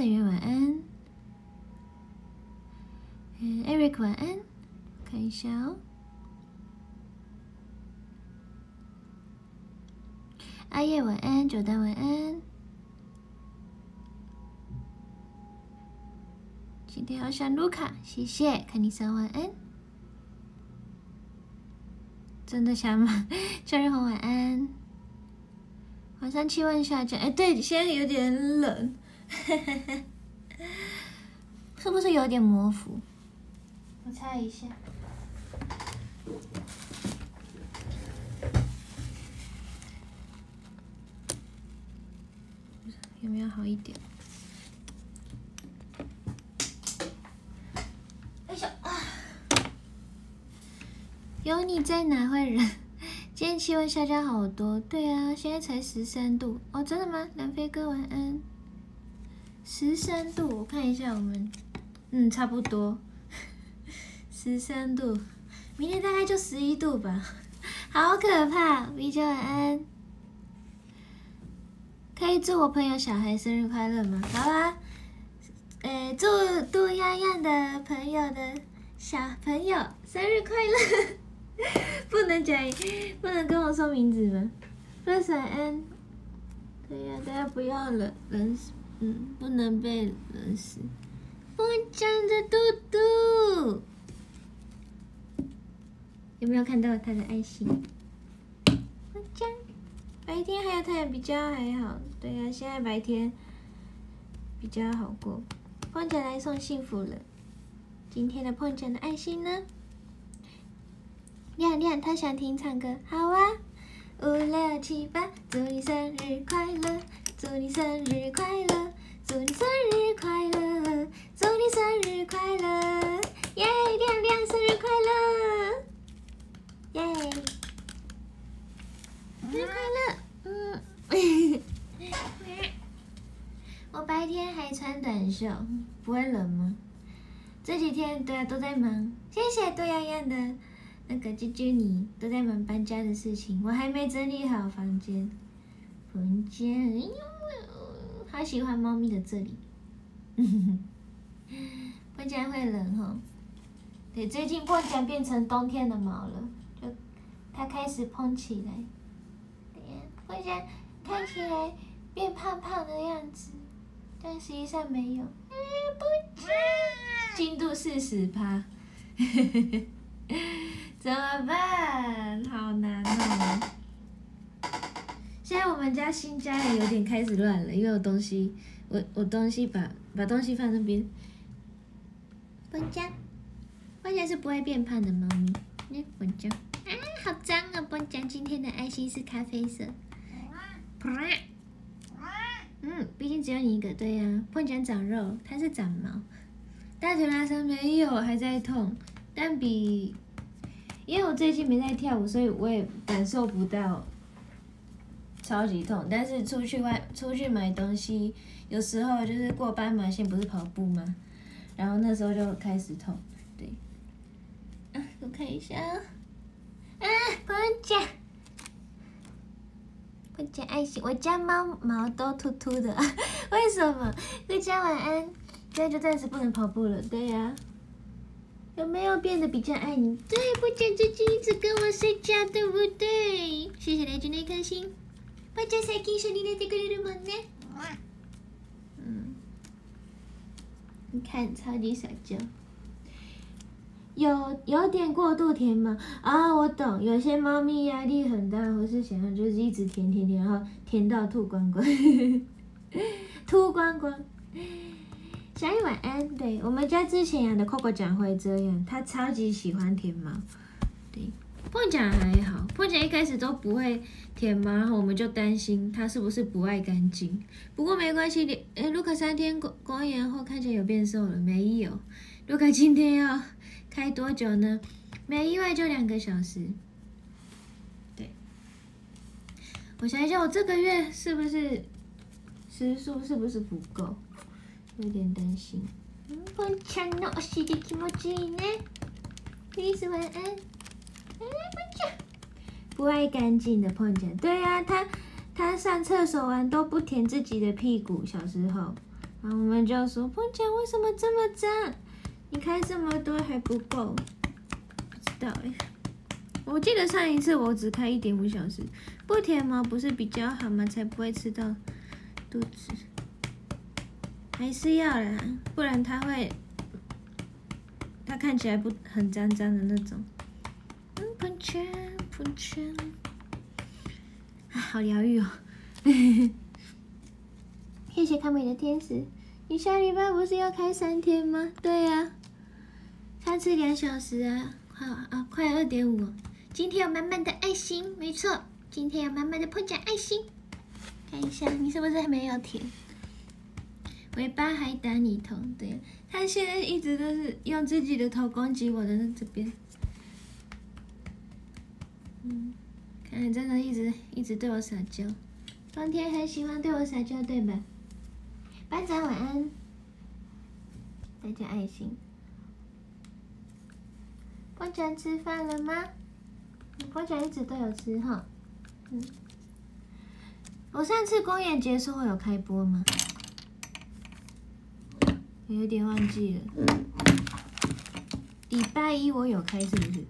沈源晚安。嗯，Eric 晚安，看一下哦。阿叶晚安，九丹晚安。今天要上卢卡，谢谢，看你说晚安。真的想吗？向日红晚安。晚上气温下降，哎，对，现在有点冷，是不是有点模糊？我猜一下，有没有好一点？哎呦啊！有你在哪会冷？今天气温下降好多。对啊，现在才十三度哦，真的吗？南飞哥晚安。十三度，我看一下我们，嗯，差不多。十三度，明天大概就十一度吧，好可怕！V 九晚安，可以祝我朋友小孩生日快乐吗？好啊，呃，祝杜洋洋的朋友的小朋友生日快乐，不能讲，不能跟我说名字吗？First 晚安，对呀，大家不要冷冷死，嗯，不能被冷死。风筝的嘟嘟。有没有看到他的爱心？我讲，白天还有太阳比较还好。对呀，现在白天比较好过。碰奖来送幸福了。今天的碰奖的爱心呢？亮亮，他想听唱歌。好啊，五六七八，祝你生日快乐，祝你生日快乐，祝你生日快乐，祝你生日快乐，耶！亮亮生日快乐。耶！生日快乐！嗯，我白天还穿短袖，不会冷吗？这几天对啊都在忙，谢谢杜洋洋的那个啾啾你都在忙搬家的事情，我还没整理好房间。房间，哎呦，好喜欢猫咪的这里。碰见会冷哈，对，最近碰见变成冬天的毛了。就它开始蓬起来，或者看起来变胖胖的样子，但实际上没有。不进度四十趴，怎么办？好难哦！现在我们家新家也有点开始乱了，因为我东西，我我东西把把东西放那边。搬家，搬家是不会变胖的猫咪。来，搬家。啊，好脏啊！波讲今天的爱心是咖啡色。嗯，毕竟只有你一个，对呀。波讲长肉，它是长毛。大腿拉伸没有，还在痛。但比，因为我最近没在跳舞，所以我也感受不到超级痛。但是出去外出去买东西，有时候就是过斑马线，不是跑步吗？然后那时候就开始痛。对。啊，我看一下。啊，碰见，碰见爱心。我家猫毛都秃秃的，为什么？回家晚安，现在就暂时不能跑步了。对呀，有没有变得比较爱你？对，不见最近一直跟我睡觉，对不对？谢谢来自那颗心。不见最近是你的这个日梦呢？嗯，你看，超级小娇。有有点过度甜吗？啊，我懂，有些猫咪压力很大，或是想要就是一直舔舔舔，然后舔到吐光光，吐光光。小雨晚安，对我们家之前养的 Coco 奖会这样，它超级喜欢舔毛。对，碰奖还好，碰奖一开始都不会舔毛，然后我们就担心它是不是不爱干净。不过没关系，诶，卢卡三天过过完后看起来有变瘦了，没有？卢卡今天要。开多久呢？没意外就两个小时。对，我想一下，我这个月是不是时数是不是不够？有点担心。嗯，不抢呢，我洗的这么急呢。第一次晚安。哎，不抢，不爱干净的碰见。对呀，他他上厕所完都不舔自己的屁股，小时候。然后我们就说：“碰巧为什么这么脏？你开这么多还不够？”不知道哎，我记得上一次我只开一点五小时，不舔毛不是比较好吗？才不会吃到肚子。还是要啦，不然它会，它看起来不很脏脏的那种。全不全，好疗愈哦。谢谢康美的天使，你下礼拜不是要开三天吗？对呀，上次两小时啊，快啊，快二点五。今天有满满的爱心，没错，今天有满满的破奖爱心。看一下，你是不是还没有填？尾巴还打你头，对，他现在一直都是用自己的头攻击我的这边，嗯，看来真的一直一直对我撒娇，冬天很喜欢对我撒娇，对吧？班长晚安，再见爱心，波长吃饭了吗？波长一直都有吃哈，嗯，我上次公演结束后有开播吗？我有点忘记了，礼拜一我有开是不是？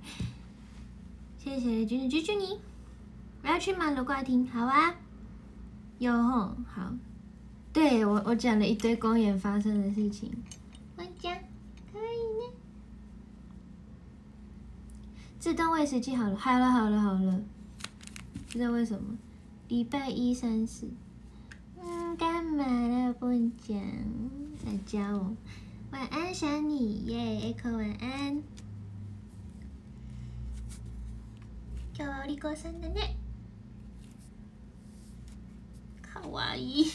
谢谢君君，啾啾你，我要去马路挂听，好啊，有吼，好，对我我讲了一堆公演发生的事情，我讲可以呢，自动喂食器好了，好了好了好了，不知道为什么，礼拜一三四。嗯，干嘛了，不讲？撒娇哦。晚安，想你耶，Echo 晚安。今日はお利口さんだね。かわいい。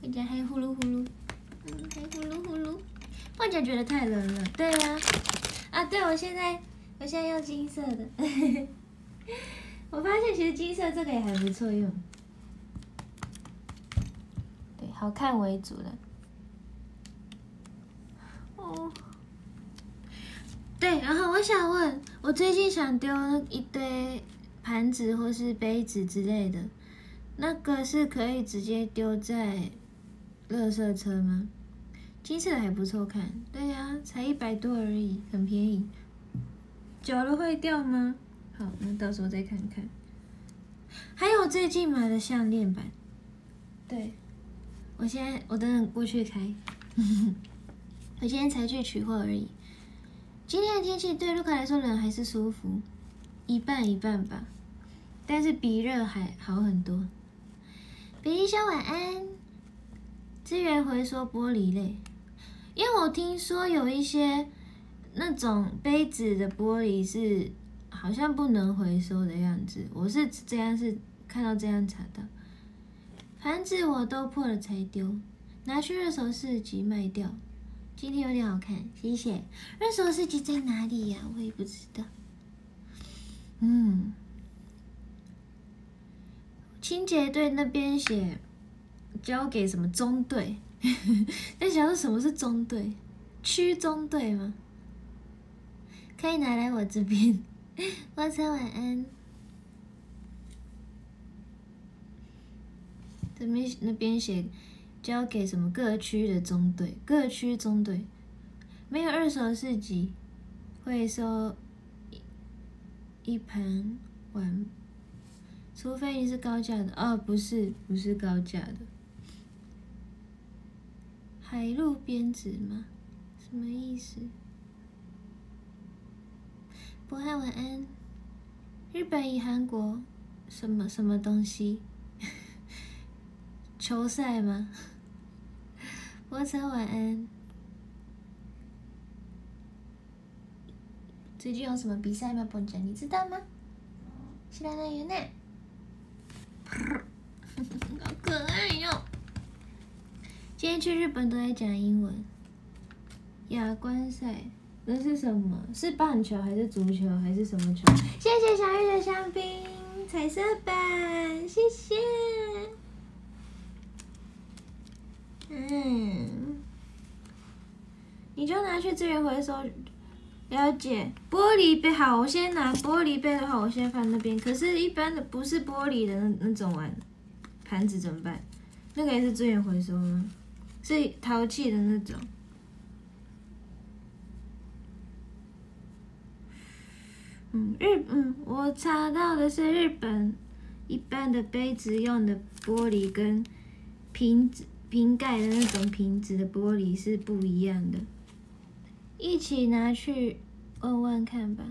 回家还呼噜呼噜，嗯，还呼噜呼噜。胖姐觉得太冷了，对呀。啊，对，我现在我现在用金色的。我发现其实金色这个也还不错用。好看为主的，哦， 对，然后我想问，我最近想丢一堆盘子或是杯子之类的，那个是可以直接丢在垃圾车吗？金色的还不错看，对呀，才一百多而已，很便宜。久了会掉吗？好，那到时候再看看。还有最近买的项链版，对。我现在我等等过去开，我今天才去取货而已。今天的天气对卢卡来说冷还是舒服，一半一半吧，但是比热还好很多。比利小晚安，资源回收玻璃类，因为我听说有一些那种杯子的玻璃是好像不能回收的样子，我是这样是看到这样查到。盘子我都破了才丢，拿去二手市集卖掉。今天有点好看，谢谢。二手市集在哪里呀？我也不知道。嗯，清洁队那边写交给什么中队？在想说什么是中队？区中队吗？可以拿来我这边。晚餐晚安。那边那边写交给什么各区的中队，各区中队没有二手市集，会收一盘碗，除非你是高价的哦，不是不是高价的，海陆编织吗？什么意思？博汉晚安，日本与韩国什么什么东西？球赛吗？波车晚安。最近有什么比赛吗？波姐，你知道吗？知らないよね。好可爱哟！今天去日本都在讲英文。亚冠赛那是什么？是棒球还是足球还是什么球？谢谢小玉的香槟彩色版，谢谢。 嗯，你就拿去资源回收。了解，玻璃杯好，我先拿玻璃杯的话，我先放那边。可是，一般的不是玻璃的那那种碗盘子怎么办？那个也是资源回收吗？是淘气的那种。嗯，日嗯，我查到的是日本一般的杯子用的玻璃跟瓶子瓶盖的那种瓶子的玻璃是不一样的，一起拿去问问看吧。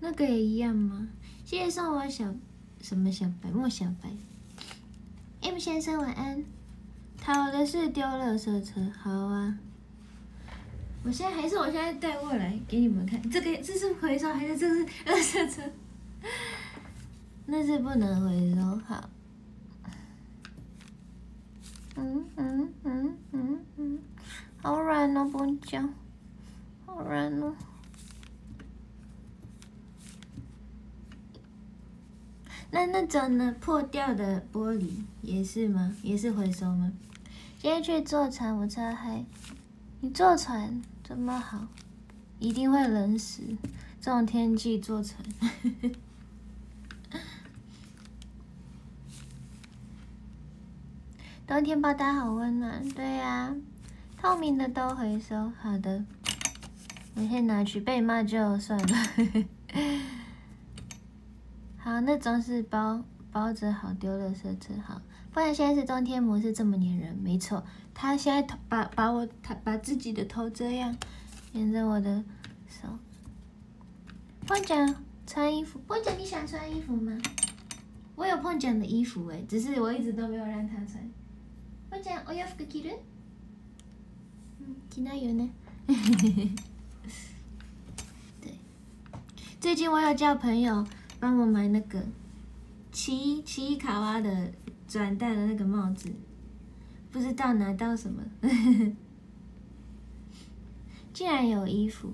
那个也一样吗？谢谢送我小什么小白莫小白，M 先生晚安。淘的是丢垃圾车，好啊。我现在还是我现在带过来给你们看，这个这是回收还是这是垃圾车？那是不能回收，好。嗯嗯嗯嗯嗯，好软哦，不讲，好软哦。那那种呢？破掉的玻璃也是吗？也是回收吗？今天去坐船，我超嗨。你坐船这么好，一定会冷死。这种天气坐船，冬天包搭好温暖。对呀，透明的都回收。好的，我先拿去被骂就算了。好，那种是包包着好丢了设置好，不然现在是冬天模式这么粘人，没错。他现在头把把我他把自己的头这样沿着我的手。碰奖穿衣服，碰奖你想穿衣服吗？我有碰奖的衣服哎，只是我一直都没有让他穿。碰奖我要服着る？嗯，着ないよね。对，最近我有叫朋友帮我买那个奇奇卡哇的转戴的那个帽子。不知道拿到什么，竟然有衣服，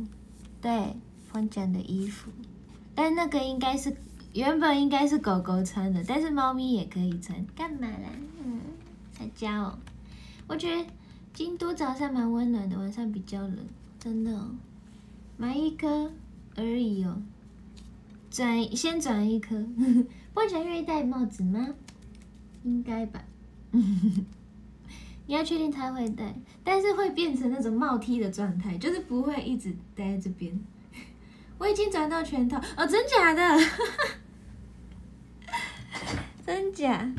对，风奖的衣服，但那个应该是原本应该是狗狗穿的，但是猫咪也可以穿，干嘛啦？嗯， 撒娇哦。我觉得京都早上蛮温暖的，晚上比较冷，真的哦。买一颗而已哦，转先转一颗。风奖愿意戴帽子吗？应该吧。你要确定他会戴，但是会变成那种帽 T 的状态，就是不会一直待在这边。我已经转到全套哦，真假的？真假？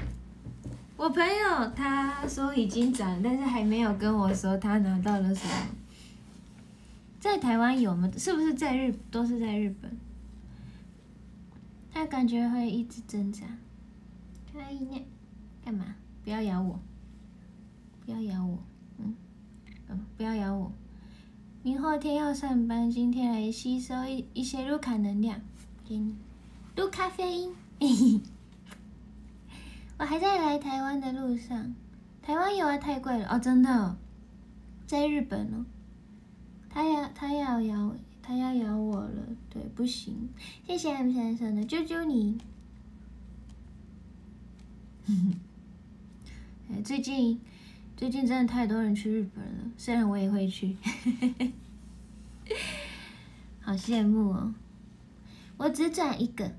我朋友他说已经转，但是还没有跟我说他拿到了什么。在台湾有吗？是不是在日都是在日本？他感觉会一直挣扎。可以呢？干嘛？不要咬我。不要咬我，嗯，嗯，不要咬我。明后天要上班，今天来吸收一一些卢卡能量，给你，卢咖啡因。我还在来台湾的路上，台湾有啊，太贵了哦，真的，在日本哦。他要他要咬他要咬我了，对，不行。谢谢 M 先生的救救你。哎，最近。最近真的太多人去日本了，虽然我也会去，好羡慕哦！我只转一个，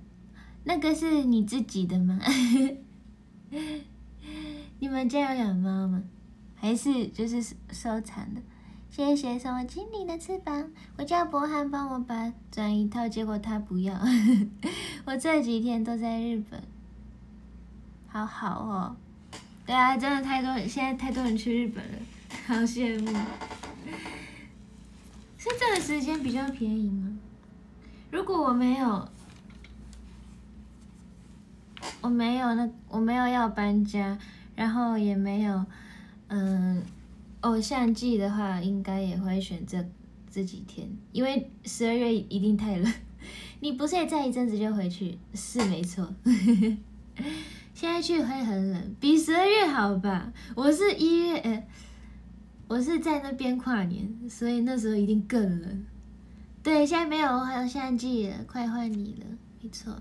那个是你自己的吗？你们家有养猫吗？还是就是收藏的？谢谢送我精灵的翅膀，我叫博涵帮我把转一套，结果他不要。我这几天都在日本，好好哦。对啊，真的太多，现在太多人去日本了，好羡慕。是这个时间比较便宜吗？如果我没有，我没有那我没有要搬家，然后也没有嗯偶像季的话，应该也会选这这几天，因为十二月一定太冷。你不是也在一阵子就回去？是没错。现在去会很冷，比十二月好吧？我是一月，呃，我是在那边跨年，所以那时候一定更冷。对，现在没有有相机了，快换你了，没错。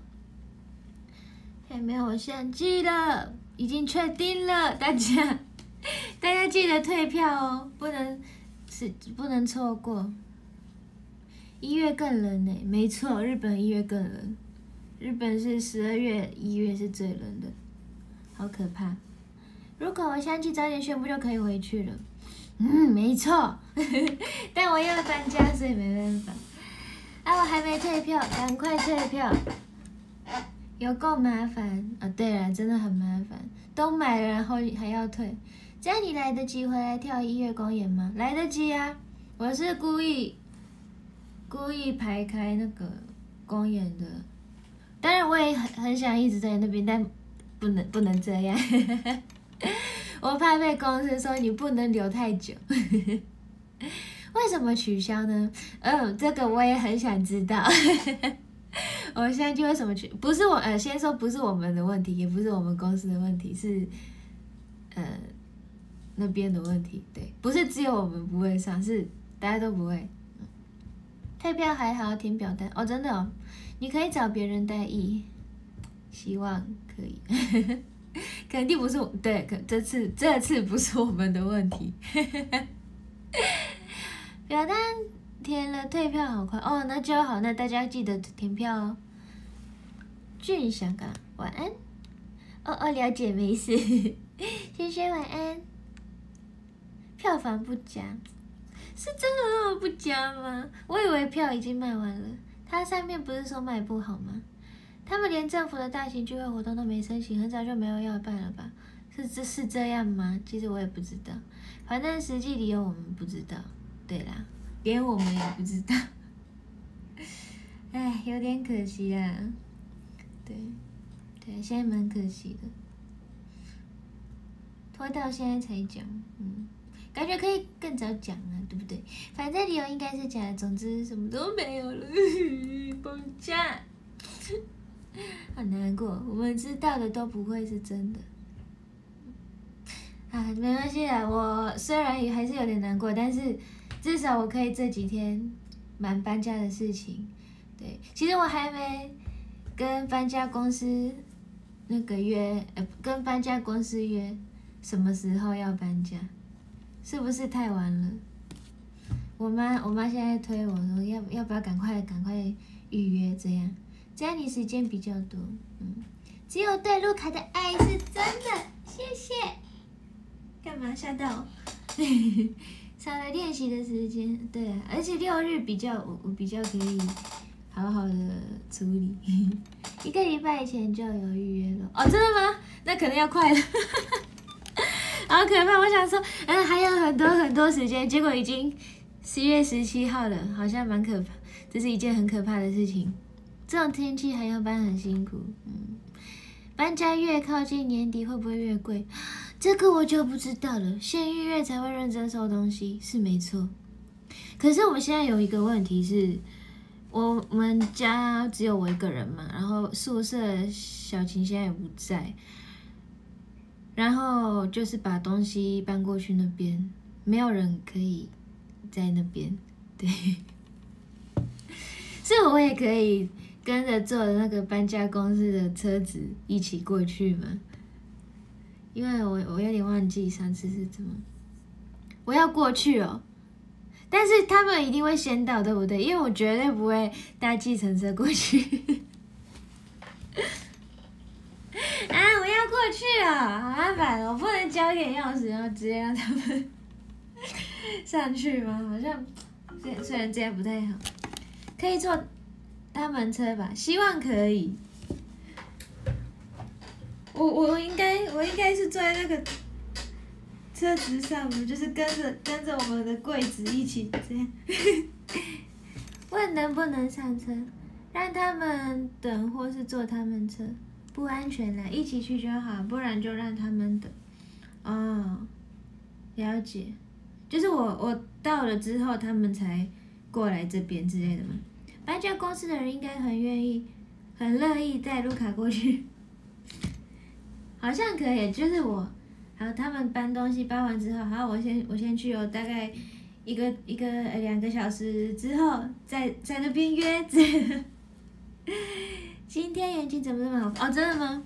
现在没有相机了，已经确定了，大家，大家记得退票哦，不能是不能错过。一月更冷呢，没错，日本一月更冷，日本是十二月一月是最冷的。好可怕。如果我相机早点宣布，就可以回去了。嗯，没错。但我又要搬家，所以没办法。啊，我还没退票，赶快退票。有够麻烦啊！对了，真的很麻烦，都买了，然后还要退。这样你来得及回来跳音乐公演吗？来得及啊！我是故意故意排开那个公演的。当然，我也很很想一直在那边，但不能不能这样。我怕被公司说你不能留太久。为什么取消呢？嗯，这个我也很想知道。我们现在就为什么去？不是我呃，先说不是我们的问题，也不是我们公司的问题，是呃那边的问题。对，不是只有我们不会上，是大家都不会。退票还好，填表单哦，真的哦，你可以找别人代役，希望可以。肯定不是我，对，可这次这次不是我们的问题。表单天了，退票好快哦，那就好，那大家记得填票哦。俊香港，晚安。哦哦，了解，没事。轩轩晚安。票房不佳，是真的那么不佳吗？我以为票已经卖完了，它上面不是说卖不好吗？他们连政府的大型聚会活动都没申请，很早就没有要办了吧？是这是这样吗？其实我也不知道，反正实际理由我们不知道。对啦，连我们也不知道。哎，有点可惜啊。对，对，现在蛮可惜的，拖到现在才讲，嗯，感觉可以更早讲啊，对不对？反正理由应该是假的，总之什么都没有了，放假。很难过，我们知道的都不会是真的。啊，没关系啊，我虽然也还是有点难过，但是至少我可以这几天忙搬家的事情。对，其实我还没跟搬家公司那个约，呃，跟搬家公司约什么时候要搬家，是不是太晚了？我妈，我妈现在推我说要要不要赶快赶快预约这样。这样你时间比较多，嗯，只有对卢卡的爱是真的，谢谢。干嘛吓到？少了练习的时间，对啊，而且六日比较我我比较可以好好的处理，一个礼拜前就有预约了。哦，真的吗？那可能要快了，好可怕！我想说，嗯，还有很多很多时间，结果已经十月十七号了，好像蛮可怕，这是一件很可怕的事情。这种天气还要搬很辛苦，嗯，搬家越靠近年底会不会越贵？这个我就不知道了。先预约才会认真收东西，是没错。可是我们现在有一个问题是，我们家只有我一个人嘛，然后宿舍小琴现在也不在，然后就是把东西搬过去那边，没有人可以在那边，对，所以我也可以。跟着坐那个搬家公司的车子一起过去嘛？因为我我有点忘记上次是怎么，我要过去哦，但是他们一定会先到，对不对？因为我绝对不会搭计程车过去。啊！我要过去啊，好麻烦，我不能交点钥匙，然后直接让他们 上去吗？好像虽虽然这样不太好，可以坐。他们车吧，希望可以。我我应该我应该是坐在那个车子上面，就是跟着跟着我们的柜子一起这样。问能不能上车，让他们等，或是坐他们车，不安全啦，一起去就好，不然就让他们等。哦，了解，就是我我到了之后，他们才过来这边之类的嘛？搬家公司的人应该很愿意、很乐意带卢卡过去，好像可以。就是我，然后，他们搬东西搬完之后，好，我先我先去哦，大概一个一个两个小时之后，在在那边约。今天眼睛怎么这么好？哦，真的吗？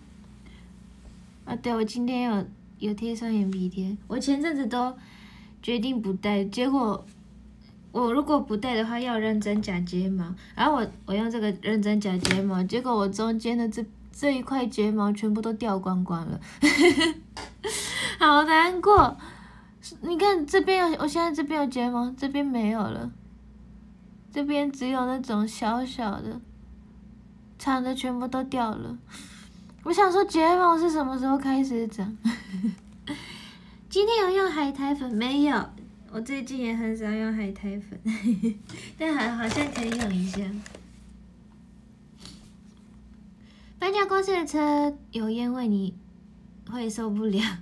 啊，对，我今天有有贴双眼皮贴，我前阵子都决定不戴，结果。我如果不戴的话，要认真假睫毛。然后我我用这个认真假睫毛，结果我中间的这这一块睫毛全部都掉光光了，好难过。你看这边有，我现在这边有睫毛，这边没有了，这边只有那种小小的，长的全部都掉了。我想说睫毛是什么时候开始长？今天有用海苔粉没有？我最近也很少用海苔粉，但好好像可以用一下。搬家公司的车有烟味，你会受不了。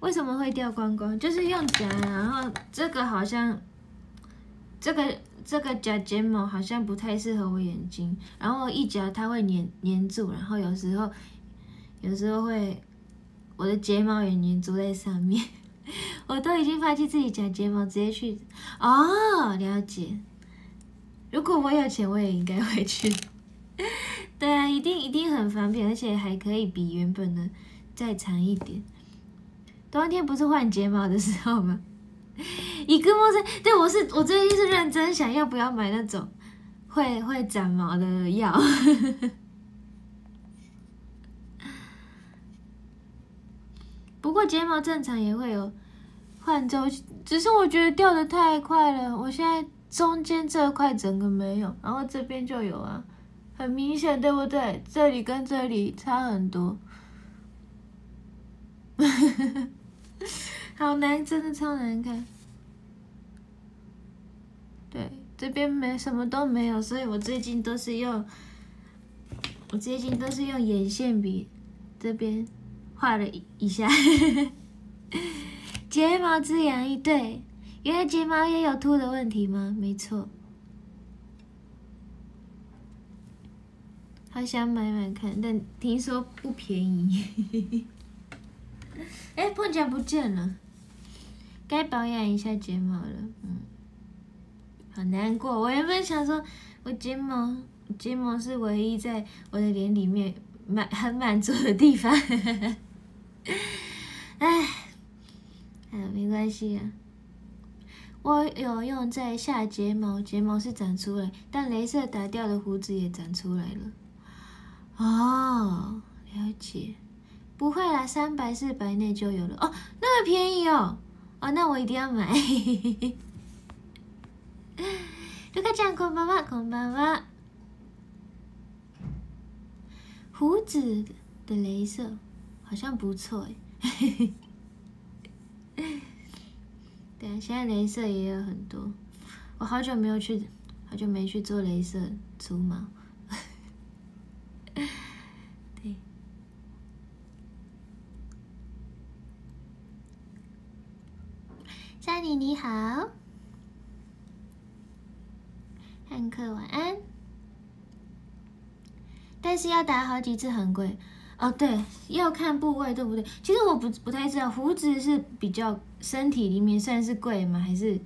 为什么会掉光光？就是用夹，然后这个好像，这个这个夹睫毛好像不太适合我眼睛，然后一夹它会粘粘住，然后有时候有时候会我的睫毛也粘住在上面，我都已经放弃自己夹睫毛，直接去哦，了解。如果我有钱，我也应该会去。对啊，一定一定很方便，而且还可以比原本的再长一点。冬天不是换睫毛的时候吗？一个陌生，对我是我最近是认真想要不要买那种会会长毛的药。不过睫毛正常也会有换周期，只是我觉得掉的太快了。我现在。中间这块整个没有，然后这边就有啊，很明显对不对？这里跟这里差很多，好难，真的超难看。对，这边没什么都没有，所以我最近都是用，我最近都是用眼线笔这边画了一一下，睫毛滋养一对。原来睫毛也有秃的问题吗？没错，好想买买看，但听说不便宜。哎，碰巧不见了，该保养一下睫毛了。嗯，好难过。我原本想说，我睫毛睫毛是唯一在我的脸里面满很满足的地方。哎，哎，没关系啊。我有用在下睫毛，睫毛是长出来，但镭射打掉的胡子也长出来了。哦，了解，不会啦，三百四百内就有了哦，那么便宜哦，哦，那我一定要买。卢卡酱，こんばんは，こんばんは。胡子的镭射好像不错哎。 对啊，现在镭射也有很多，我好久没有去，好久没去做镭射除毛。对，莎莉你好，汉克晚安，但是要打好几次很贵。哦，对，要看部位，对不对？其实我不不太知道，胡子是比较身体里面算是贵吗？还是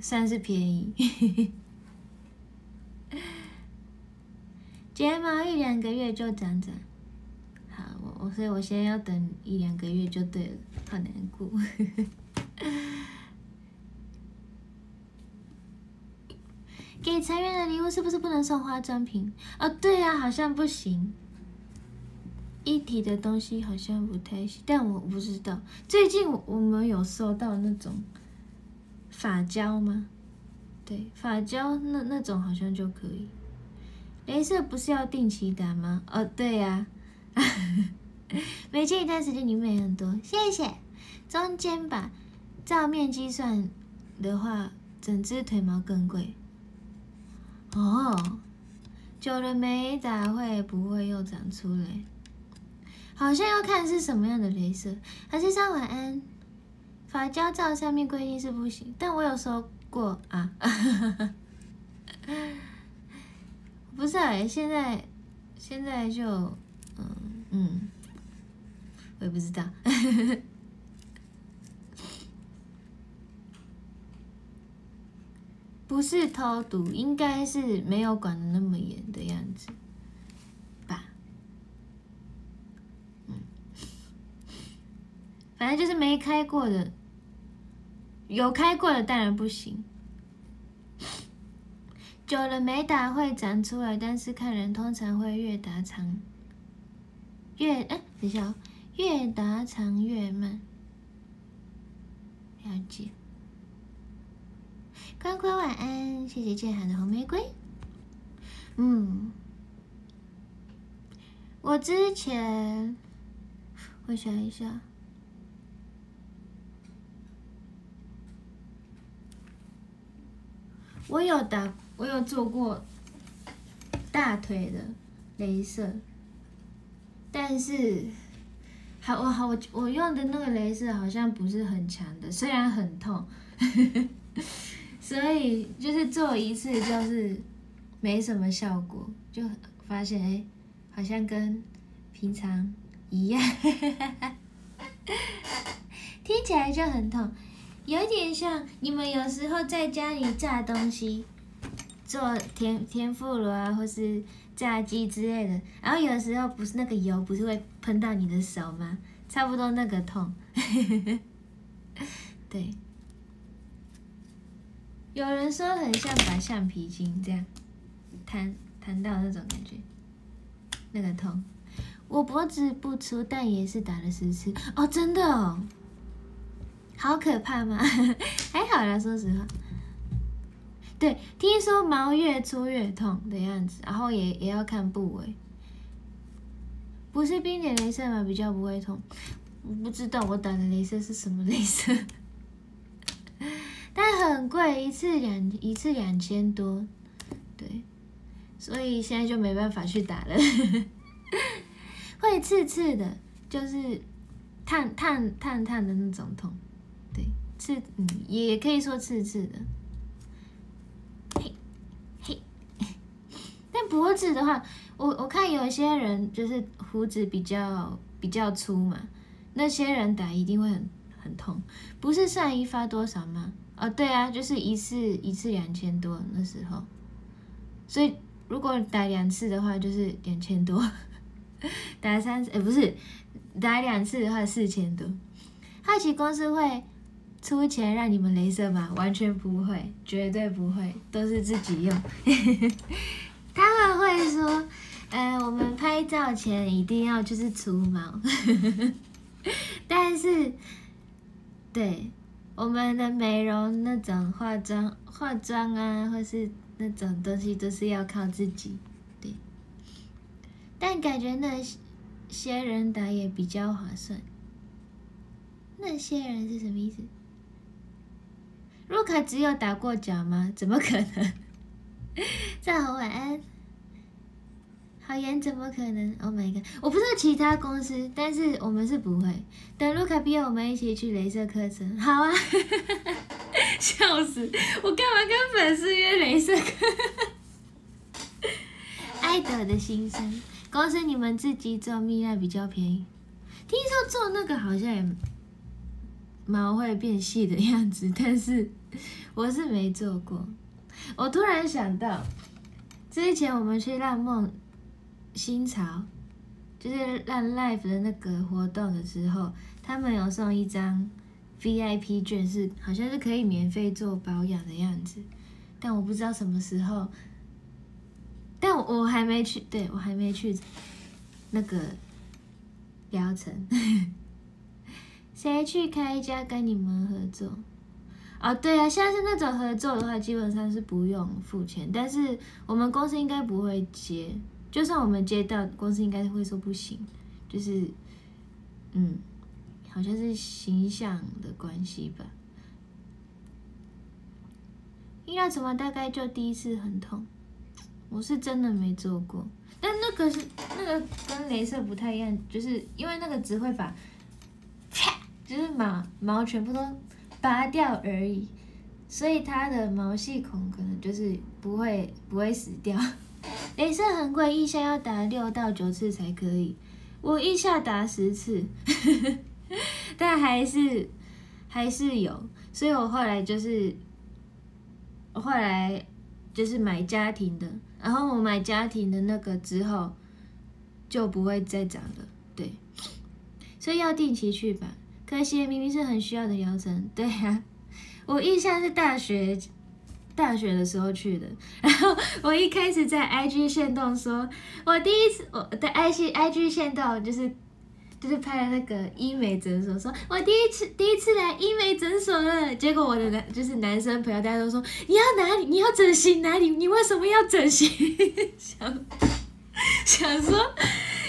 算是便宜？睫毛一两个月就长长，好，我我所以我现在要等一两个月就对了，好难过。给成员的礼物是不是不能送化妆品？哦，对呀，好像不行。一体的东西好像不太行，但我不知道。最近我们有收到那种发胶吗？对，发胶那那种好像就可以。镭射不是要定期打吗？哦，对呀。每接一段时间你美很多，谢谢。中间吧照面积算的话，整只腿毛更贵。哦，久了没打会不会又长出来？好像要看是什么样的镭射。还是上晚安。发胶照上面规定是不行，但我有收过啊。不是哎，现在现在就嗯嗯，我也不知道。不是偷渡，应该是没有管的那么严的样子。反正就是没开过的，有开过的当然不行。久了没打会长出来，但是看人通常会越打长，越哎，等一下哦，越打长越慢。了解。乖乖晚安，谢谢建涵的红玫瑰。嗯，我之前我想一下，我有打，我有做过大腿的镭射，但是好，我好，我我用的那个镭射好像不是很强的，虽然很痛。所以就是做一次就是没什么效果，就发现哎，好像跟平常一样，听起来就很痛，有点像你们有时候在家里炸东西，做天天妇罗啊，或是炸鸡之类的，然后有时候不是那个油不是会喷到你的手吗？差不多那个痛，对。有人说很像把橡皮筋这样弹弹到那种感觉，那个痛。我脖子不粗，但也是打了十次哦，真的哦，好可怕吗？还好啦，说实话。对，听说毛越粗越痛的样子，然后也也要看部位。不是冰点镭射吗？比较不会痛。我不知道我打的镭射是什么镭射。但很贵，一次两一次两千多，对，所以现在就没办法去打了。会刺刺的，就是烫烫烫烫的那种痛，对，刺嗯也可以说刺刺的。嘿，嘿，但脖子的话，我我看有一些人就是胡子比较比较粗嘛，那些人打一定会很很痛，不是上衣发多少吗？哦，对啊，就是一次一次两千多那时候，所以如果打两次的话就是两千多，打三次，哎，不是，打两次的话四千多。好奇公司会出钱让你们镭射吗？完全不会，绝对不会，都是自己用。他们会说，呃，我们拍照前一定要就是除毛，但是，对。我们的美容那种化妆化妆啊，或是那种东西都是要靠自己，对。但感觉那些人打也比较划算。那些人是什么意思？卢卡只有打过脚吗？怎么可能？正好晚安。好严，怎么可能？Oh my god！我不知道其他公司，但是我们是不会。等卢卡毕业，我们一起去镭射课程。好啊！笑死！我干嘛跟粉丝约镭射课？爱德的心声。公司你们自己做蜜蜡比较便宜。听说做那个好像也毛会变细的样子，但是我是没做过。我突然想到，之前我们去浪梦。新潮就是让 life 的那个活动的时候，他们有送一张 VIP 券，是好像是可以免费做保养的样子，但我不知道什么时候，但我还没去，对我还没去那个疗程。谁去开一家跟你们合作？哦，对啊，像是那种合作的话，基本上是不用付钱，但是我们公司应该不会接。就算我们接到公司，应该会说不行，就是，嗯，好像是形象的关系吧。医疗什么大概就第一次很痛，我是真的没做过，但那个是那个跟镭射不太一样，就是因为那个只会把，就是毛毛全部都拔掉而已，所以它的毛细孔可能就是不会不会死掉。镭射很贵，一下要打六到九次才可以。我一下打十次，但还是还是有，所以我后来就是，后来就是买家庭的，然后我买家庭的那个之后就不会再长了，对，所以要定期去吧。可惜明明是很需要的疗程，对呀，我印象是大学大学的时候去的。然后我一开始在 IG 线动说，我第一次我的 IG IG 线动就是就是拍了那个医美诊所，说我第一次第一次来医美诊所了。结果我的男就是男生朋友大家都说你要哪里？你要整形哪里？你为什么要整形？想想说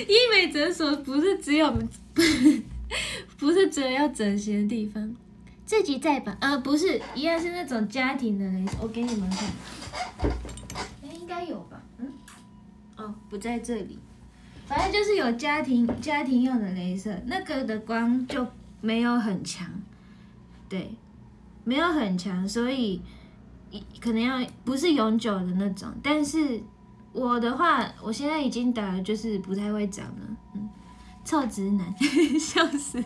医美诊所不是只有 不是只有要整形的地方。自己在吧？呃，不是，一样是那种家庭的雷，我给你们看。哎，应该有吧？嗯，哦，不在这里。反正就是有家庭家庭用的镭射，那个的光就没有很强，对，没有很强，所以可能要不是永久的那种。但是我的话，我现在已经打了，就是不太会长了。臭直男，笑死。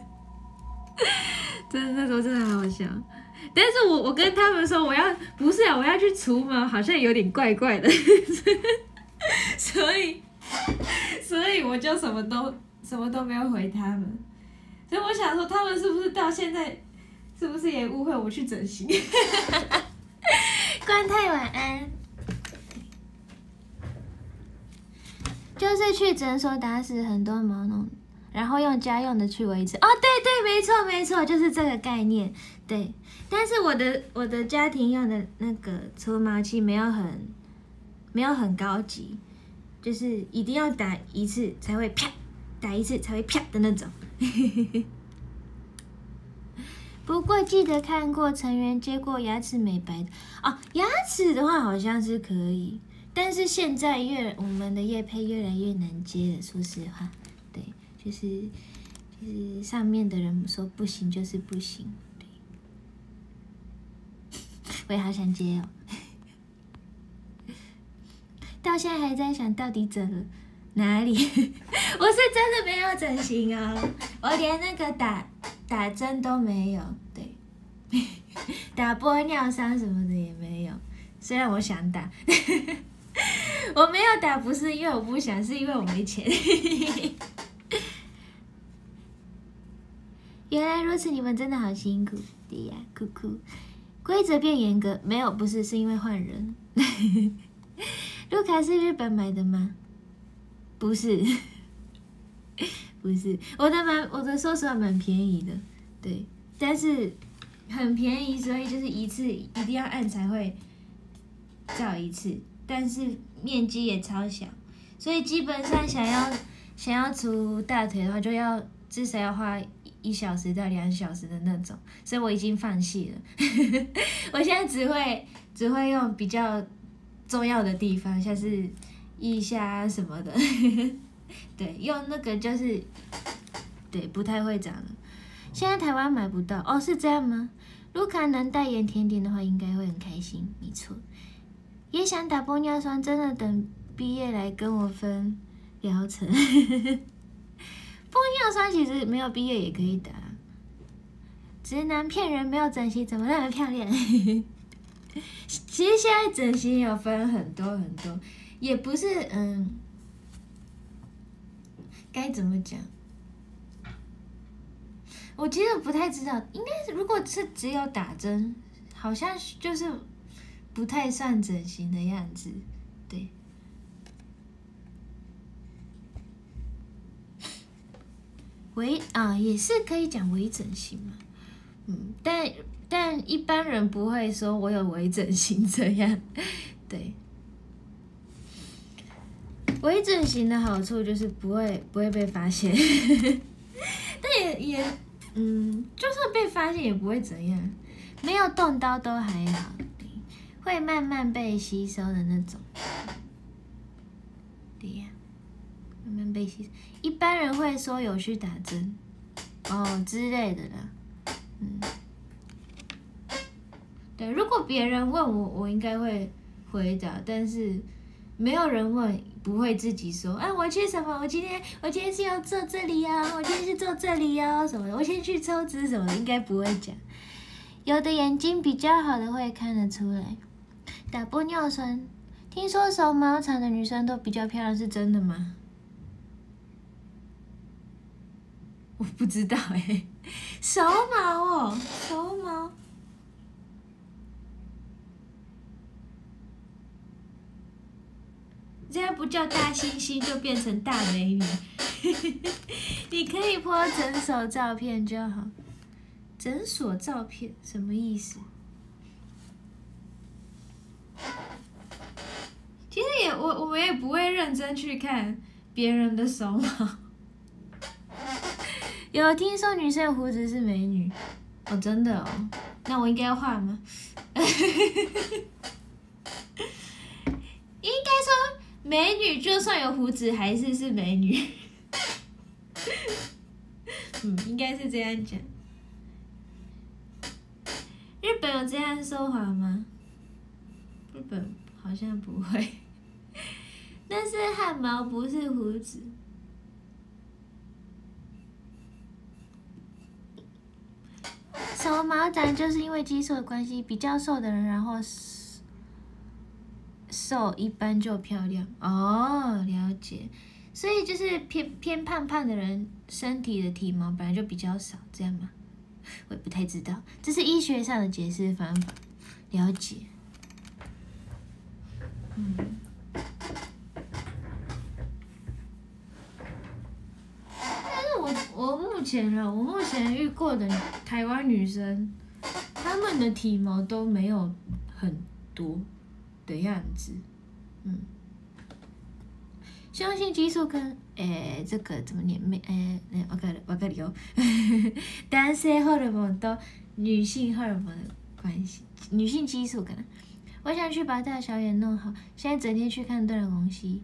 真的那时候真的好好笑，但是我我跟他们说我要不是啊，我要去除毛，好像有点怪怪的，所以所以我就什么都什么都没有回他们，所以我想说他们是不是到现在是不是也误会我去整形？关太晚安，就是去诊所打死很多毛弄。然后用家用的去维持哦，对对，没错没错，就是这个概念。对，但是我的我的家庭用的那个除毛器没有很没有很高级，就是一定要打一次才会啪，打一次才会啪的那种。不过记得看过成员接过牙齿美白的哦，牙齿的话好像是可以，但是现在越我们的叶配越来越难接了，说实话。就是就是上面的人说不行就是不行，对，我也好想接哦，到现在还在想到底整哪里？我是真的没有整形啊，我连那个打打针都没有，对，打玻尿酸什么的也没有，虽然我想打，我没有打不是因为我不想，是因为我没钱。原来如此，你们真的好辛苦的呀，酷酷。规则变严格，没有，不是，是因为换人。卢卡是日本买的吗？不是，不是，我的蛮，我的说实话蛮便宜的，对，但是很便宜，所以就是一次一定要按才会照一次，但是面积也超小，所以基本上想要想要除大腿的话，就要至少要花。一小时到两小时的那种，所以我已经放弃了。我现在只会只会用比较重要的地方，像是腋下什么的。对，用那个就是对不太会长。现在台湾买不到哦，是这样吗？卢卡能代言甜点的话，应该会很开心。没错，也想打玻尿酸，真的等毕业来跟我分疗程。玻尿酸其实没有毕业也可以打，直男骗人没有整形怎么那么漂亮？其实现在整形有分很多很多，也不是嗯，该怎么讲？我其实不太知道，应该是如果是只有打针，好像就是不太算整形的样子，对。微啊，也是可以讲微整形嘛，嗯，但但一般人不会说我有微整形这样，对。微整形的好处就是不会不会被发现，但也也嗯，就算被发现也不会怎样，没有动刀都还好，会慢慢被吸收的那种，对呀。慢慢被吸，一般人会说有去打针，哦之类的啦，嗯，对，如果别人问我，我应该会回答，但是没有人问，不会自己说，哎，我去什么？我今天我今天是要坐这里呀，我今天是坐这里呀，什么的，我先去抽脂什么，应该不会讲。有的眼睛比较好的会看得出来，打玻尿酸，听说手毛长的女生都比较漂亮，是真的吗？我不知道哎，手毛哦，手毛。这样不叫大猩猩，就变成大美女。你可以拍诊所照片就好，诊所照片什么意思？其实也我我们也不会认真去看别人的手毛。有听说女生有胡子是美女？哦，真的哦，那我应该要画吗？应该说美女就算有胡子还是是美女。嗯，应该是这样讲。日本有这样说法吗？日本好像不会。但是汗毛不是胡子。什么毛长就是因为激素的关系，比较瘦的人，然后瘦一般就漂亮哦，了解。所以就是偏偏胖胖的人，身体的体毛本来就比较少，这样吗？我也不太知道，这是医学上的解释方法，了解。嗯。但是我目前啊，我目前遇过的台湾女生，她们的体毛都没有很多的样子，嗯。雄性激素跟诶这个怎么念？没诶，我看我看你哦，男性荷尔蒙都女性荷尔蒙的关系，女性激素可能。我想去把大小眼弄好，现在整天去看断了东西。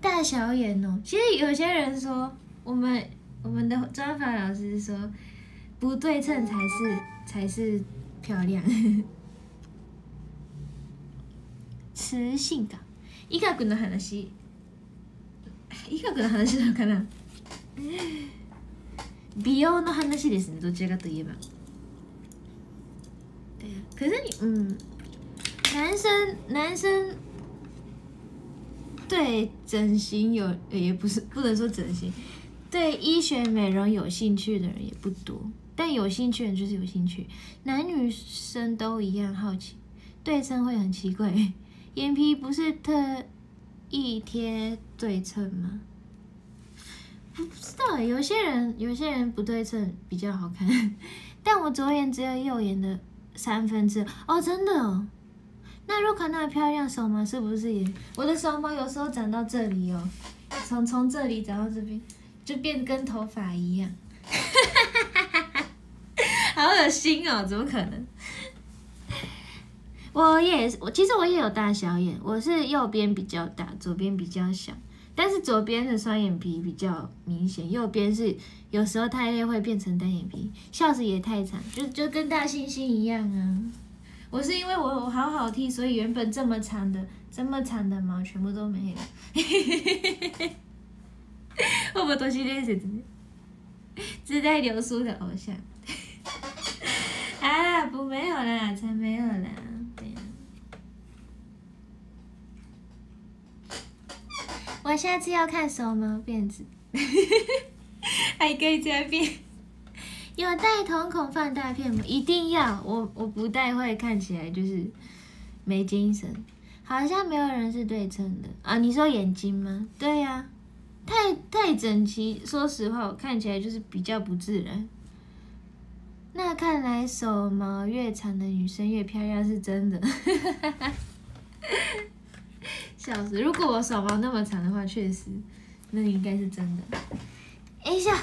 大小眼哦，其实有些人说，我们我们的专访老师说，不对称才是才是漂亮。雌性感，医学の話。医学の話なのかな美容の話ですねどちらかといえば可是你嗯，男生男生对整形有也不是不能说整形， 对医学美容有兴趣的人也不多，但有兴趣的人就是有兴趣，男女生都一样好奇，对称会很奇怪，眼皮不是特。一贴对称吗？不知道，有些人有些人不对称比较好看，但我左眼只有右眼的三分之哦，真的哦。那如果那么漂亮手毛是不是也？我的手毛有时候长到这里哦，从从这里长到这边，就变跟头发一样，好恶心哦，怎么可能？我也我其实我也有大小眼，我是右边比较大，左边比较小。但是左边的双眼皮比较明显，右边是有时候太累会变成单眼皮，笑时也太长，就就跟大猩猩一样啊。我是因为我我好好剃，所以原本这么长的这么长的毛全部都没了。会不会都是这些？自带流苏的偶像。啊，不没有啦，才没有啦。我下次要看手毛辫子，还可以再变。有戴瞳孔放大片吗？一定要，我我不戴会看起来就是没精神。好像没有人是对称的啊？你说眼睛吗？对呀，太太整齐，说实话我看起来就是比较不自然。那看来手毛越长的女生越漂亮是真的。笑死！如果我手毛那么长的话，确实，那应该是真的。等一下，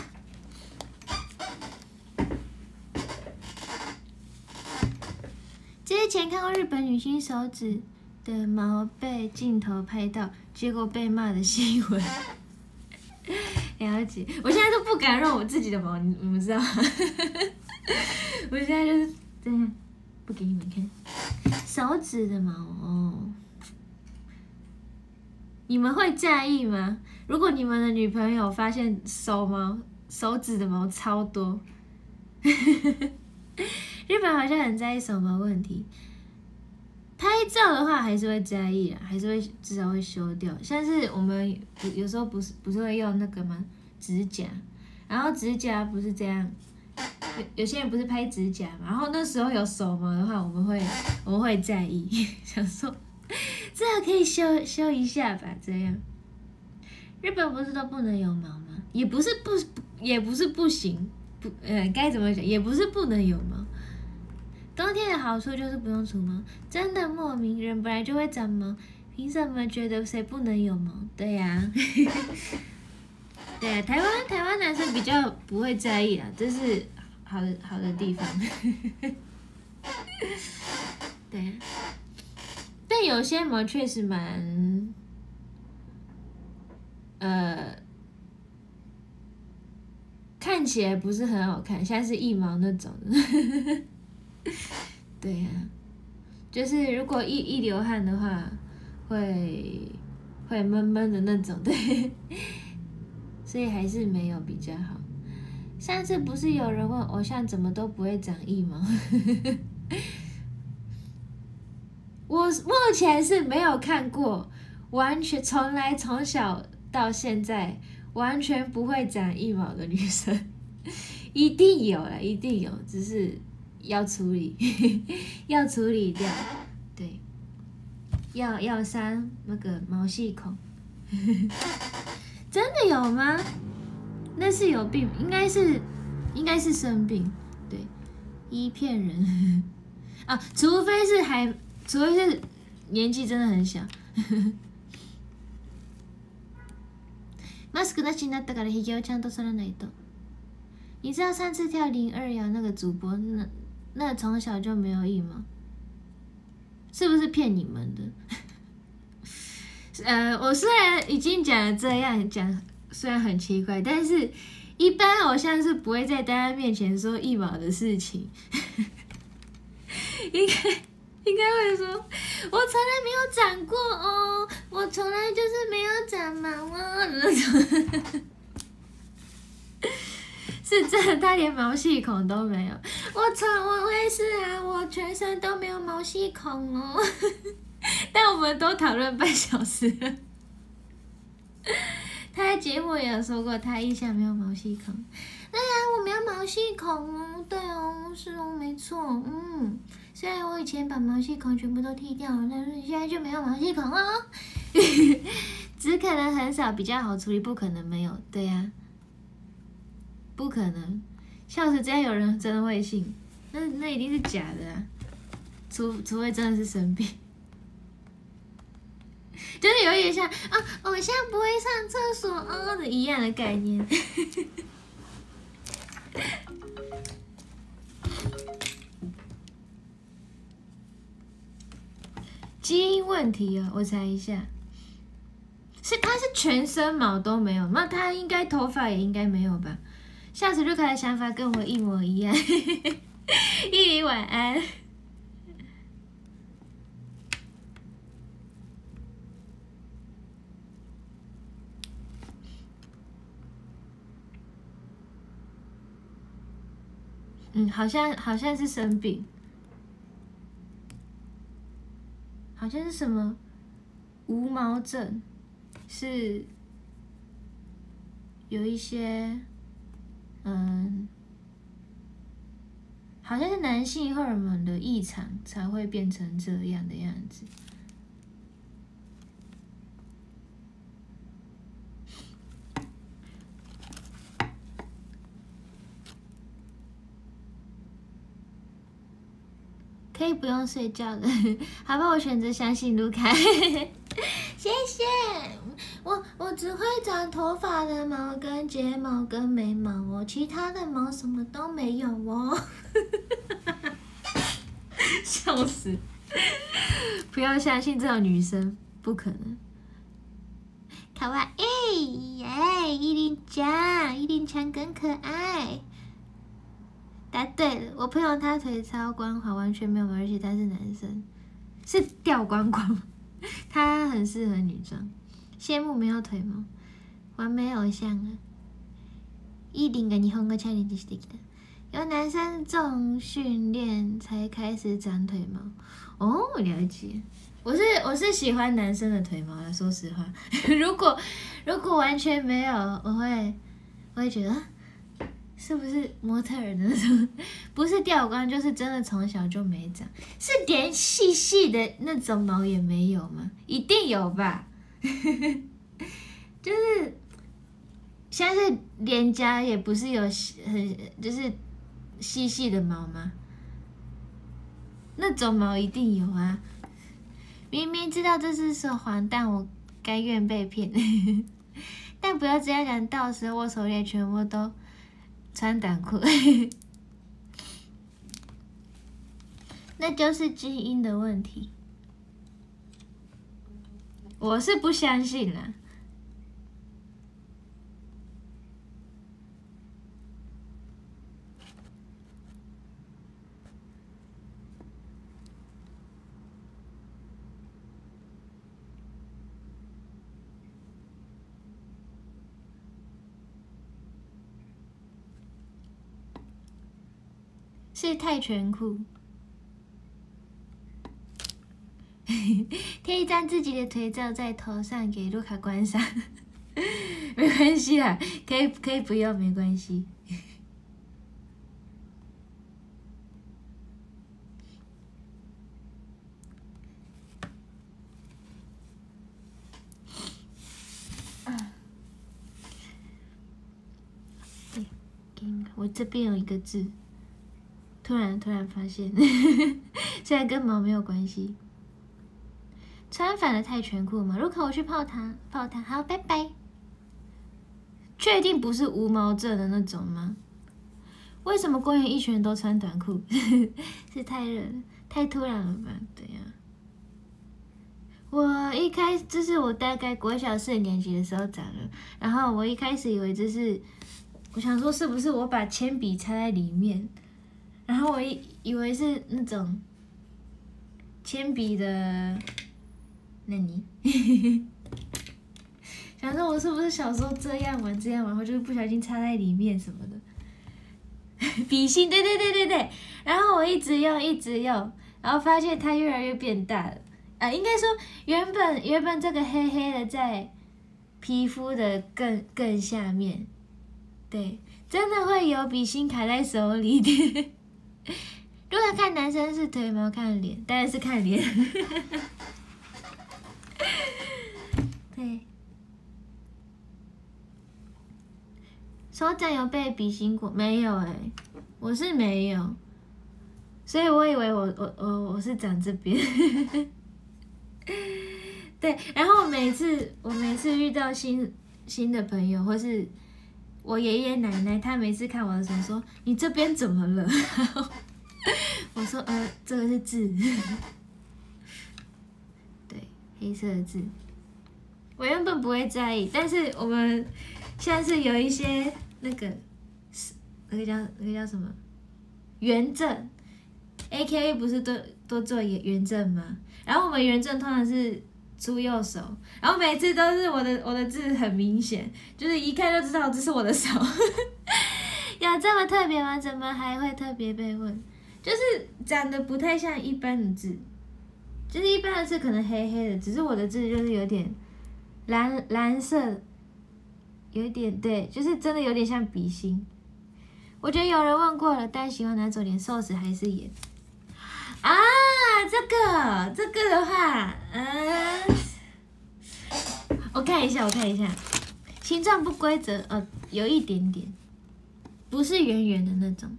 之前看过日本女星手指的毛被镜头拍到，结果被骂的新闻。了解，我现在都不敢让我自己的毛，你们知道吗？我现在就是这样，不给你们看手指的毛哦。你们会在意吗？如果你们的女朋友发现手毛、手指的毛超多，日本好像很在意手毛问题。拍照的话还是会在意，还是会至少会修掉。像是我们有时候不是不是会用那个吗？指甲，然后指甲不是这样，有有些人不是拍指甲嘛，然后那时候有手毛的话，我们会我们会在意，想说。这可以修修一下吧？这样，日本不是都不能有毛吗？也不是不，也不是不行，不，呃，该怎么讲？也不是不能有毛。冬天的好处就是不用除毛，真的莫名，人本来就会长毛，凭什么觉得谁不能有毛？对呀，对啊，台湾台湾男生比较不会在意啊，这是好的好的地方。对，但有些毛确实蛮，呃，看起来不是很好看，像是腋毛那种。对呀，就是如果一一流汗的话，会会闷闷的那种，对，所以还是没有比较好。上次不是有人问偶像怎么都不会长腋毛？我目前是没有看过，完全从来从小到现在完全不会长腋毛的女生，一定有了，一定有，只是。要处理，要处理掉，对，要要删那个毛细孔，真的有吗？那是有病，应该是，应该是生病，对，一骗人啊，除非是还，除非是年纪真的很小。マスクなしになったから髭をちゃんと剃らないと。你知道上次跳零二幺那个主播那？ 那从小就没有腋毛，是不是骗你们的？呃，我虽然已经讲了这样讲，虽然很奇怪，但是一般偶像是不会在大家面前说腋毛的事情，应该应该会说，我从来没有长过哦，我从来就是没有长毛啊那种。是真的，他连毛细孔都没有。我操，我我也是啊，我全身都没有毛细孔哦。但我们都讨论半小时了。他在节目也有说过，他腋下没有毛细孔。对啊，我没有毛细孔哦。对哦，是哦，没错。嗯，虽然我以前把毛细孔全部都剃掉了，但是现在就没有毛细孔哦。只可能很少，比较好处理，不可能没有。对呀。不可能，笑死！这样有人真的会信，那那一定是假的啊！除除非真的是生病，就是有点像啊，偶像不会上厕所啊的一样的概念。基因问题啊，我猜一下，是他是全身毛都没有，那他应该头发也应该没有吧？下次就可的想法跟我一模一样，依林晚安。嗯，好像好像是生病，好像是什么无毛症，是有一些。嗯，好像是男性荷尔蒙的异常才会变成这样的样子。可以不用睡觉的，好吧，我选择相信卢卡，谢谢。我我只会长头发的毛跟睫毛跟眉毛哦，其他的毛什么都没有哦。笑死！不要相信这种女生，不可能。卡哇伊耶，伊林强，伊林强更可爱。答对了，我朋友他腿超光滑，完全没有毛，而且他是男生，是掉光光，他很适合女装。羡慕没有腿毛，完美偶像啊！一定跟你红个千里地是的，有男生重训练才开始长腿毛哦，了解。我是我是喜欢男生的腿毛的，说实话，如果如果完全没有，我会我会觉得是不是模特儿的那种？不是掉光，就是真的从小就没长，是连细细的那种毛也没有吗？一定有吧？就是像是脸颊也不是有很就是细细的毛吗？那种毛一定有啊！明明知道这是说谎，但我甘愿被骗。但不要这样讲，到时候我手里全部都。穿短裤，那就是基因的问题。我是不相信了。是泰拳裤，贴一张自己的腿照在头上给卢卡观赏，没关系啦，可以可以不要，没关系。对，我这边有一个字。突然，突然发现，现在跟毛没有关系。穿反了泰拳裤吗？如果我去泡汤，泡汤，好，拜拜。确定不是无毛症的那种吗？为什么公园一群人都穿短裤？是太热，太突然了吧？对呀。我一开始，这是我大概国小四年级的时候长的，然后我一开始以为这是，我想说是不是我把铅笔插在里面。然后我以以为是那种铅笔的，那你 想说我是不是小时候这样玩这样玩，或就是不小心插在里面什么的？笔芯，对对对对对。然后我一直用一直用，然后发现它越来越变大了。啊，应该说原本原本这个黑黑的在皮肤的更更下面，对，真的会有笔芯卡在手里的。如果看男生是腿毛，看脸当然是看脸。对，手掌有被比心过没有？哎，我是没有，所以我以为我我我我是长这边。对，然后每次我每次遇到新新的朋友，或是我爷爷奶奶，他每次看我的时候说：“你这边怎么了？” 我说呃，这个是字，对，黑色的字。我原本不会在意，但是我们现在是有一些那个是那个叫那个叫什么圆正，A K A 不是都都做圆圆正吗？然后我们圆正通常是出右手，然后每次都是我的我的字很明显，就是一看就知道这是我的手。有这么特别吗？怎么还会特别被问？就是长得不太像一般的字，就是一般的字可能黑黑的，只是我的字就是有点蓝蓝色，有一点对，就是真的有点像笔芯。我觉得有人问过了，但喜欢哪种脸，瘦子还是圆？啊，这个这个的话，嗯，我看一下，我看一下，形状不规则，呃，有一点点，不是圆圆的那种。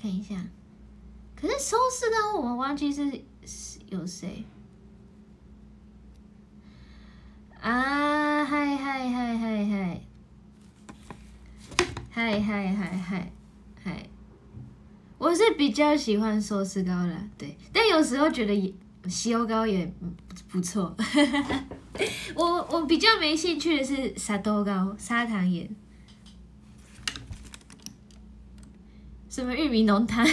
看一下，可是收视的我忘记是有谁啊？嗨嗨嗨嗨嗨，嗨嗨嗨嗨嗨！我是比较喜欢寿司糕的，对，但有时候觉得也西欧膏也不错。我我比较没兴趣的是砂豆糕、砂糖盐。什么玉米浓汤？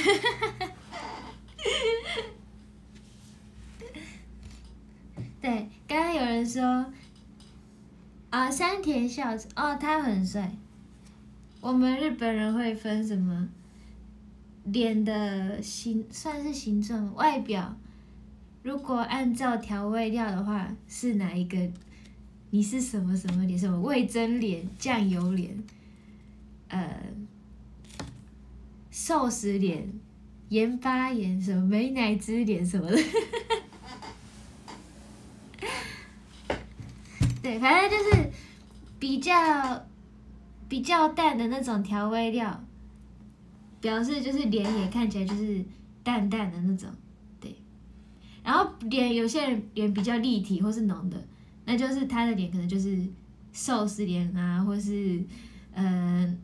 对，刚刚有人说啊，山田孝子哦，他很帅。我们日本人会分什么脸的形，算是形状外表。如果按照调味料的话，是哪一个你是什么什么脸？什么味增脸、酱油脸，呃，寿司脸、盐巴脸，什么美乃滋脸什么的。对，反正就是比较比较淡的那种调味料，表示就是脸也看起来就是淡淡的那种。对，然后脸有些人脸比较立体或是浓的，那就是他的脸可能就是寿司脸啊，或是嗯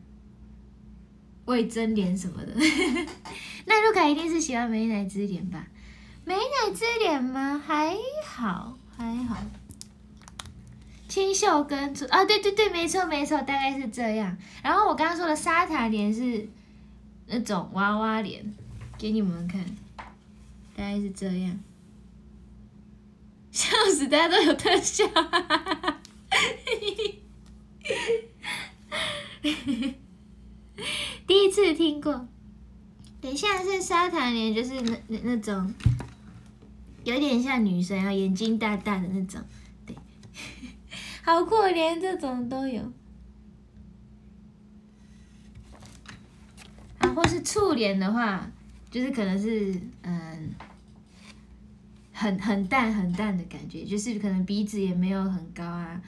味增脸什么的。那卢卡一定是喜欢美乃滋脸吧？美乃滋脸吗？还好，还好。清秀跟粗啊，对对对，没错没错，大概是这样。然后我刚刚说的沙塔脸是那种娃娃脸，给你们看，大概是这样。笑死，大家都有特效，哈哈哈第一次听过。等一下是沙塔脸，就是那那那种，有点像女生啊，眼睛大大的那种。好可怜，这种都有。啊，或是触脸的话，就是可能是嗯，很很淡很淡的感觉，就是可能鼻子也没有很高啊，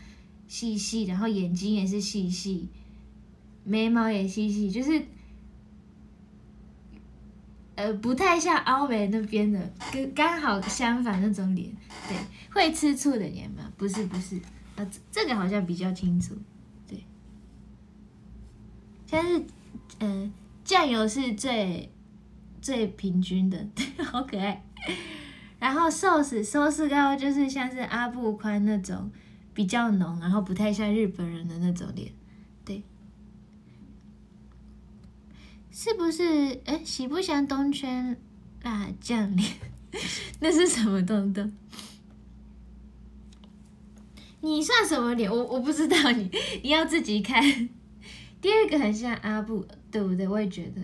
细细，然后眼睛也是细细，眉毛也细细，就是呃不太像欧美那边的，跟刚好相反那种脸，对，会吃醋的脸吗？不是不是。啊，这个好像比较清楚，对。但是，嗯，酱油是最最平均的，对好可爱。然后寿司寿司高就是像是阿布宽那种比较浓，然后不太像日本人的那种脸，对。是不是？哎，喜不喜欢东圈辣酱脸？那是什么东东？你算什么脸？我我不知道你，你要自己看。第二个很像阿布，对不对？我也觉得。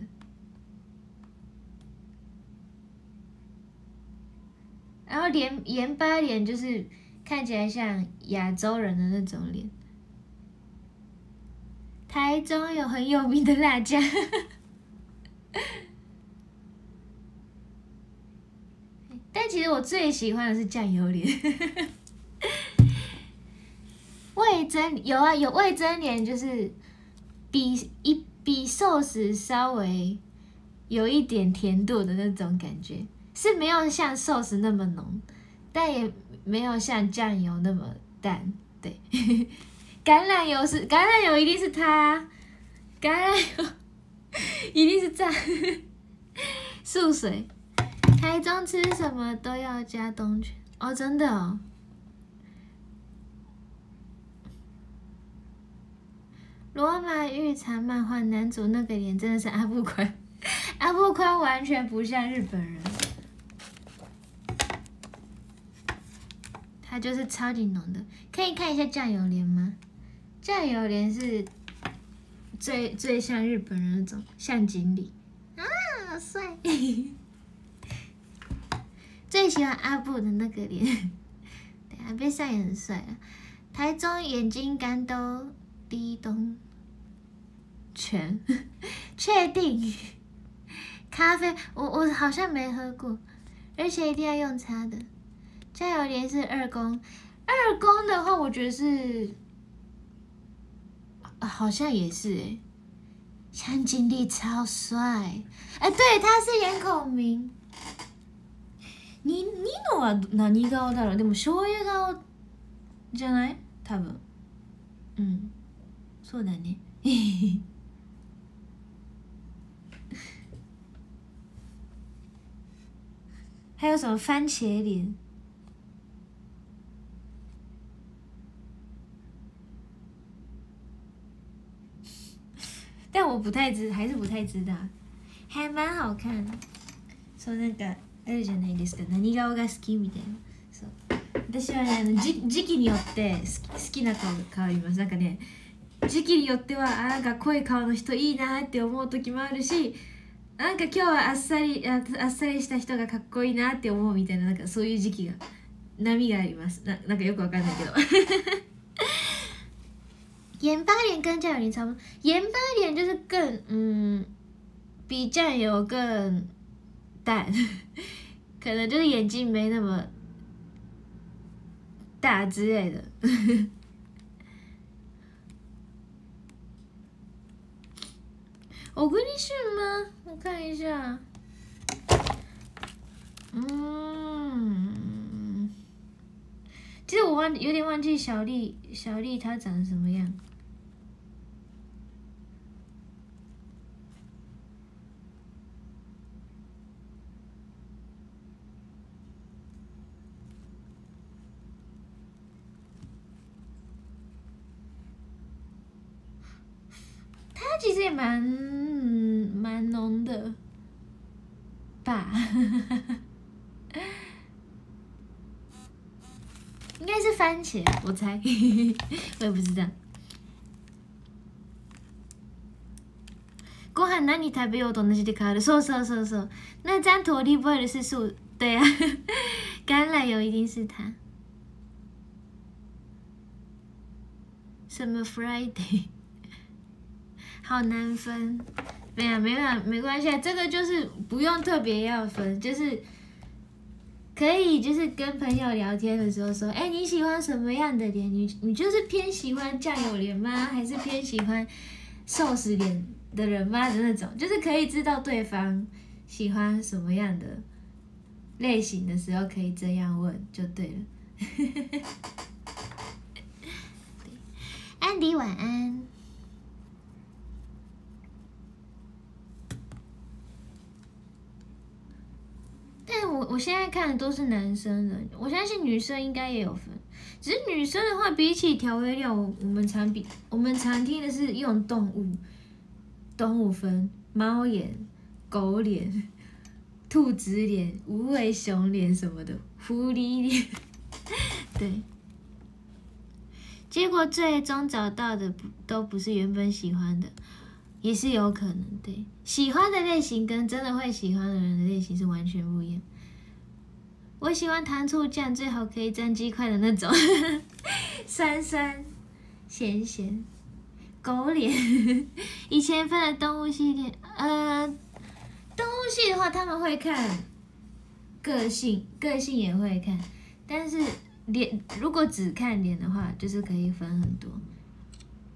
然后连盐巴脸就是看起来像亚洲人的那种脸。台中有很有名的辣酱，但其实我最喜欢的是酱油脸。味增有啊，有味增脸，就是比一比寿司稍微有一点甜度的那种感觉，是没有像寿司那么浓，但也没有像酱油那么淡。对，橄榄油是橄榄油，一定是它，橄榄油 一定是赞。素水，台中吃什么都要加东泉哦，真的哦。罗马浴场漫画男主那个脸真的是阿布宽，阿布宽完全不像日本人，他就是超级浓的。可以看一下酱油脸吗？酱油脸是最最像日本人那种，像锦鲤啊，好帅！最喜欢阿布的那个脸，对啊，被上也很帅啊。台中眼睛干都。低东泉，确定？咖啡，我我好像没喝过，而且一定要用擦的。酱油莲是二宫，二宫的话，我觉得是，好像也是哎。香金力超帅，哎，对，他是演孔明。你你のは何顔だろう？でも醤油顔じゃない？多分。うん。 そうだね 还有什么番茄脸？但我不太知，还是不太知道，还蛮好看。そうなんかあるじゃないですか。何顔が好き？みたいな。そう。私はね、あの時時期によって好き好きな顔が変わります。なんかね。時期によってはあなんか濃い顔の人いいなって思う時もあるしなんか今日はあっさりあっさりした人がかっこいいなって思うみたいななんかそういう時期が波があります。ななんかよくわかんないけど。盐巴脸跟酱油脸差不多，盐巴脸就是更嗯，比酱油更淡，可能就是眼睛没那么大之类的。我跟你是吗？我看一下。嗯，其实我忘有点忘记小丽，小丽她长什么样。她其实也蛮蛮浓的吧。应该是番茄，我猜，我也不知道。ご飯何食べようと同じで変わる。そうそうそうそう。那张图 olive oil 是素，对啊，橄榄油一定是它。什么 Friday？ 好难分。没有没有没关系啊，这个就是不用特别要分，就是。可以，就是跟朋友聊天的时候说，哎，你喜欢什么样的脸？你你就是偏喜欢酱油脸吗？还是偏喜欢瘦死脸的人吗？的那种，就是可以知道对方喜欢什么样的类型的时候，可以这样问就对了。安迪晚安。但我我现在看的都是男生的，我相信女生应该也有分，只是女生的话，比起调味料，我们常比我们常听的是用动物，动物分猫眼、狗脸、兔子脸、无尾熊脸什么的，狐狸脸，对，结果最终找到的不都不是原本喜欢的，也是有可能，对。喜欢的类型跟真的会喜欢的人的类型是完全不一样。我喜欢糖醋酱，最好可以沾鸡块的那种，酸酸咸咸。狗脸，以前分的动物系列，呃，动物系的话他们会看个性，个性也会看，但是脸如果只看脸的话，就是可以分很多，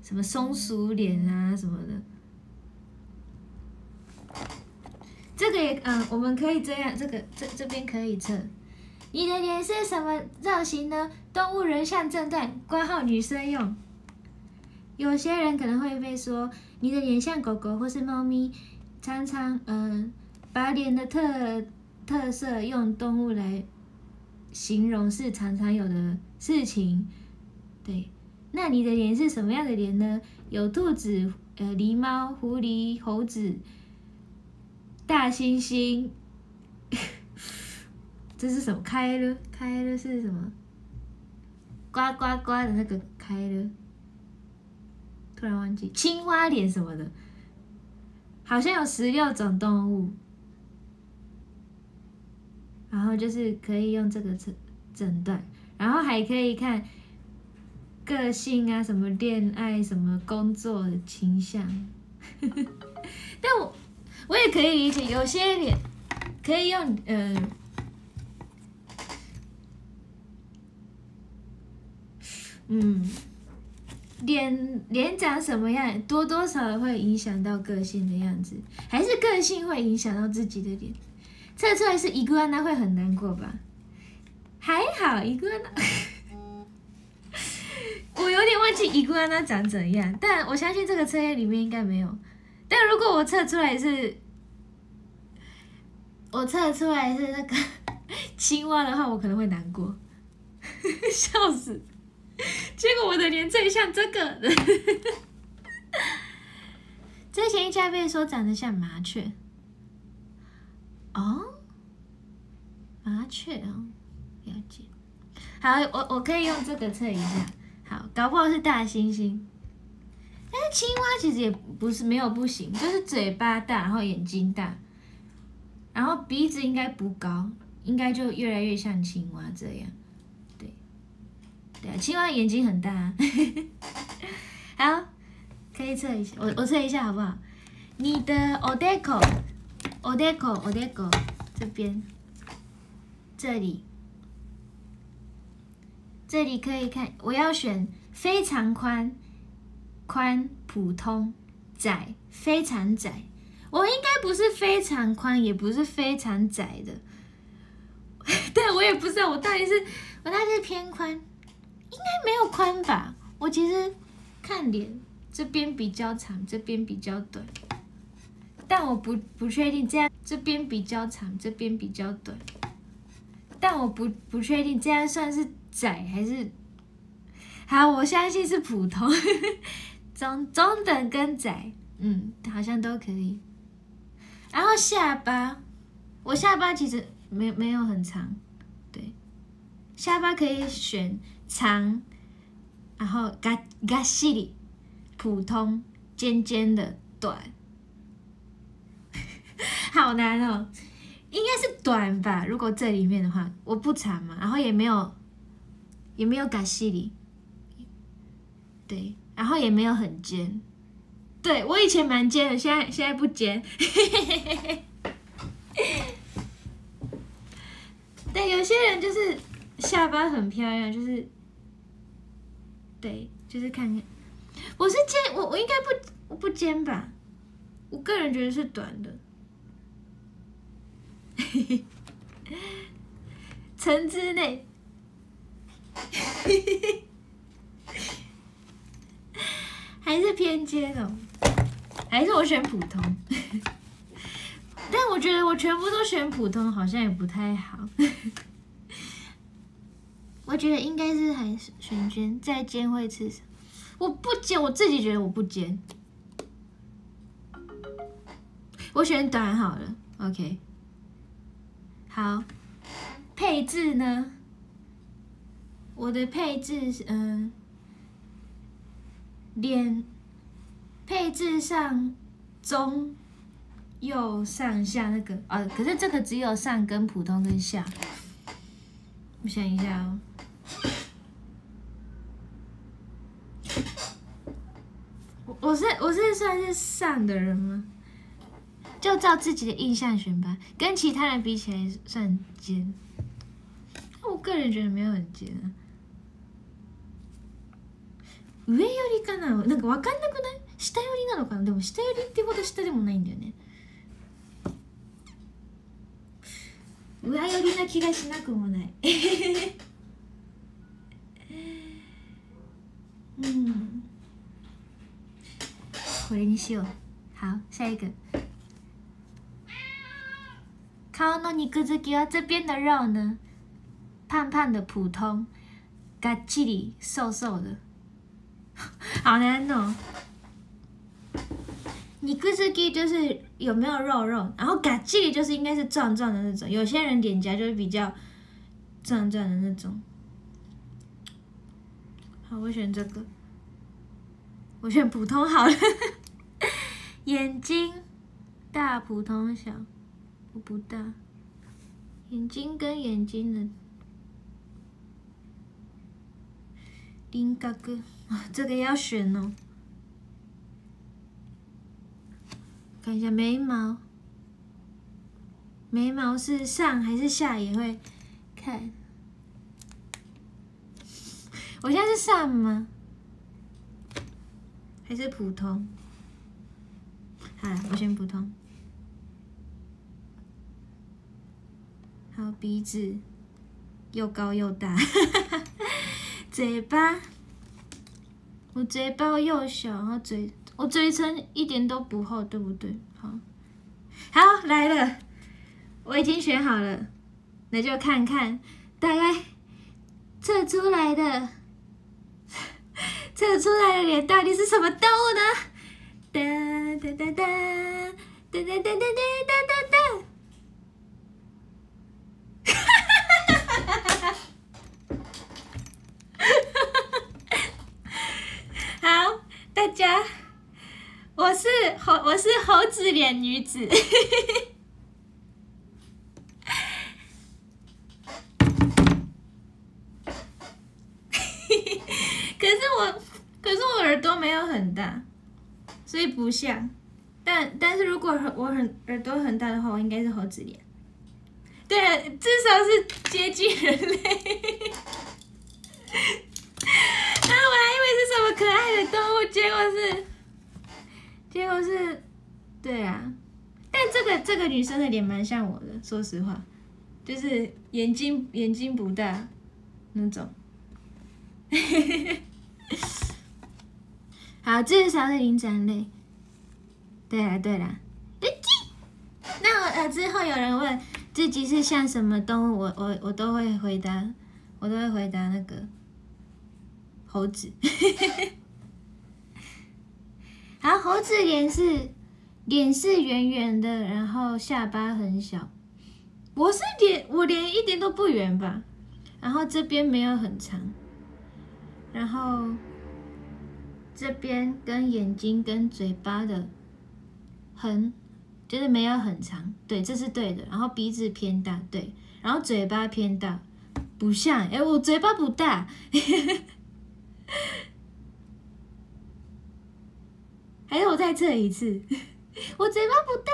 什么松鼠脸啊什么的。这个也嗯，我们可以这样，这个这这边可以测。你的脸是什么造型呢？动物人像正段，挂号女生用。有些人可能会被说你的脸像狗狗或是猫咪，常常嗯把脸的特特色用动物来形容是常常有的事情。对，那你的脸是什么样的脸呢？有兔子、呃狸猫、狐狸、猴子。大猩猩，这是什么？开了，开了是什么？呱呱呱的那个开了，突然忘记青蛙脸什么的，好像有十六种动物，然后就是可以用这个诊诊断，然后还可以看个性啊，什么恋爱，什么工作的倾向，但我。我也可以理解，有些脸可以用，嗯，嗯，脸脸长什么样，多多少少会影响到个性的样子，还是个性会影响到自己的脸？测出来是一个，那会很难过吧？还好一个呢，我有点忘记一个那长怎样，但我相信这个测验里面应该没有。但如果我测出来是，我测出来是那个青蛙的话，我可能会难过，笑死！结果我的脸最像这个，之前一家被说长得像麻雀，哦，麻雀哦，了解。好，我我可以用这个测一下，好，搞不好是大猩猩。但是青蛙其实也不是没有不行，就是嘴巴大，然后眼睛大，然后鼻子应该不高，应该就越来越像青蛙这样。对，啊，青蛙眼睛很大。好，可以测一下，我我测一下好不好？你的 Odeco，Odeco，Odeco 这边，这里，这里可以看，我要选非常宽、宽、普通、窄、非常窄。我应该不是非常宽，也不是非常窄的。但我也不知道我到底是我到底是偏宽，应该没有宽吧？我其实看脸这边比较长，这边比较短。但我不不确定这样这边比较长，这边比较短。但我不不确定这样算是窄还是好，我相信是普通，中中等跟窄，嗯，好像都可以。然后下巴，我下巴其实没没有很长，对，下巴可以选长，然后嘎嘎细里，普通尖尖的短。好难哦，应该是短吧。如果这里面的话，我不长嘛，然后也没有，也没有嘎西里，对，然后也没有很尖。对我以前蛮尖的，现在现在不尖。对，有些人就是下巴很漂亮，就是对，就是看看。我是尖，我我应该不我不尖吧？我个人觉得是短的。城之内，还是偏尖哦，还是我选普通？但我觉得我全部都选普通，好像也不太好。我觉得应该是还是选尖，再尖会吃什我不尖，我自己觉得我不尖。我选短好了，OK。好，配置呢？我的配置是嗯，脸配置上中右上下那个啊，可是这个只有上跟普通跟下。我想一下哦，我我是我是算是上的人吗？就照自己的印象选吧，跟其他人比起来算尖，我个人觉得没有很尖啊。上よりかな、なんかわかんなくない？下よりなのかな？でも下よりってほど下でもないんだよね。上よりな気がしなくもない。 うん。これにしよう。好，下一个。顔の肉付きは这边的肉呢，胖胖的普通，嘎叽里瘦瘦的，好难哦。肉付き就是有没有肉肉，然后嘎叽里就是应该是壮壮的那种。有些人脸颊就是比较壮壮的那种。 我选这个，我选普通好了。眼睛大，普通小。我不大，眼睛跟眼睛的林哥哥啊，这个要选哦。看一下眉毛，眉毛是上还是下也会看。我现在是上吗？还是普通？好，我选普通。好鼻子，又高又大，嘴巴，我嘴巴又小，然后嘴，我嘴唇一点都不厚，对不对？好，好来了，我已经选好了，那就看看大概测出来的，测出来的脸到底是什么动物呢？哒哒哒哒哒哒哒哒哒哒哒。好，大家，我是猴，我是猴子脸女子。可是我，可是我耳朵没有很大，所以不像。但但是如果我很耳朵很大的话，我应该是猴子脸。对，至少是接近人类。啊，我还以为是什么可爱的动物，结果是，结果是，对啊。但这个这个女生的脸蛮像我的，说实话，就是眼睛眼睛不大那种。嘿嘿嘿 好，至少是灵长类。对了对了，那我呃之后有人问自己是像什么动物，我我我都会回答，我都会回答那个猴子。好，猴子脸是脸是圆圆的，然后下巴很小。我是脸，我脸一点都不圆吧？然后这边没有很长，然后这边跟眼睛跟嘴巴的。很，就是没有很长，对，这是对的。然后鼻子偏大，对，然后嘴巴偏大，不像，哎，我嘴巴不大，还是我再测一次，我嘴巴不大。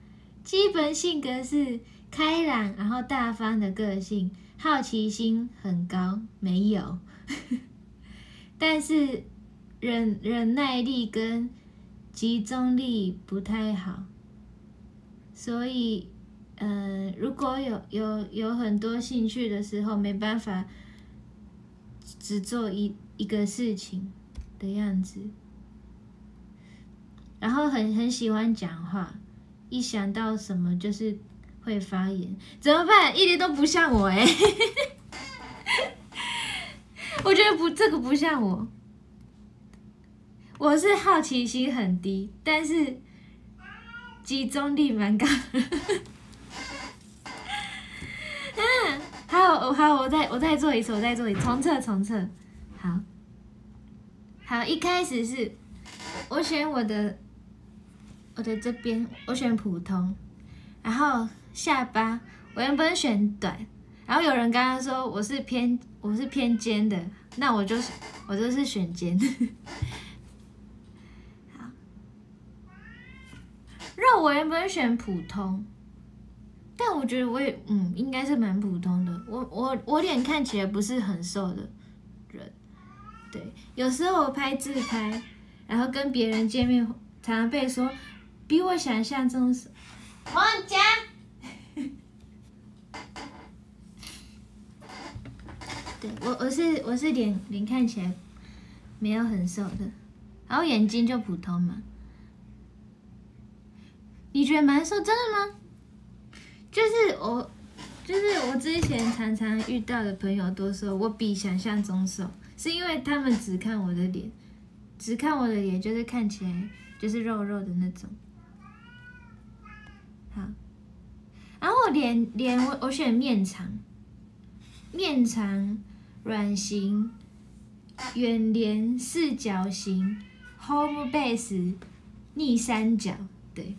基本性格是开朗，然后大方的个性，好奇心很高，没有，但是忍忍耐力跟。集中力不太好，所以，呃，如果有有有很多兴趣的时候，没办法只做一一个事情的样子。然后很很喜欢讲话，一想到什么就是会发言，怎么办？一点都不像我哎，我觉得不，这个不像我。我是好奇心很低，但是集中力蛮高。嗯，还有，还有，我再我再做一次，我再做一次，重测重测。好，好，一开始是我选我的，我的这边我选普通，然后下巴我原本选短，然后有人刚刚说我是偏我是偏尖的，那我就是我就是选尖。好肉我原本选普通，但我觉得我也嗯应该是蛮普通的。我我我脸看起来不是很瘦的人，对，有时候我拍自拍，然后跟别人见面，常常被说比我想象中瘦。王佳，对我我是我是脸脸看起来没有很瘦的，然后眼睛就普通嘛。你觉得蛮瘦，真的吗？就是我，就是我之前常常遇到的朋友都说我比想象中瘦，是因为他们只看我的脸，只看我的脸，就是看起来就是肉肉的那种。好，然后我脸脸我我选面长，面长软形，圆脸四角形，home base 逆三角，对。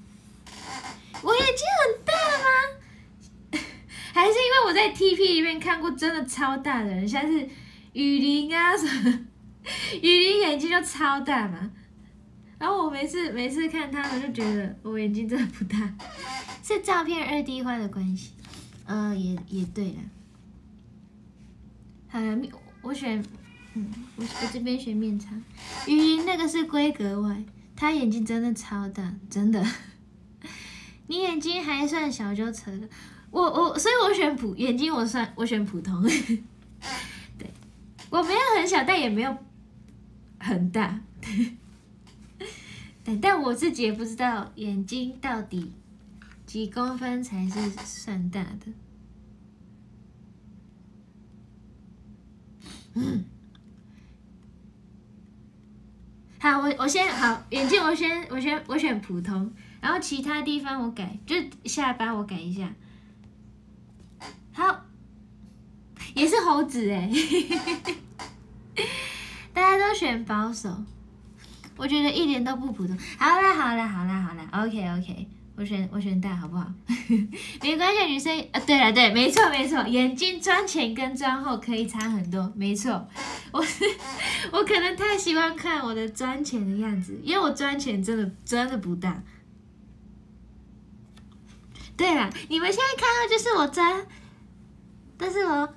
我眼睛很大吗？还是因为我在 TP 里面看过真的超大的人，像是雨林啊什么，雨林眼睛就超大嘛。然后我每次每次看他们就觉得我眼睛真的不大，是照片二 D 化的关系。呃，也也对了。好了，我选，嗯，我我这边选面长。雨林那个是规格外，他眼睛真的超大，真的。你眼睛还算小就扯了，我我所以我选普眼睛我算我选普通，对，我没有很小，但也没有很大，对，但我自己也不知道眼睛到底几公分才是算大的。嗯，好，我我先好眼镜，我先我先我选普通。然后其他地方我改，就下巴我改一下。好，也是猴子哎，大家都选保守，我觉得一点都不普通。好啦好啦好啦好啦，OK OK，我选我选大好不好？没关系，女生啊，对了对，没错没错，眼睛妆前跟妆后可以差很多，没错。我 我可能太喜欢看我的妆前的样子，因为我妆前真的真的不大。对了，你们现在看到就是我妆，但是我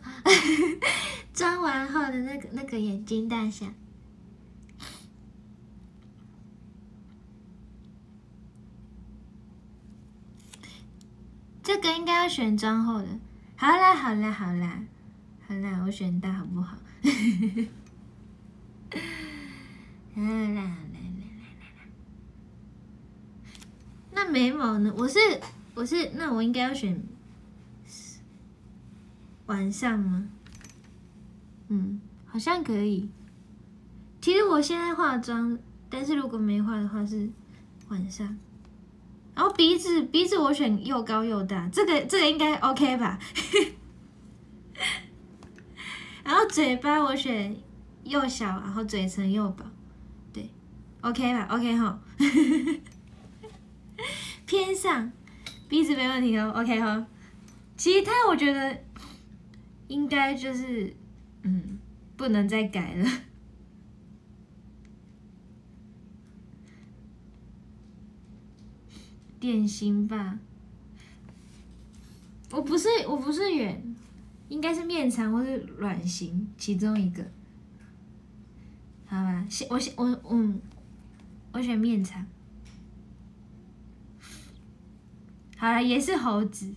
妆完后的那个那个眼睛大小。这个应该要选妆后的。好啦，好啦，好啦，好啦，我选大好不好？来来来来来来，那眉毛呢？我是我是，那我应该要选晚上吗？嗯，好像可以。其实我现在化妆，但是如果没化的话是晚上。然后鼻子鼻子我选又高又大，这个这个应该 OK 吧？然后嘴巴我选又小，然后嘴唇又薄，对，OK 吧？OK 哈，偏上鼻子没问题哦，OK 哈。其他我觉得应该就是嗯，不能再改了。点心吧，我不是我不是圆，应该是面长或是卵形其中一个，好吧，选我选我嗯，我选面长，好了也是猴子，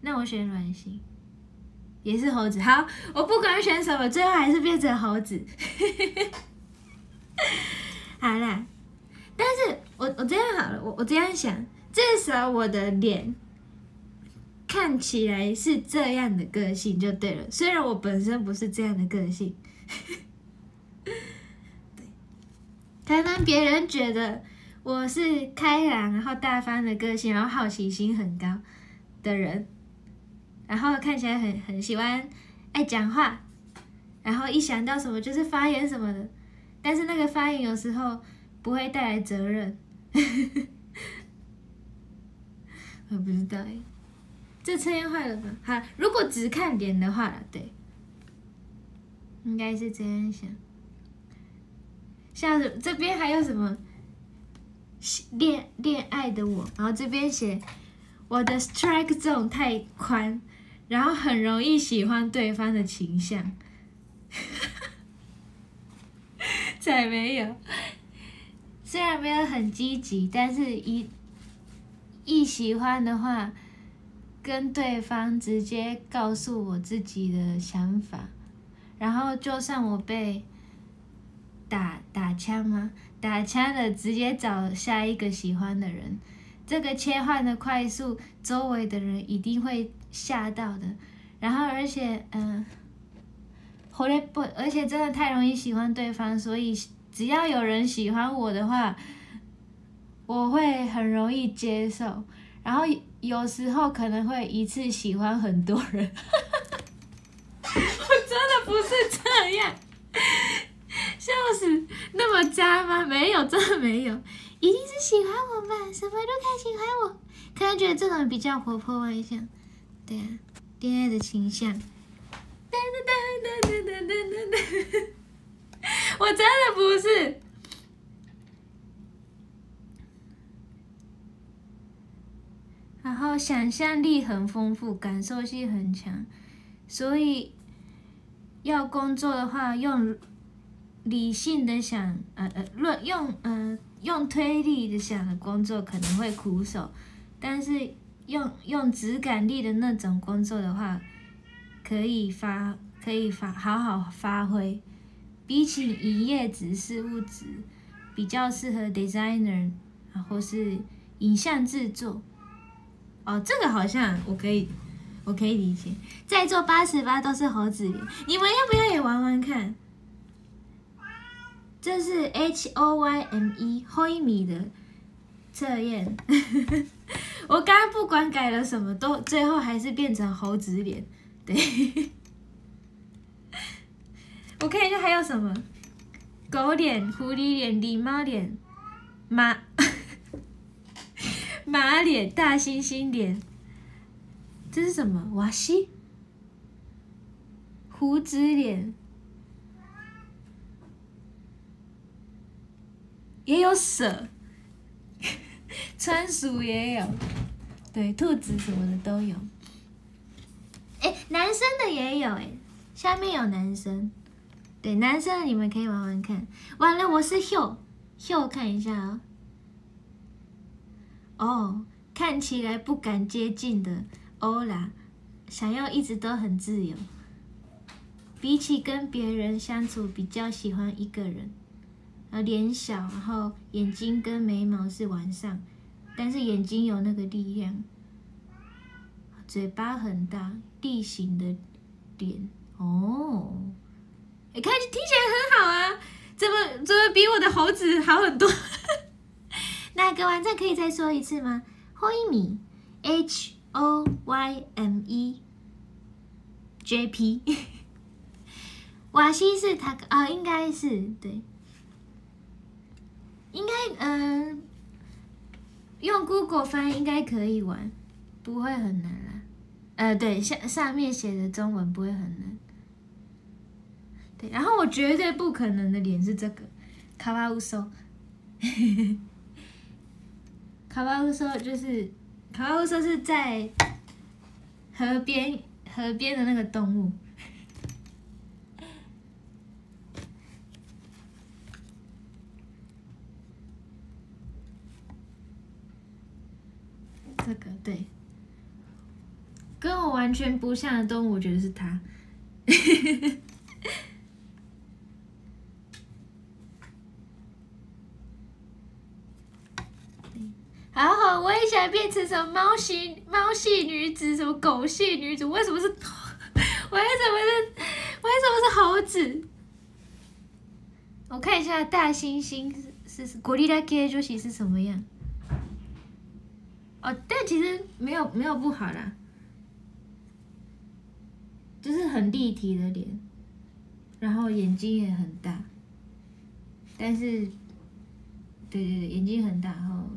那我选卵形，也是猴子，好，我不管选什么，最后还是变成猴子，好啦，但是我我这样好了，我我这样想。至少我的脸看起来是这样的个性就对了，虽然我本身不是这样的个性，对，可能别人觉得我是开朗然后大方的个性，然后好奇心很高的人，然后看起来很很喜欢爱讲话，然后一想到什么就是发言什么的，但是那个发言有时候不会带来责任。我不知道哎，这测验坏了吧？好，如果只看脸的话，对，应该是这样想。像这边还有什么恋恋爱的我，然后这边写我的 strike zone 太宽，然后很容易喜欢对方的倾向。再没有，虽然没有很积极，但是一。一喜欢的话，跟对方直接告诉我自己的想法，然后就算我被打打枪吗？打枪了，直接找下一个喜欢的人。这个切换的快速，周围的人一定会吓到的。然后，而且，嗯，后来不，而且真的太容易喜欢对方，所以只要有人喜欢我的话。我会很容易接受然后有时候可能会一次喜欢很多人。哈哈哈我真的不是这样。笑死那么渣吗？没有真的没有。一定是喜欢我吧什么都可以喜欢我。可能觉得这种比较活泼外向。对啊恋爱的倾向。噔噔噔噔噔噔噔噔我真的不是。然后想象力很丰富，感受性很强，所以要工作的话，用理性的想，呃呃，论用呃用推理的想的工作可能会苦手，但是用用质感力的那种工作的话，可以发可以发好好发挥。比起一页纸是物质，比较适合 designer，然后是影像制作。哦，这个好像我可以，我可以理解。在座八十八都是猴子脸，你们要不要也玩玩看？这是 H O Y M E Hoyme 的测验。我刚刚不管改了什么，都最后还是变成猴子脸。对，我看一下还有什么：狗脸、狐狸脸、狸猫脸、马。马脸、大猩猩脸，这是什么？瓦西，胡子脸，也有蛇，川鼠也有，对，兔子什么的都有。哎，男生的也有哎，下面有男生，对，男生的你们可以玩玩看。完了，我是秀秀，看一下哦。哦，看起来不敢接近的欧拉，想要一直都很自由。比起跟别人相处，比较喜欢一个人。呃，脸小，然后眼睛跟眉毛是晚上，但是眼睛有那个力量。嘴巴很大，地形的脸哦。哎，看听起来很好啊，怎么怎么比我的猴子好很多？那个网站可以再说一次吗？Hoyme，H O Y M E，J P，瓦西是他啊，应该是对，应该嗯，用 Google 翻应该可以玩，不会很难啦。呃，对，下上面写的中文不会很难。对，然后我绝对不可能的脸是这个，卡哇乌索。卡巴乌说就是，卡巴乌说是在河边河边的那个动物。这个对，跟我完全不像的动物，我觉得是它。好好，我也想变成什么猫系猫系女子，什么狗系女子？为什么是？为什么是？为什么是猴子？我看一下大猩猩是是国立大 K 主席是什么样？哦，但其实没有没有不好啦，就是很立体的脸，然后眼睛也很大，但是，对对对，眼睛很大，然后。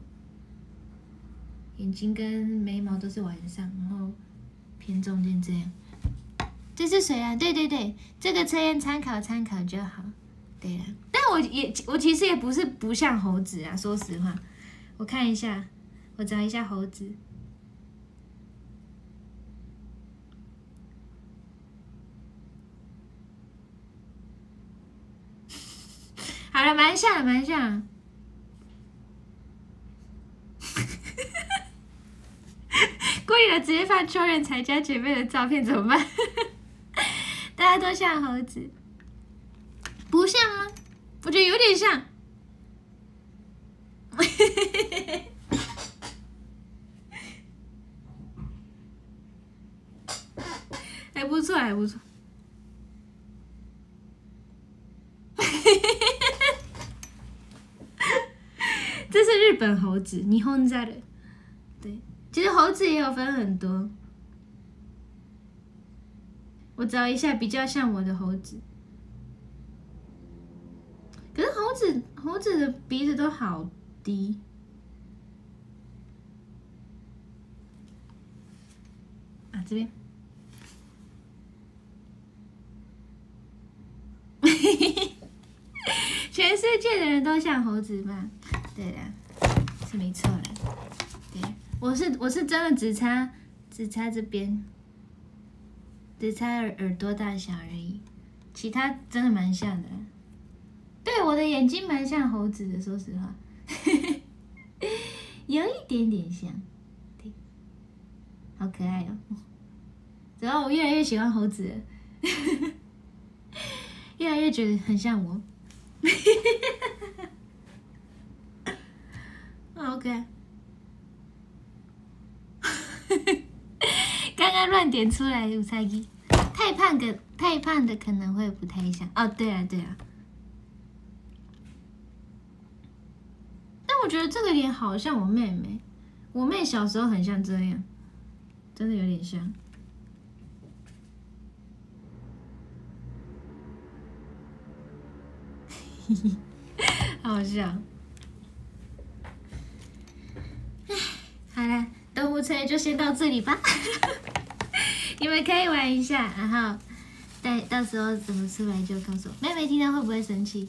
眼睛跟眉毛都是晚上，然后偏中间这样。这是谁啊？对对对，这个测验参考参考就好。对了，但我也我其实也不是不像猴子啊，说实话。我看一下，我找一下猴子。好了，蛮像，蛮像。故意的直接放秋人才家姐妹的照片怎么办？大家都像猴子，不像吗？我觉得有点像，还不错，还不错。这是日本猴子，霓虹在的。其实猴子也有分很多，我找一下比较像我的猴子。可是猴子猴子的鼻子都好低，啊这边，全世界的人都像猴子吗？对的，是没错的。我是我是真的只差只差这边，只差耳耳朵大小而已，其他真的蛮像的。对，我的眼睛蛮像猴子的，说实话，有一点点像，好可爱哦。然后我越来越喜欢猴子，越来越觉得很像我。OK。刚刚乱点出来五彩一，太胖的太胖的可能会不太像哦。对啊对啊，但我觉得这个脸好像我妹妹，我妹小时候很像这样，真的有点像，好笑。好了，动物车就先到这里吧。你们可以玩一下，然后待到时候怎么出来就告诉我。妹妹听到会不会生气？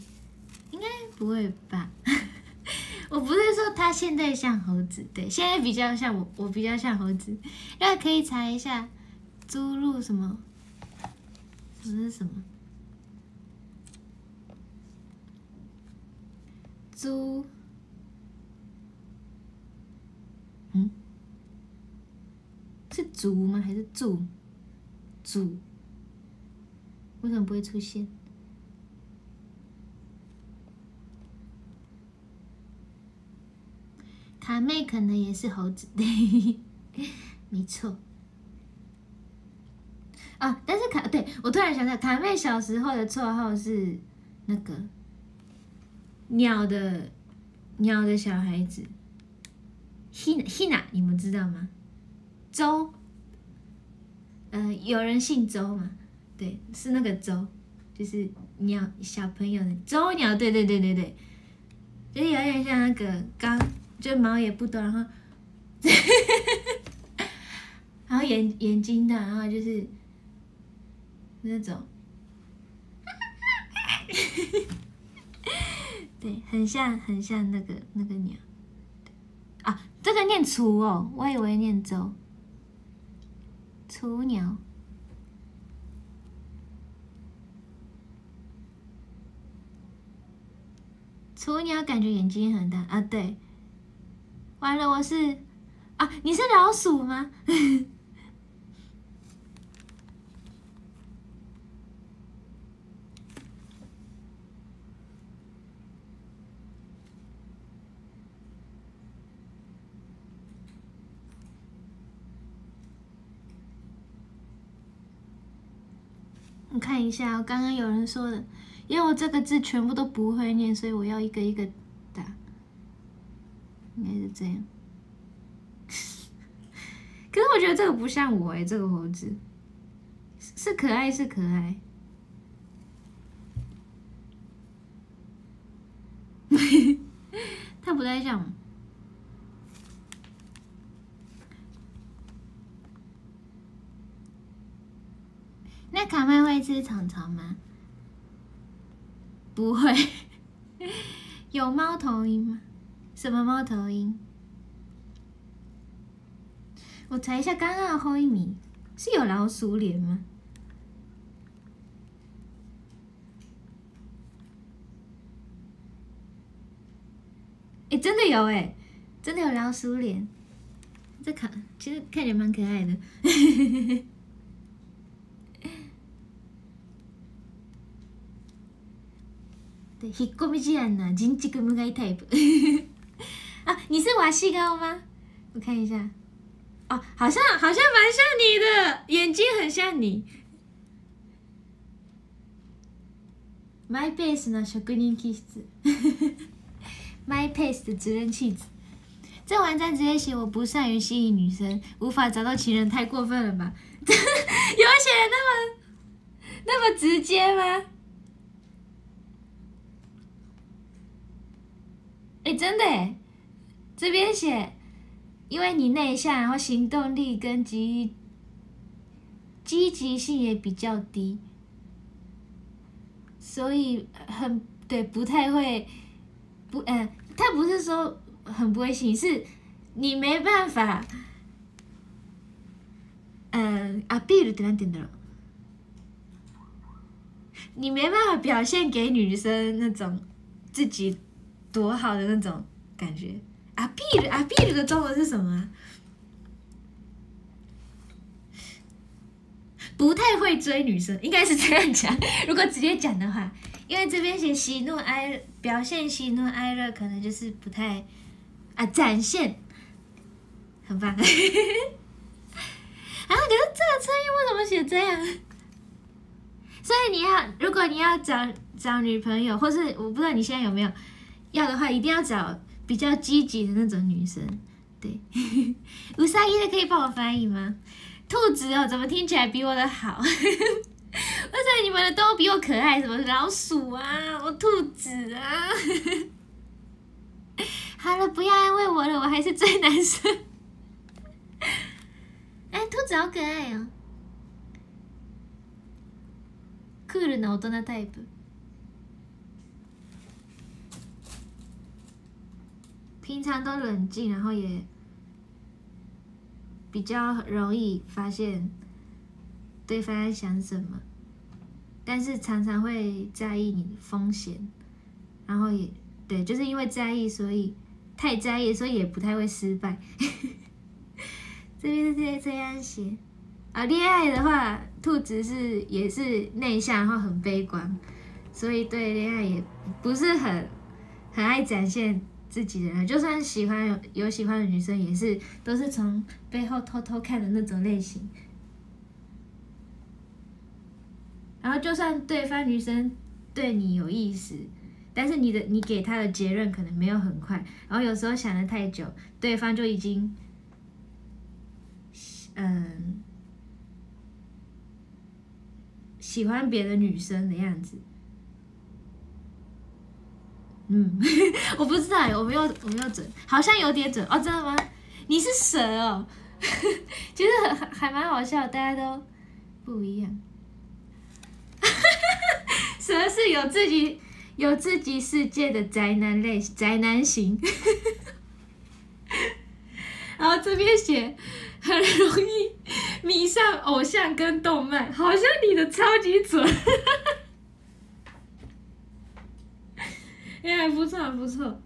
应该不会吧。我不是说他现在像猴子，对，现在比较像我，我比较像猴子。那可以查一下，猪鹿什么？什么是什么？猪？嗯？是族吗？还是猪？猪？为什么不会出现？卡妹可能也是猴子，对，没错。啊，但是卡对我突然想到，卡妹小时候的绰号是那个鸟的鸟的小孩子，Hina Hina，你们知道吗？周，呃，有人姓周嘛？对，是那个周，就是鸟小朋友的周鸟，对对对对对，就是有点像那个刚。就毛也不多，然后，然后眼眼睛的，然后就是那种，对，很像很像那个那个鸟，啊，这个念雏哦，我以为念周，雏鸟，雏鸟感觉眼睛很大啊，对。完了，我是啊，你是老鼠吗？看一下，刚刚有人说的，因为我这个字全部都不会念，所以我要一个一个打。应该是这样，可是我觉得这个不像我哎，这个猴子是可爱是可爱，他不太像。那卡麦会吃草草吗？不会，有猫头鹰吗？什么猫头鹰？我查一下，刚刚的后一米是有老鼠脸吗？哎，真的有哎，真的有老鼠脸，这看其实看起来蛮可爱的。对，引っ込み思案な人畜無害タイプ。啊，你是瓦西高吗？我看一下，哦，好像好像蛮像你的，眼睛很像你。My pace 呢？職人気質。My pace 的职人气质。这网站直接写我不善于吸引女生，无法找到情人，太过分了吧？有写的那么那么直接吗？ 真的哎。这边写，因为你内向，然后行动力跟积积极性也比较低，所以很对，不太会不嗯，他不是说很不会吸引，是你没办法，嗯啊，B 的点点的，你没办法表现给女生那种自己多好的那种感觉。阿 B 阿 B 的中文是什么？不太会追女生，应该是这样讲。如果直接讲的话，因为这边写喜怒哀表现喜怒哀乐，可能就是不太啊展现，很棒。啊，可是这个车音为什么写这样？所以你要，如果你要找找女朋友，或是我不知道你现在有没有要的话，一定要找。比较积极的那种女生，对，五三一的可以帮我翻译吗？兔子哦，怎么听起来比我的好？为什么你们的都比我可爱？什么老鼠啊，我兔子啊？好了，不要安慰我了，我还是追男生。 好可爱哦。クールな大人タイプ。 平常都冷静，然后也比较容易发现对方在想什么，但是常常会在意你的风险，然后也对，就是因为在意，所以太在意，所以也不太会失败。这边是这这样写啊，恋爱的话，兔子是也是内向，然后很悲观，所以对恋爱也不是很很爱展现。自己的人，就算喜欢有有喜欢的女生，也是都是从背后偷偷看的那种类型。然后，就算对方女生对你有意思，但是你的你给她的结论可能没有很快，然后有时候想的太久，对方就已经，嗯，喜欢别的女生的样子。嗯，我不知道，我没有，我没有准，好像有点准哦，真的吗？你是蛇哦，其实还还蛮好笑，大家都不一样。蛇是有自己有自己世界的宅男类宅男型，然后这边写很容易迷上偶像跟动漫，好像你的超级准。哎，不错不错。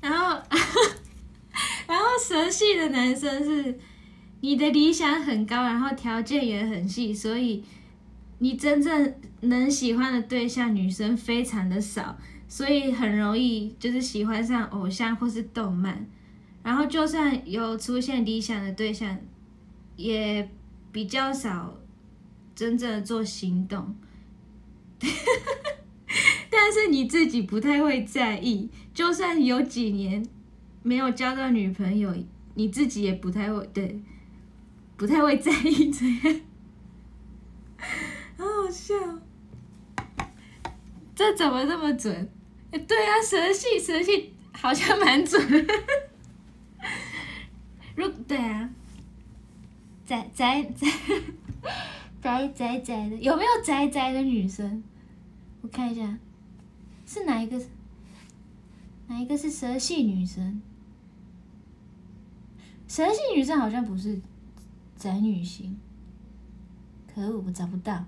然后，然后蛇系的男生是，你的理想很高，然后条件也很细，所以你真正能喜欢的对象女生非常的少，所以很容易就是喜欢上偶像或是动漫。然后就算有出现理想的对象，也比较少真正的做行动。但是你自己不太会在意，就算有几年没有交到女朋友，你自己也不太会对，不太会在意这样，好好笑，这怎么这么准？哎，对啊，蛇系蛇系好像蛮准，如对啊，宅宅宅。宅宅宅的有没有宅宅的女生？我看一下，是哪一个？哪一个是蛇系女生？蛇系女生好像不是宅女型，可恶，我找不到。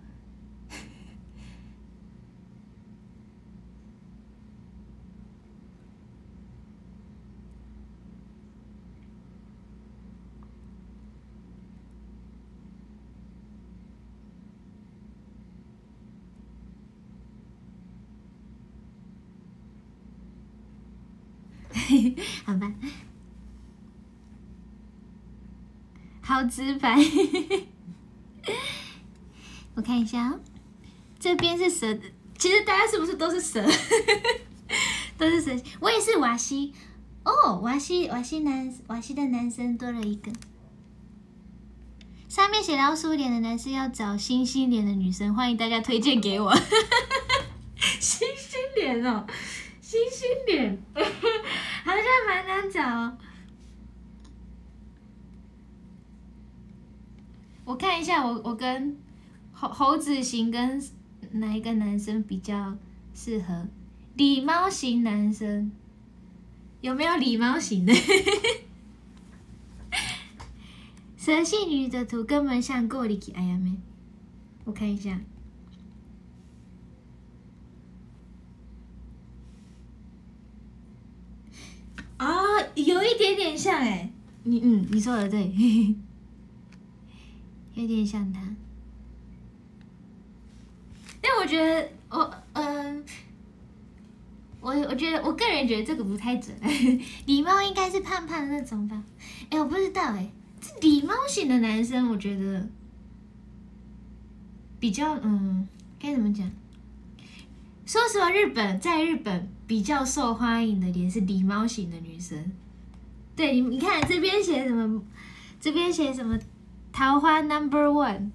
好吧，好直白。我看一下哦，这边是蛇，其实大家是不是都是蛇？都是蛇。我也是瓦西哦，瓦西瓦西男瓦西的男生多了一个。上面写老鼠脸的男生要找星星脸的女生，欢迎大家推荐给我。星星脸哦。星星脸，好像蛮难找。我看一下，我我跟猴猴子型跟哪一个男生比较适合？礼貌型男生有没有礼貌型的？蛇系女的图根本像过里去，哎呀妹！我看一下。啊，有一点点像哎，你嗯，你说的对，有点像他。但我觉得我嗯，我我觉得我个人觉得这个不太准，礼貌应该是胖胖的那种吧？哎，我不知道哎，这礼貌型的男生，我觉得比较嗯，该怎么讲？说实话，日本在日本比较受欢迎的脸是礼貌型的女生。对你，你看这边写什么？这边写什么？桃花 number one。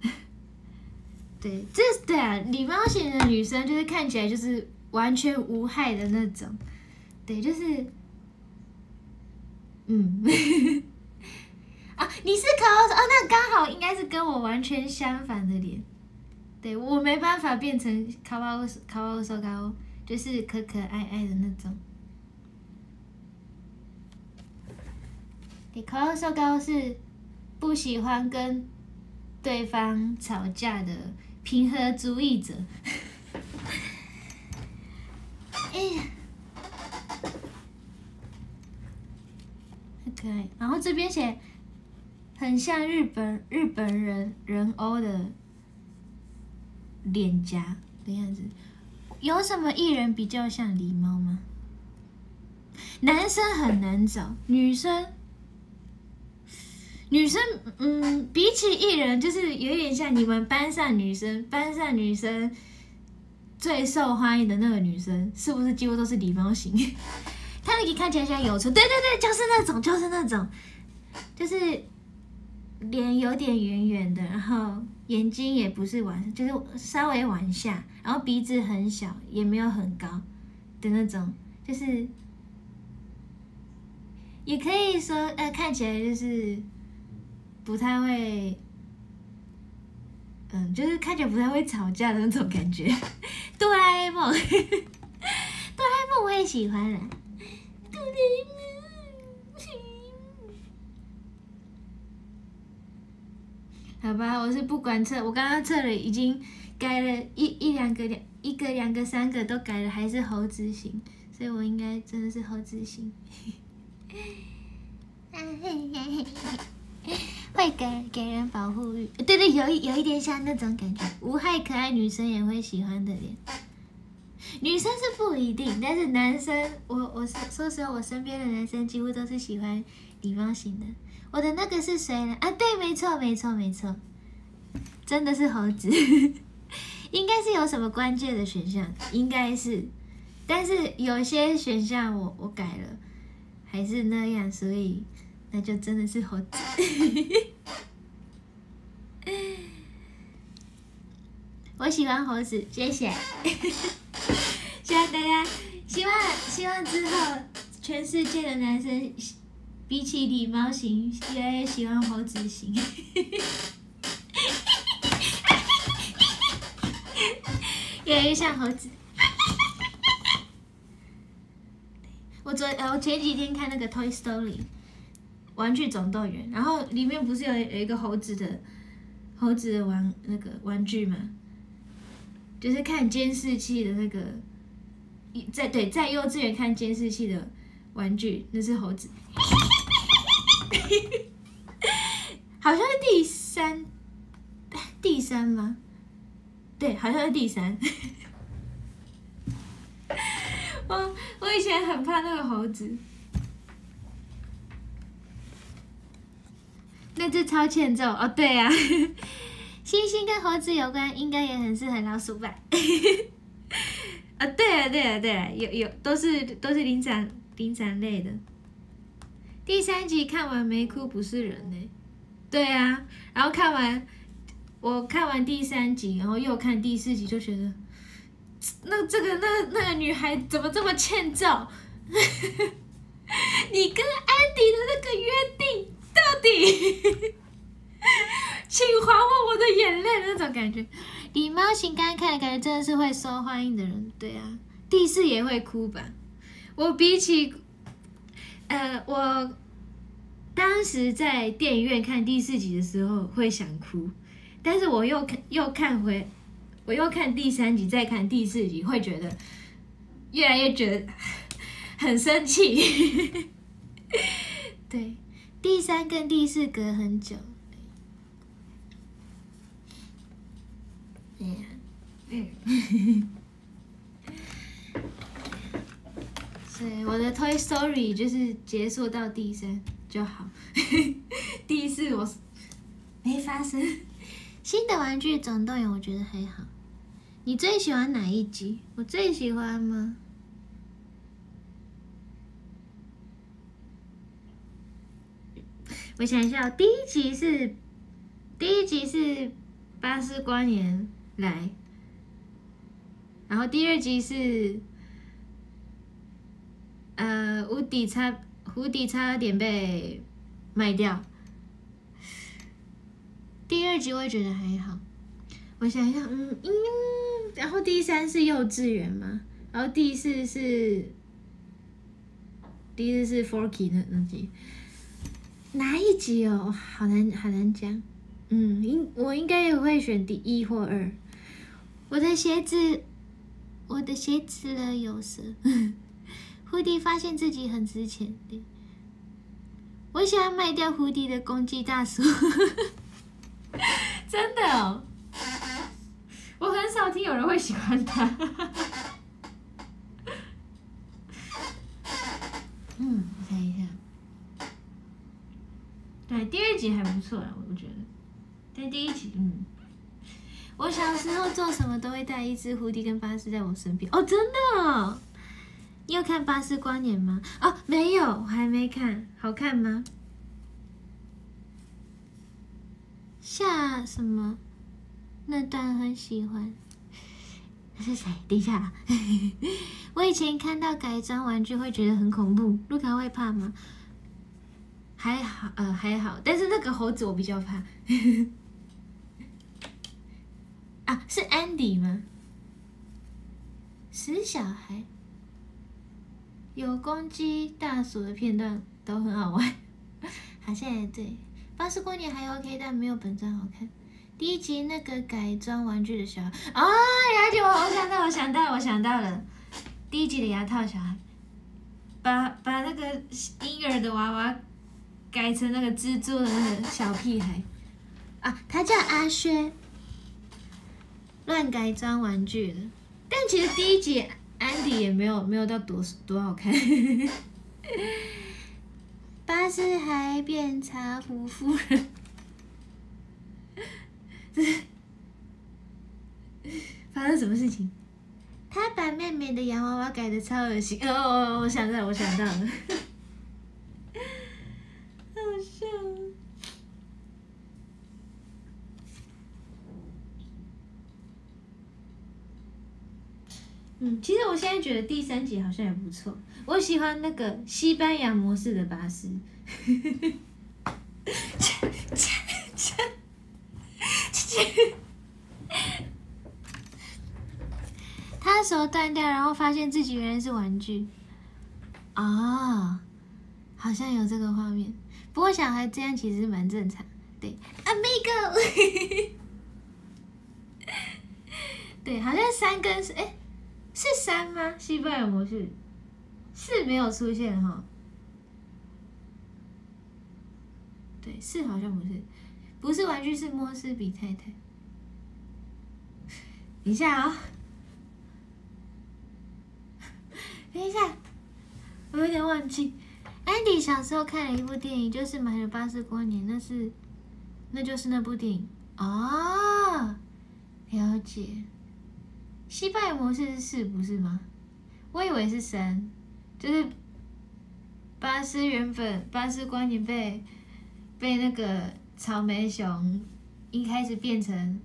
对，这是对啊，礼貌型的女生就是看起来就是完全无害的那种。对，就是嗯，啊，你是卡奥哦，那刚好应该是跟我完全相反的脸。对我没办法变成卡哇欧卡哇欧瘦高，就是可可爱爱的那种。对，卡哇欧瘦高是不喜欢跟对方吵架的平和主义者。哎呀，可爱。然后这边写很像日本日本人人偶的。脸颊的样子，有什么艺人比较像狸猫吗？男生很难找，女生，女生，嗯，比起艺人，就是有点像你们班上女生，班上女生最受欢迎的那个女生，是不是几乎都是狸猫型？她那个看起来像有唇，对对对，就是那种，就是那种，就是脸有点圆圆的，然后。眼睛也不是往，就是稍微往下，然后鼻子很小，也没有很高的那种，就是也可以说，呃，看起来就是不太会，嗯，就是看起来不太会吵架的那种感觉。哆啦 A 梦，哆啦 A 梦我也喜欢了。哆啦 A 梦。好吧，我是不管测，我刚刚测了，已经改了一一两个两一个两个三个都改了，还是猴子型，所以我应该真的是猴子型。会给给人保护欲，对对，有一有一点像那种感觉，无害可爱女生也会喜欢的脸。女生是不一定，但是男生，我我是说实话，我身边的男生几乎都是喜欢礼貌型的。我的那个是谁呢？啊，对，没错，没错，没错，真的是猴子，应该是有什么关键的选项，应该是，但是有些选项我我改了，还是那样，所以那就真的是猴子。我喜欢猴子，谢谢，谢谢大家，希望希望之后全世界的男生。比起礼貌型，越来越喜欢猴子型，越来越像猴子。我昨呃，我前几天看那个《Toy Story》玩具总动员，然后里面不是有有一个猴子的猴子的玩那个玩具吗？就是看监视器的那个，在对在幼稚园看监视器的玩具，那是猴子。好像是第三，第三吗？对，好像是第三。我我以前很怕那个猴子，那只超欠揍哦。对呀，星星跟猴子有关，应该也很适合老鼠吧？啊，对啊，对啊，对啊，有有都是都是灵长灵长类的。第三集看完没哭不是人呢，对啊，然后看完我看完第三集，然后又看第四集，就觉得那这个那那个女孩怎么这么欠揍？你跟安迪的那个约定到底？请还我我的眼泪那种感觉。礼貌型刚刚看感觉真的是会受欢迎的人，对啊，第四也会哭吧？我比起。呃，我当时在电影院看第四集的时候会想哭，但是我又看又看回，我又看第三集，再看第四集，会觉得越来越觉得很生气。对，第三跟第四隔很久。嗯嗯。对，我的 Toy Story 就是结束到第三就好，第四我没发生。新的玩具总动员我觉得还好。你最喜欢哪一集？我最喜欢吗？我想一下，第一集是第一集是巴斯光年来，然后第二集是。呃，无底插蝴蝶差点被卖掉。第二集我也觉得还好，我想一下，嗯嗯，然后第三是幼稚园嘛，然后第四是第四是 Forky 那那集，哪一集哦？好难好难讲，嗯，应我应该也会选第一或二。我的鞋子，我的鞋子了有时。蝴蝶发现自己很值钱，我想要卖掉蝴蝶的公鸡大叔。真的哦，我很少听有人会喜欢他。嗯，我看一下，对，第二集还不错啊，我觉得。但第一集，嗯，我小时候做什么都会带一只蝴蝶跟巴斯在我身边。哦，真的。你有看《巴斯光年》吗？哦，没有，我还没看。好看吗？下什么？那段很喜欢。是谁？等一下，我以前看到改装玩具会觉得很恐怖。卢卡会怕吗？还好，呃，还好。但是那个猴子我比较怕。啊，是 Andy 吗？死小孩。有公鸡大鼠的片段都很好玩，好像也对。巴斯光年还 OK，但没有本传好看。第一集那个改装玩具的小孩啊，牙姐，我我想到，我想到，我想到了。第一集的牙套小孩，把把那个婴儿的娃娃改成那个蜘蛛的那个小屁孩啊，他叫阿轩，乱改装玩具的。但其实第一集。安迪也没有没有到多多好看，巴士还变茶壶夫人，发生什么事情？他把妹妹的洋娃娃改的超恶心，哦哦，我想到我想到了。嗯，其实我现在觉得第三集好像也不错，我喜欢那个西班牙模式的巴士。他的手断掉，然后发现自己原来是玩具。啊，好像有这个画面。不过小孩这样其实蛮正常。对，Amigo。对，好像三根是哎。是三吗？西班牙模式是没有出现哈。对，是好像不是，不是玩具是莫斯比太太。等一下啊，等一下，我有点忘记。安迪小时候看了一部电影，就是买了《巴斯光年》，那是，那就是那部电影啊。了解。西班牙模式是四不是吗？我以为是三，就是巴斯原本巴斯光年被被那个草莓熊一开始变成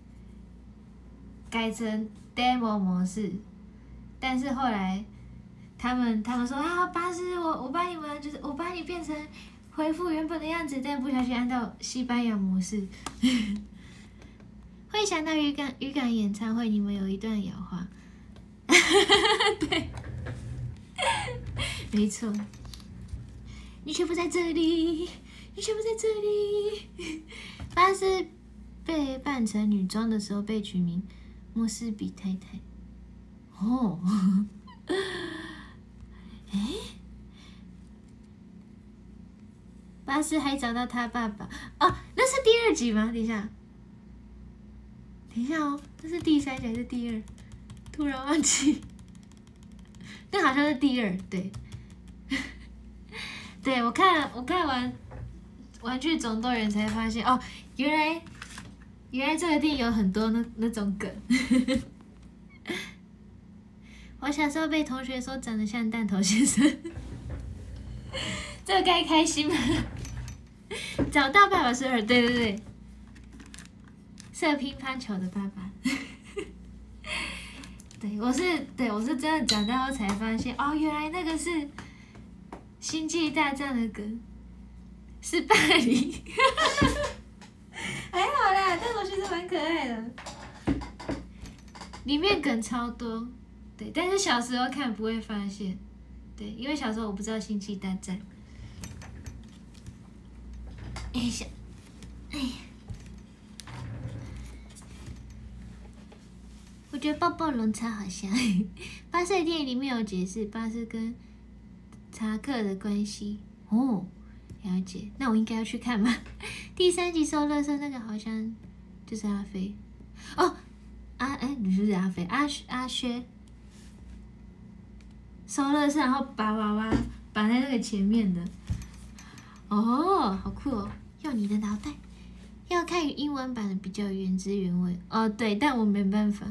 改成 demo 模式，但是后来他们他们说啊巴斯我我把你们就是我把你变成恢复原本的样子，但不小心按到西班牙模式。会想到渔港渔港演唱会，你们有一段摇晃，对，没错，你却不在这里，你却不在这里。巴斯被扮成女装的时候被取名莫斯比太太。哦，哎，巴斯还找到他爸爸哦，那是第二集吗？等一下。等一下哦，这是第三集还是第二？突然忘记，那好像是第二，对。对我看我看完《玩具总动员》才发现哦，原来原来这个电影有很多那那种梗。我小时候被同学说长得像弹头先生，这该开心吗？找到爸爸是二，对对对。射乒乓球的爸爸，对我是对我是真的长大后才发现哦，原来那个是星际大战的梗是霸凌，还好啦，但我觉得蛮可爱的，里面梗超多，对，但是小时候看不会发现，对，因为小时候我不知道星际大战。哎呀，哎呀，觉得抱抱龙超好笑。巴士电影里面有解释巴士跟查克的关系哦，了解。那我应该要去看吗？第三集收乐色那个好像就是阿飞哦，阿哎，你是阿飞？阿阿薛收乐色，然后把娃娃绑在那个前面的。哦，好酷哦！要你的脑袋，要看英文版的比较原汁原味哦。对，但我没办法。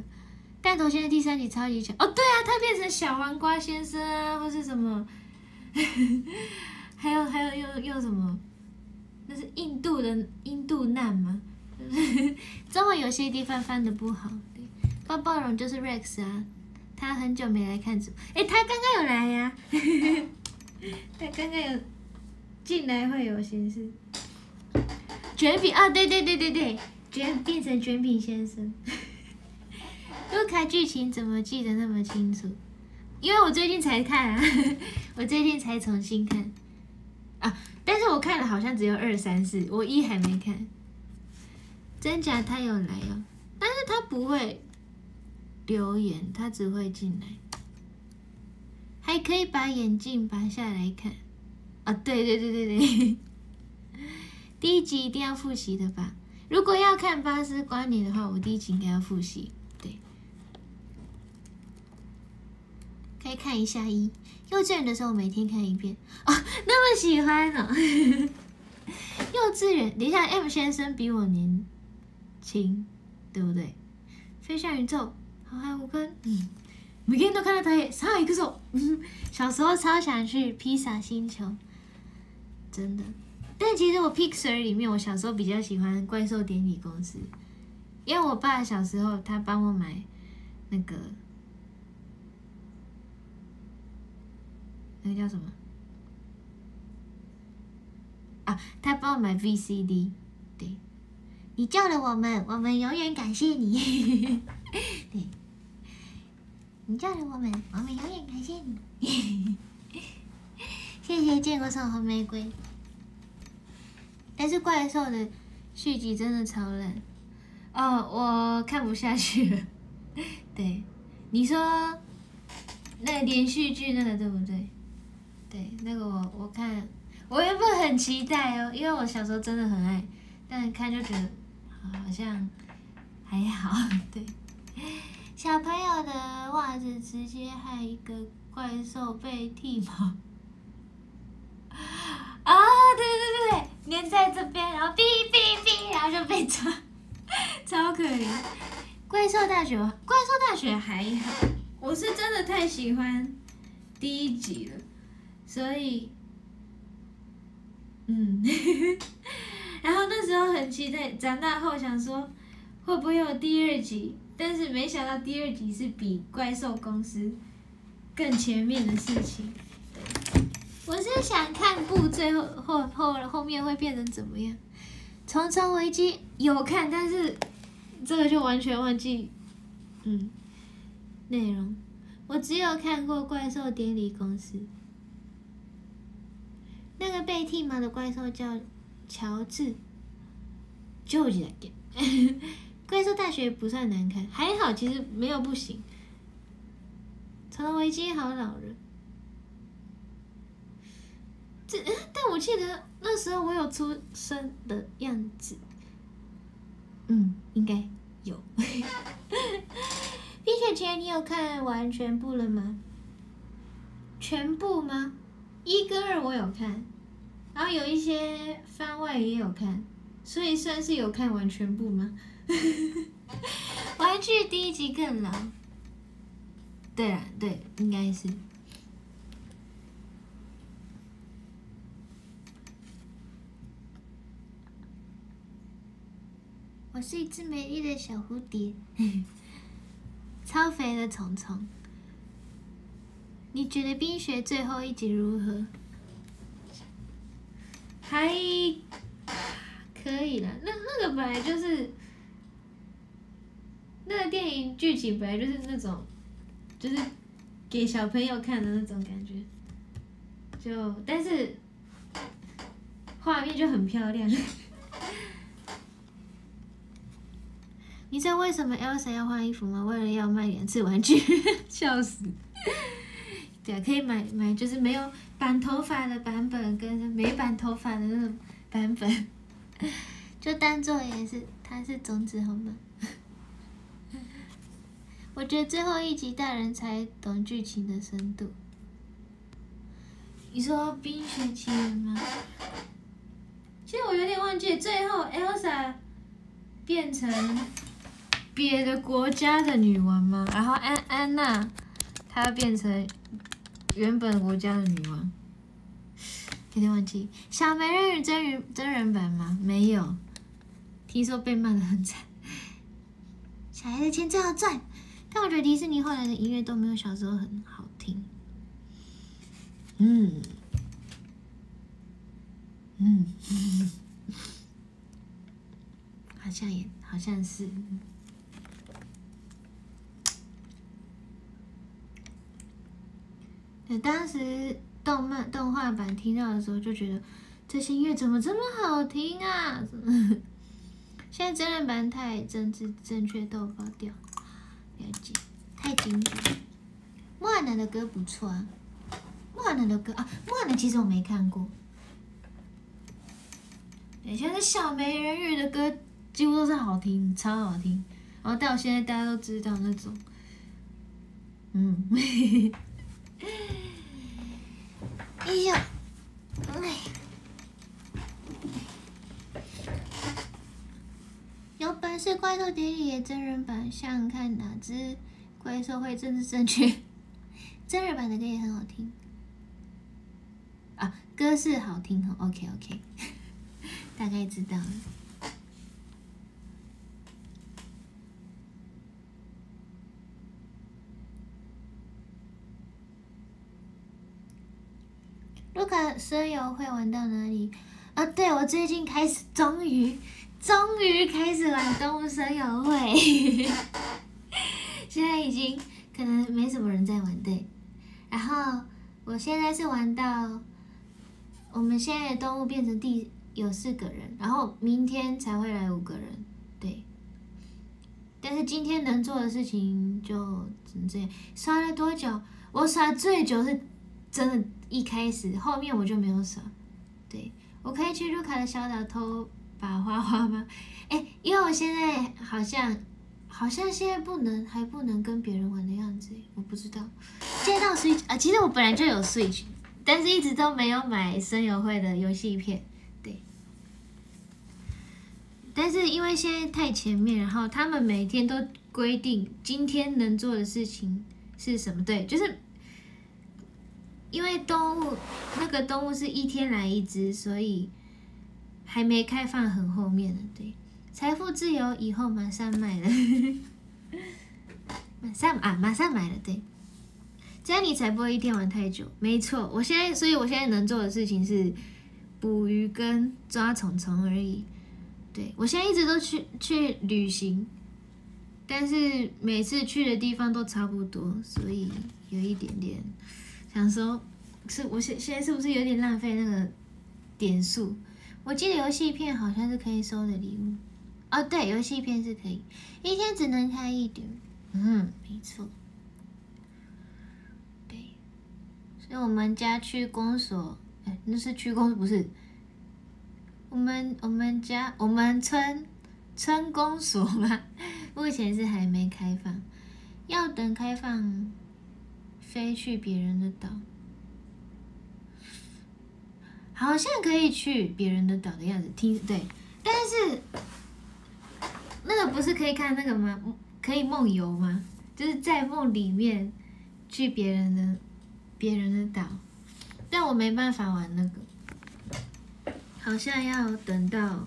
弹头现在第三集超级强哦。对啊，他变成小黄瓜先生啊，或是什么？还有还有又又什么？那是印度的印度难吗？中文有些地方翻的不好。抱抱龙就是 Rex 啊，他很久没来看组，哎，他刚刚有来呀。他刚刚有进来会有心事。卷饼啊，对对对对对，卷变成卷饼先生。卢卡剧情怎么记得那么清楚？因为我最近才看啊，我最近才重新看啊。但是我看了好像只有二三四，我一还没看。真假他有来哦，但是他不会留言，他只会进来。还可以把眼镜拔下来看啊！对对对对对。第一集一定要复习的吧？如果要看巴斯光年的话，我第一集应该要复习。对，可以看一下一。幼稚园的时候每天看一遍。哦，那么喜欢呢。幼稚园，等一下，M 先生比我年轻，对不对？飞向宇宙，好汉五根，嗯，每天都看到他，上一个手，小时候超想去披萨星球，真的。但其实我 Pixar 里面，我小时候比较喜欢怪兽典礼公司，因为我爸小时候他帮我买那个那个叫什么啊？他帮我买 VCD，对，你救了我们，我们永远感谢你。对，你救了我们，我们永远感谢你。谢谢建国送红玫瑰。但是怪兽的续集真的超烂哦，我看不下去了。对，你说那连续剧那个对不对？对，那个我我看，我原本很期待哦，因为我小时候真的很爱，但看就觉得好像还好。对，小朋友的袜子直接害一个怪兽被剃毛。啊，对对对对，粘在这边，然后哔哔哔，然后就被抓，超可怜。怪兽大学，怪兽大学还好，我是真的太喜欢第一集了，所以，嗯，然后那时候很期待，长大后想说会不会有第二集，但是没想到第二集是比怪兽公司更前面的事情。我是想看部最后后后后面会变成怎么样？重重危机有看，但是这个就完全忘记，嗯，内容。我只有看过怪兽典礼公司，那个被剃毛的怪兽叫乔治，就这个。怪兽大学不算难看，还好，其实没有不行。重重危机好老人。但我记得那时候我有出生的样子，嗯，应该有。冰雪奇缘你有看完全部了吗？全部吗？一跟二我有看，然后有一些番外也有看，所以算是有看完全部吗？玩具第一集更老。对啊，对，应该是。我是一只美丽的小蝴蝶，超肥的虫虫。你觉得冰雪最后一集如何？还可以啦。那那个本来就是，那个电影剧情本来就是那种，就是给小朋友看的那种感觉。就但是画面就很漂亮。你知道为什么 Elsa 要换衣服吗？为了要卖两次玩具，笑死。对啊，可以买买，就是没有绑头发的版本跟没绑头发的那种版本，就当做也是它是种子好吗？我觉得最后一集大人才懂剧情的深度。你说《冰雪奇缘》吗？其实我有点忘记，最后 Elsa 变成别的国家的女王吗？然后安安娜她变成原本国家的女王，有点忘记。小美人鱼真人真人版吗？没有，听说被骂的很惨。小孩的钱最好赚，但我觉得迪士尼后来的音乐都没有小时候很好听。嗯，嗯，好像也好像是。当时动漫动画版听到的时候，就觉得这些音乐怎么这么好听啊！现在真人版太政治正确到爆掉，了解，太经典。莫阿娜的歌不错啊，莫阿娜的歌啊，莫阿娜其实我没看过。对，现在小美人鱼的歌几乎都是好听，超好听。然后到现在大家都知道那种，嗯。哎呀，哎，有本事怪兽电影也真人版，想看哪只怪兽会政治正确？真人版的歌也很好听啊，歌是好听哦。OK OK，大概知道了。卢卡声游会玩到哪里？啊，对我最近开始，终于，终于开始玩动物声友会，现在已经可能没什么人在玩对，然后我现在是玩到，我们现在的动物变成第有四个人，然后明天才会来五个人，对，但是今天能做的事情就只能这样。刷了多久？我刷最久是真的。一开始，后面我就没有耍。对我可以去卢卡的小岛偷把花花吗？哎，因为我现在好像好像现在不能，还不能跟别人玩的样子，我不知道。接到 Switch 啊，其实我本来就有 Switch，但是一直都没有买声友会的游戏片。对，但是因为现在太前面，然后他们每天都规定今天能做的事情是什么？对，就是。因为动物那个动物是一天来一只，所以还没开放很后面的。对，财富自由以后马上买了，马上啊，马上买了。对，这样你才不会一天玩太久。没错，我现在，所以我现在能做的事情是捕鱼跟抓虫虫而已。对我现在一直都去去旅行，但是每次去的地方都差不多，所以有一点点。想说，是我现现在是不是有点浪费那个点数？我记得游戏片好像是可以收的礼物，哦，对，游戏片是可以，一天只能开一点。嗯，没错。对，所以我们家区公所，哎，那是区公不是？我们我们家我们村村公所吗，目前是还没开放，要等开放。飞去别人的岛，好像可以去别人的岛的样子，听对，但是那个不是可以看那个吗？可以梦游吗？就是在梦里面去别人的别人的岛，但我没办法玩那个，好像要等到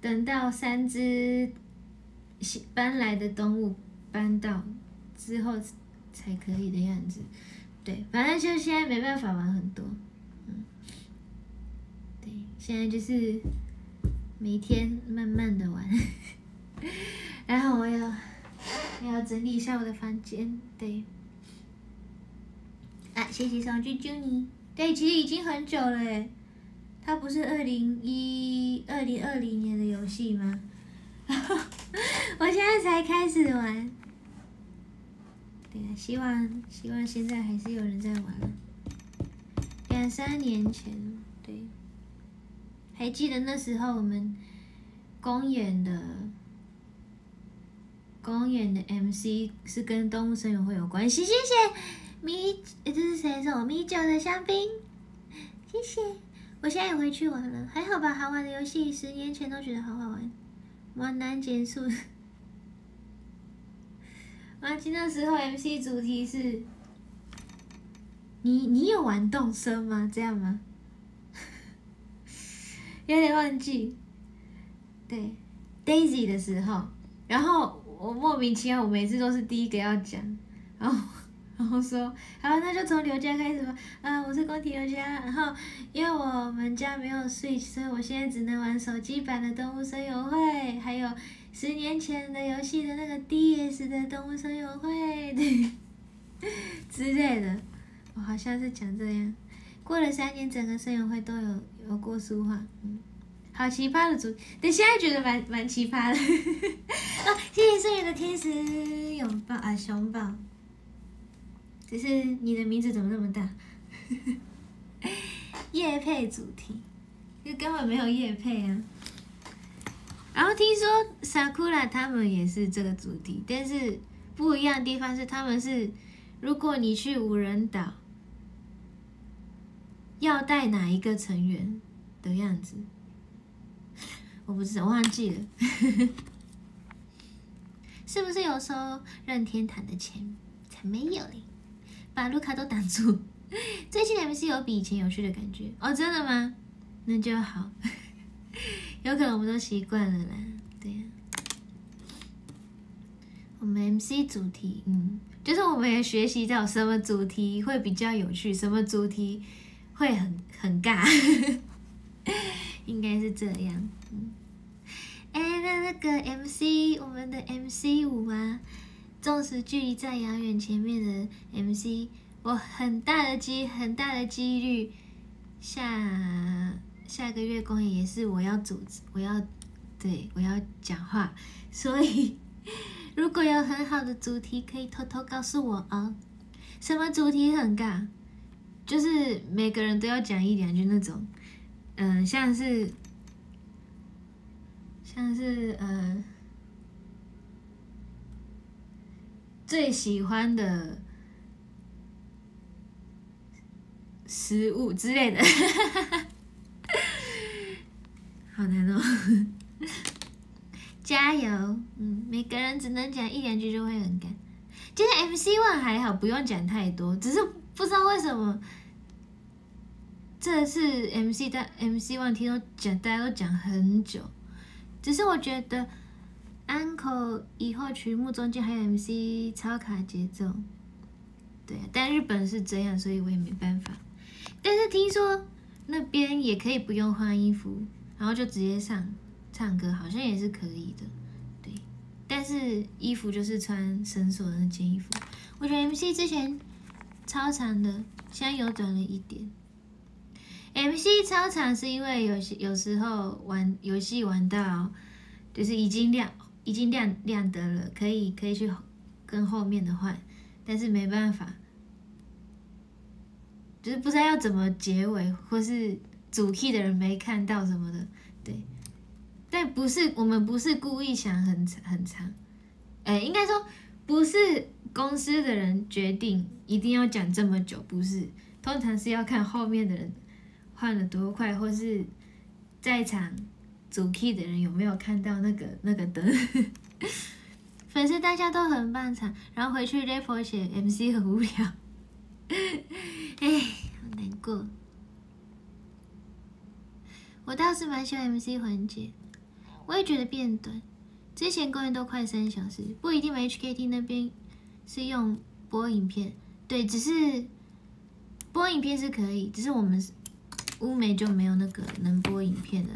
等到三只搬来的动物搬到之后。才可以的样子，对，反正就现在没办法玩很多，嗯，对。现在就是每天慢慢的玩，然后我要要整理一下我的房间，对。啊，谢谢小啾啾你。对，其实已经很久了诶，它不是二零一二零二零年的游戏吗？我现在才开始玩。希望希望现在还是有人在玩。两三年前，对，还记得那时候我们公演的公演的 MC 是跟动物森友会有关系。谢谢米，这是谁送米酒的香槟？谢谢。我现在也回去玩了，还好吧？好玩的游戏，十年前都觉得好好玩。玩难结束。啊，记那时候 MC 主题是，你你有玩动森吗？这样吗？有点忘记。对，Daisy 的时候，然后我莫名其妙，我每次都是第一个要讲，然后 然后说，好，那就从刘家开始吧。啊，我是宫廷刘家，然后因为我们家没有 Switch，所以我现在只能玩手机版的动物森友会，还有。十年前的游戏的那个 DS 的动物声友会之类的，我好像是讲这样。过了三年，整个声友会都有有过书画，嗯，好奇葩的主，对，现在觉得蛮蛮奇葩的。啊，谢谢声友的天使拥抱啊，熊抱。只是你的名字怎么那么大？叶配主题，就根本没有叶配啊。然后听说 Sakura 他们也是这个主题，但是不一样的地方是，他们是如果你去无人岛，要带哪一个成员的样子，我不知道，忘记了，是不是有收任天堂的钱？才没有嘞，把卢卡都挡住。最近 MC 有比以前有趣的感觉哦，真的吗？那就好。有可能我们都习惯了啦，对呀。我们 MC 主题，嗯，就是我们也学习到什么主题会比较有趣，什么主题会很很尬，应该是这样。嗯，哎，那那个 MC，我们的 MC 五吗，纵使距离在遥远前面的 MC，我很大的机很大的几率下。下个月公演也是我要组织，我要对我要讲话，所以 如果有很好的主题，可以偷偷告诉我哦。什么主题很尬？就是每个人都要讲一两句那种，嗯，像是像是呃最喜欢的食物之类的。好难哦，加油！嗯，每个人只能讲一两句就会很干。今天 MC One 还好，不用讲太多，只是不知道为什么这次 MC 的 MC One 听说讲大家都讲很久，只是我觉得 Uncle 以后曲目中间还有 MC 超卡节奏，对啊，但日本是这样，所以我也没办法。但是听说那边也可以不用换衣服。然后就直接上唱歌，好像也是可以的，对。但是衣服就是穿绳索的那件衣服。我觉得 MC 之前超长的，现在有短了一点。MC 超长是因为有些有时候玩游戏玩到就是已经亮已经亮亮灯了，可以可以去跟后面的换，但是没办法，就是不知道要怎么结尾或是。主 key 的人没看到什么的，对，但不是我们不是故意想很很长，哎，应该说不是公司的人决定一定要讲这么久，不是，通常是要看后面的人换了多快，或是在场主 key 的人有没有看到那个 那个灯。粉丝大家都很棒场，然后回去 report 写 MC 很无聊，哎，好难过。我倒是蛮喜欢 MC 环节，我也觉得变短。之前公演都快三小时，不一定 HKT 那边是用播影片，对，只是播影片是可以，只是我们乌梅就没有那个能播影片的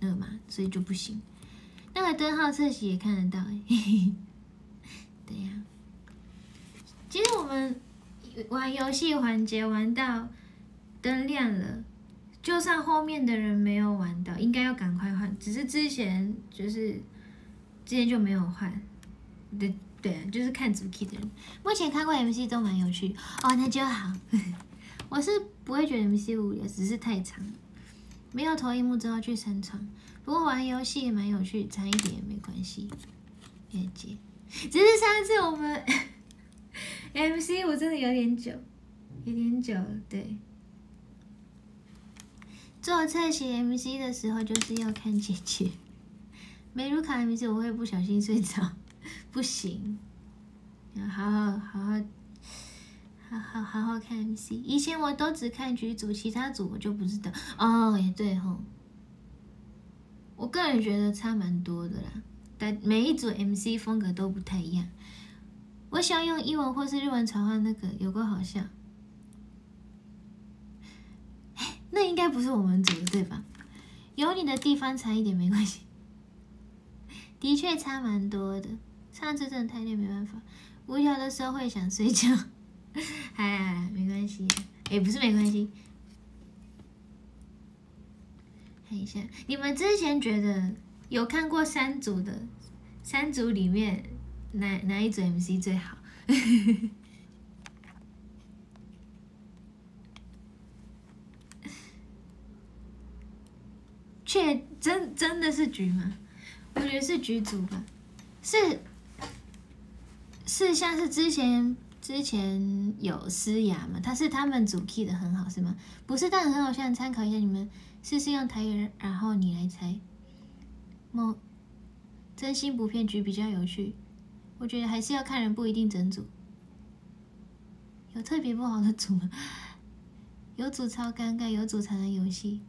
那个嘛，所以就不行。那个灯号测试也看得到，嘿嘿。对呀，其实我们玩游戏环节玩到灯亮了，就算后面的人没有玩到，应该要赶快换。只是之前就是之前就没有换，对对，就是看主 key 的人。目前看过 MC 都蛮有趣哦，那就好。我是不会觉得 MC 无聊，只是太长，没有投一幕之后去删场。不过玩游戏也蛮有趣，长一点也没关系。链接，只是上次我们 MC 我真的有点久，有点久了。对，做侧写 MC 的时候就是要看姐姐。没入卡 MC 我会不小心睡着，不行，好好好好。好好好好看 MC，以前我都只看剧组，其他组我就不知道。哦，也对吼，我个人觉得差蛮多的啦，但每一组 MC 风格都不太一样。我想用英文或是日文传话，那个有个好像，那应该不是我们组的对吧？有你的地方差一点没关系，的确差蛮多的。上次真的太累，没办法，无聊的时候会想睡觉。哎，没关系，也不是没关系。看一下，你们之前觉得有看过三组的，三组里面哪哪一组 MC 最好？确真真的是局吗？我觉得是局组吧，是是像是之前。之前有思雅嘛？他是他们组 key 的很好是吗？不是，但很好笑，参考一下你们试试用台语，然后你来猜。某真心不骗局比较有趣，我觉得还是要看人，不一定整组。有特别不好的组吗？有组超尴尬，有组才能游戏。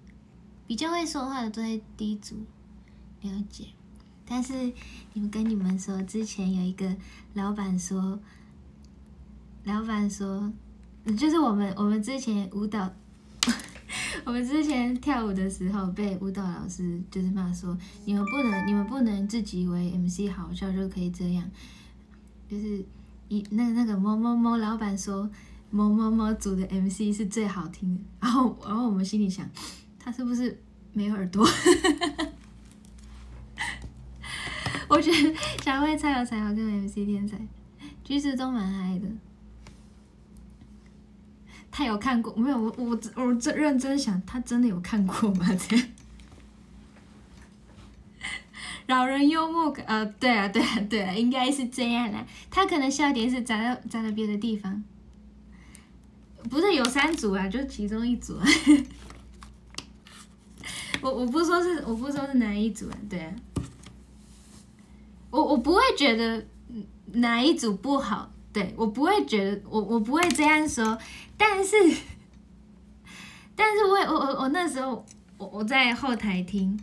比较会说话的都在低组，了解。但是你们跟你们说，之前有一个老板说。老板说，就是我们我们之前舞蹈，我们之前跳舞的时候被舞蹈老师就是骂说，你们不能你们不能自己以为 MC 好笑就可以这样，就是一那那个某某某老板说某某某组的 MC 是最好听的，然后然后我们心里想，是不是没有耳朵？我觉得小慧才有才华跟 MC 天才，其实都蛮嗨的。他有看过没有？我我我这认真想，他真的有看过吗？这样，老人幽默感，呃，对啊，对啊，对啊，应该是这样的。他可能笑点是在在在别的地方，不是有三组啊，就其中一组啊。我我不说是，我不说是哪一组啊？对啊，我我不会觉得哪一组不好。对我不会觉得我我不会这样说，但是，但是我我我我那时候我我在后台听，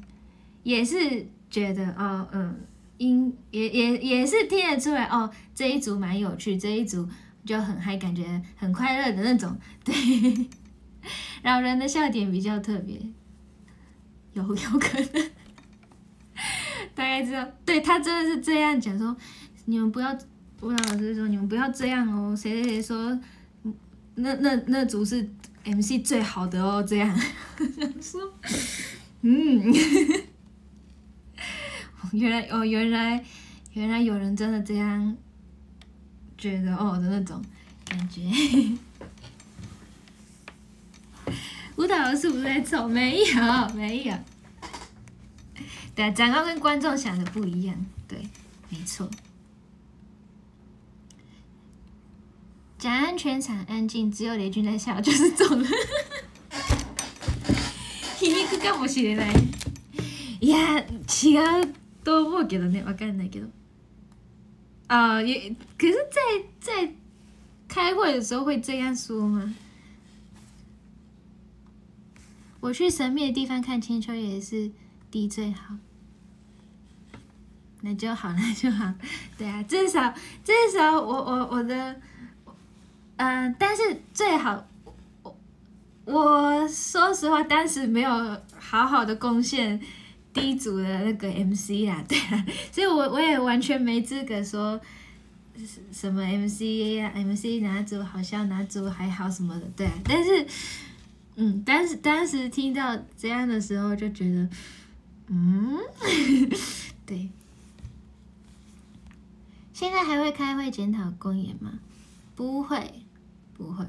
也是觉得哦嗯，音也也也是听得出来哦这一组蛮有趣，这一组就很嗨，感觉很快乐的那种，对，老人的笑点比较特别，有有可能，大概知道，对他真的是这样讲说，你们不要。舞蹈老师说：“你们不要这样哦，谁谁谁说，那那那组是 MC 最好的哦，这样 说，嗯，原来哦，原来原来有人真的这样觉得哦的那种感觉。舞蹈老师不是在丑？没有没有，对，长高跟观众想的不一样，对，没错。”讲安全场安静，只有雷军在笑，就是走了。皮肉かもしれない。いや違うと思うけどね、わかんないけど。啊，也可是，在在开会的时候会这样说吗？ 我去神秘的地方看千秋也是 D 最好，那就好，那就好。对啊，至少至少我我我的。嗯，但是最好我我说实话，当时没有好好的贡献 D 组的那个 MC 啦，对啊，所以我我也完全没资格说什么 MC 啊，MC 哪组好笑，哪组还好什么的，对啊，但是，嗯，但是当时听到这样的时候，就觉得，嗯，对。现在还会开会检讨公演吗？不会，不会，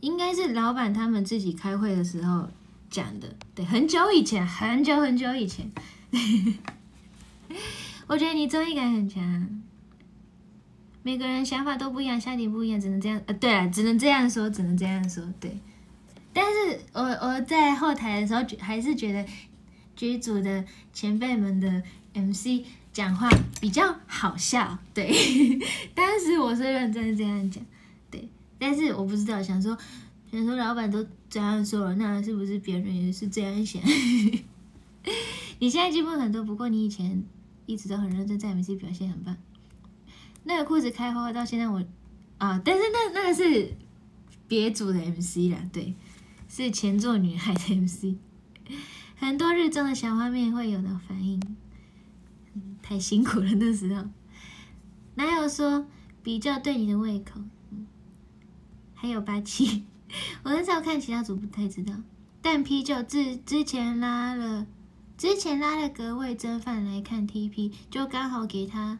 应该是老板他们自己开会的时候讲的。对，很久以前，很久很久以前。我觉得你综艺感很强，每个人想法都不一样，下体不一样，只能这样。呃，对了，只能这样说，只能这样说。对，但是我我在后台的时候，觉还是觉得剧组的前辈们的 MC。讲话比较好笑，对，当时我是认真这样讲，对，但是我不知道，想说，想说老板都这样说了，那是不是别人也是这样想？你现在进步很多，不过你以前一直都很认真，在 MC 表现很棒。那个裤子开花到现在我啊，但是那那个是别组的 MC 啦，对，是前座女孩的 MC，很多日中的小画面会有的反应。太辛苦了那时候，哪有说比较对你的胃口？还有八七，我很少看其他组，不太知道。但啤酒之之前拉了，之前拉了格位蒸饭来看 TP，就刚好给他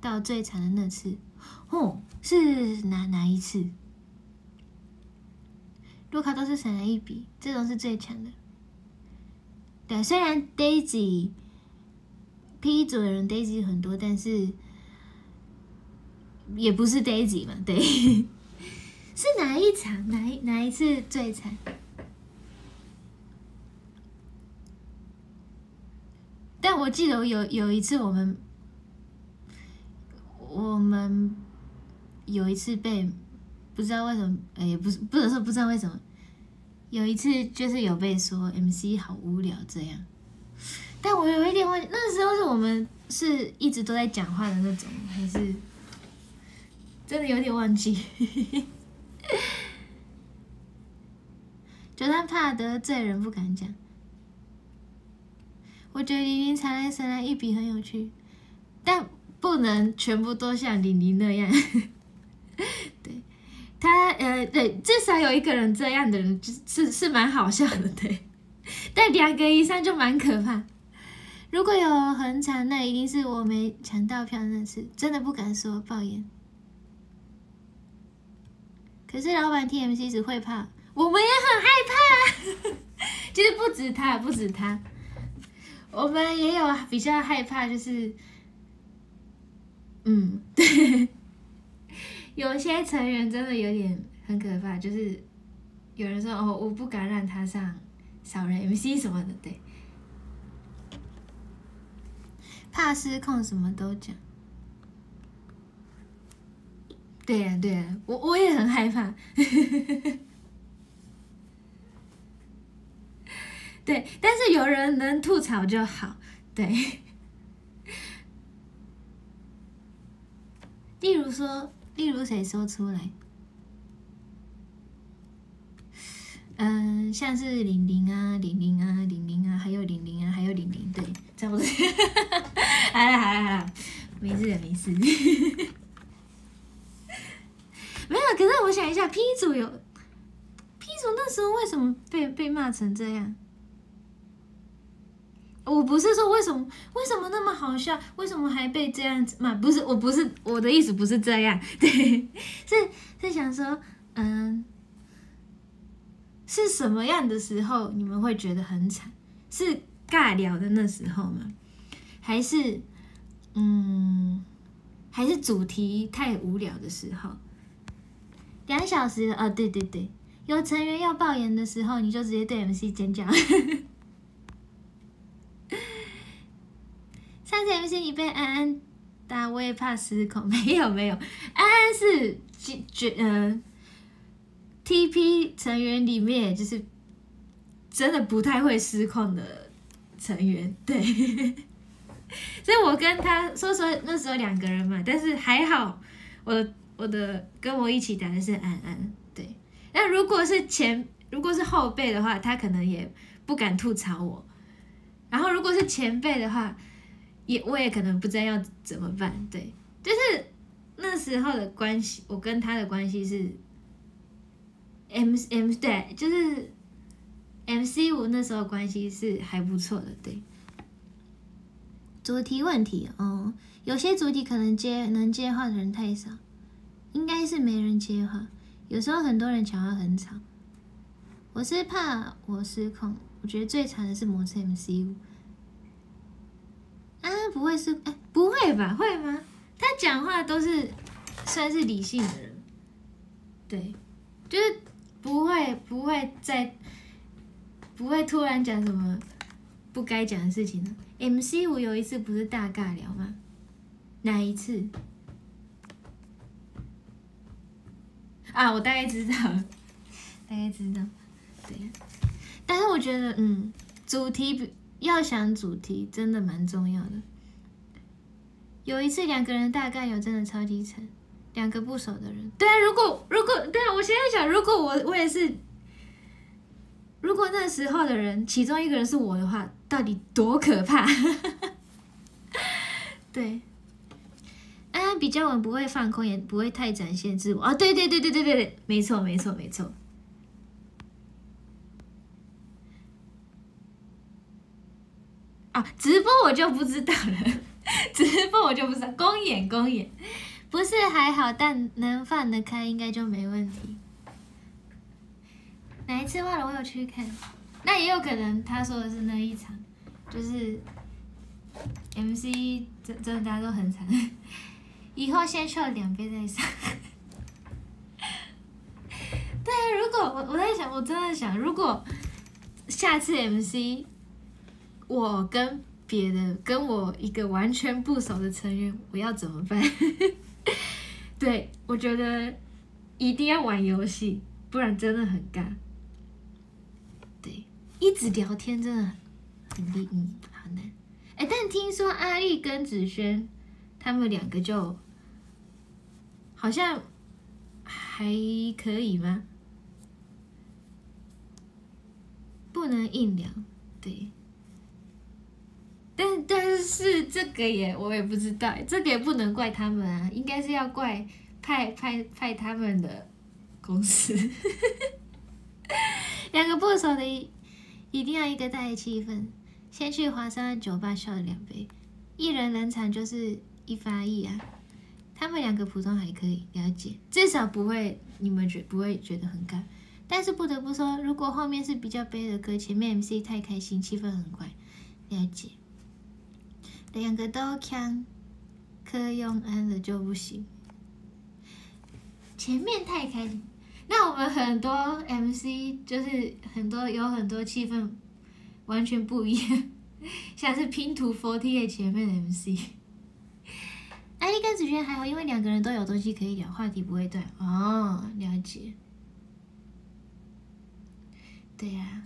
到最惨的那次。哦，是哪哪一次？卢卡都是闪了一笔，这种是最强的。对，虽然 Daisy。P 组的人 Daisy 很多，但是也不是 Daisy 嘛，对，是哪一场哪一哪一次最惨？但我记得有有一次我们我们有一次被不知道为什么，哎，也不是不能说不知道为什么，有一次就是有被说 MC 好无聊这样。但我有一点忘记，那时候是我们是一直都在讲话的那种，还是真的有点忘记？就算怕得罪人，不敢讲。我觉得玲玲才来神来一笔很有趣，但不能全部都像玲玲那样。对，他呃，对，至少有一个人这样的人，就是是蛮好笑的，对。但两个以上就蛮可怕。如果有很惨，那一定是我没抢到票那次，真的不敢说抱怨。可是老板 TMC 只会怕，我们也很害怕。其 实不止他，不止他，我们也有比较害怕，就是，嗯，对，有些成员真的有点很可怕，就是有人说哦，我不敢让他上少人 MC 什么的，对。怕失控，什么都讲。对呀，对呀，我我也很害怕。对，但是有人能吐槽就好。对。例如说，例如谁说出来？嗯，像是玲玲啊，玲玲啊，玲玲啊，还有玲玲啊，还有玲玲，对，差不多。好了好了好了，没事没事。没有，可是我想一下，P 组有 P 组那时候为什么被被骂成这样？我不是说为什么为什么那么好笑，为什么还被这样子骂？不是，我不是我的意思不是这样，对，是是想说，嗯。是什么样的时候你们会觉得很惨？是尬聊的那时候吗？还是嗯，还是主题太无聊的时候？两小时啊，对对对，有成员要爆言的时候，你就直接对 MC 尖叫。上次 MC 你被安安打，我也怕失控。没有没有，安安是觉觉嗯。T.P 成员里面，就是真的不太会失控的成员，对。所以我跟他说说那时候两个人嘛，但是还好，我我的跟我一起打的是安安，对。那如果是前如果是后辈的话，他可能也不敢吐槽我；然后如果是前辈的话，也我也可能不知道要怎么办。对，就是那时候的关系，我跟他的关系是 M M 对，就是 M C 五那时候关系是还不错的。对，主题问题哦，有些主题可能接能接话的人太少，应该是没人接话。有时候很多人讲话很吵，我是怕我失控。我觉得最惨的是摩车 M C 五。啊，不会是哎，不会吧？会吗？他讲话都是算是理性的人，对，就是不会不会再不会突然讲什么不该讲的事情。MC 五有一次不是大尬聊吗？哪一次？啊，我大概知道，大概知道，对。但是我觉得，嗯，主题比要想主题真的蛮重要的。有一次两个人大概有真的超级沉，两个不熟的人。对啊，如果如果对啊，我现在想，如果我我也是，如果那时候的人其中一个人是我的话，到底多可怕？对。安比较稳，不会放空，也不会太展现自我啊！对对对对对对对，没错没错没错。直播我就不知道了，直播我就不知道，公演公演，不是还好，但能放得开应该就没问题。哪一次忘了我有去看？那也有可能他说的是那一场，就是 MC 真真的大家都很惨。以后先秀两杯再上。对啊，如果我我在想，我真的想，如果下次 MC 我跟别的跟我一个完全不熟的成员，我要怎么办？对，我觉得一定要玩游戏，不然真的很尬。对，一直聊天真的很厉，嗯，好难。哎，但听说阿丽跟子轩他们两个就。好像还可以吗？不能硬聊，对。但但是这个也我也不知道，这个也不能怪他们啊，应该是要怪派派派他们的公司。两个不熟的，一一定要一个带气氛。先去华山酒吧笑了两杯，一人冷场就是一发一啊。他们两个普通还可以了解，至少不会你们觉不会觉得很尬。但是不得不说，如果后面是比较悲的歌，前面 MC 太开心，气氛很怪，了解。两个都强，可用安的就不行。前面太开心，那我们很多 MC 就是很多有很多气氛完全不一样，像是拼图 Forty 前面的 MC。安利跟子轩还好，因为两个人都有东西可以聊，话题不会断。哦，了解。对呀，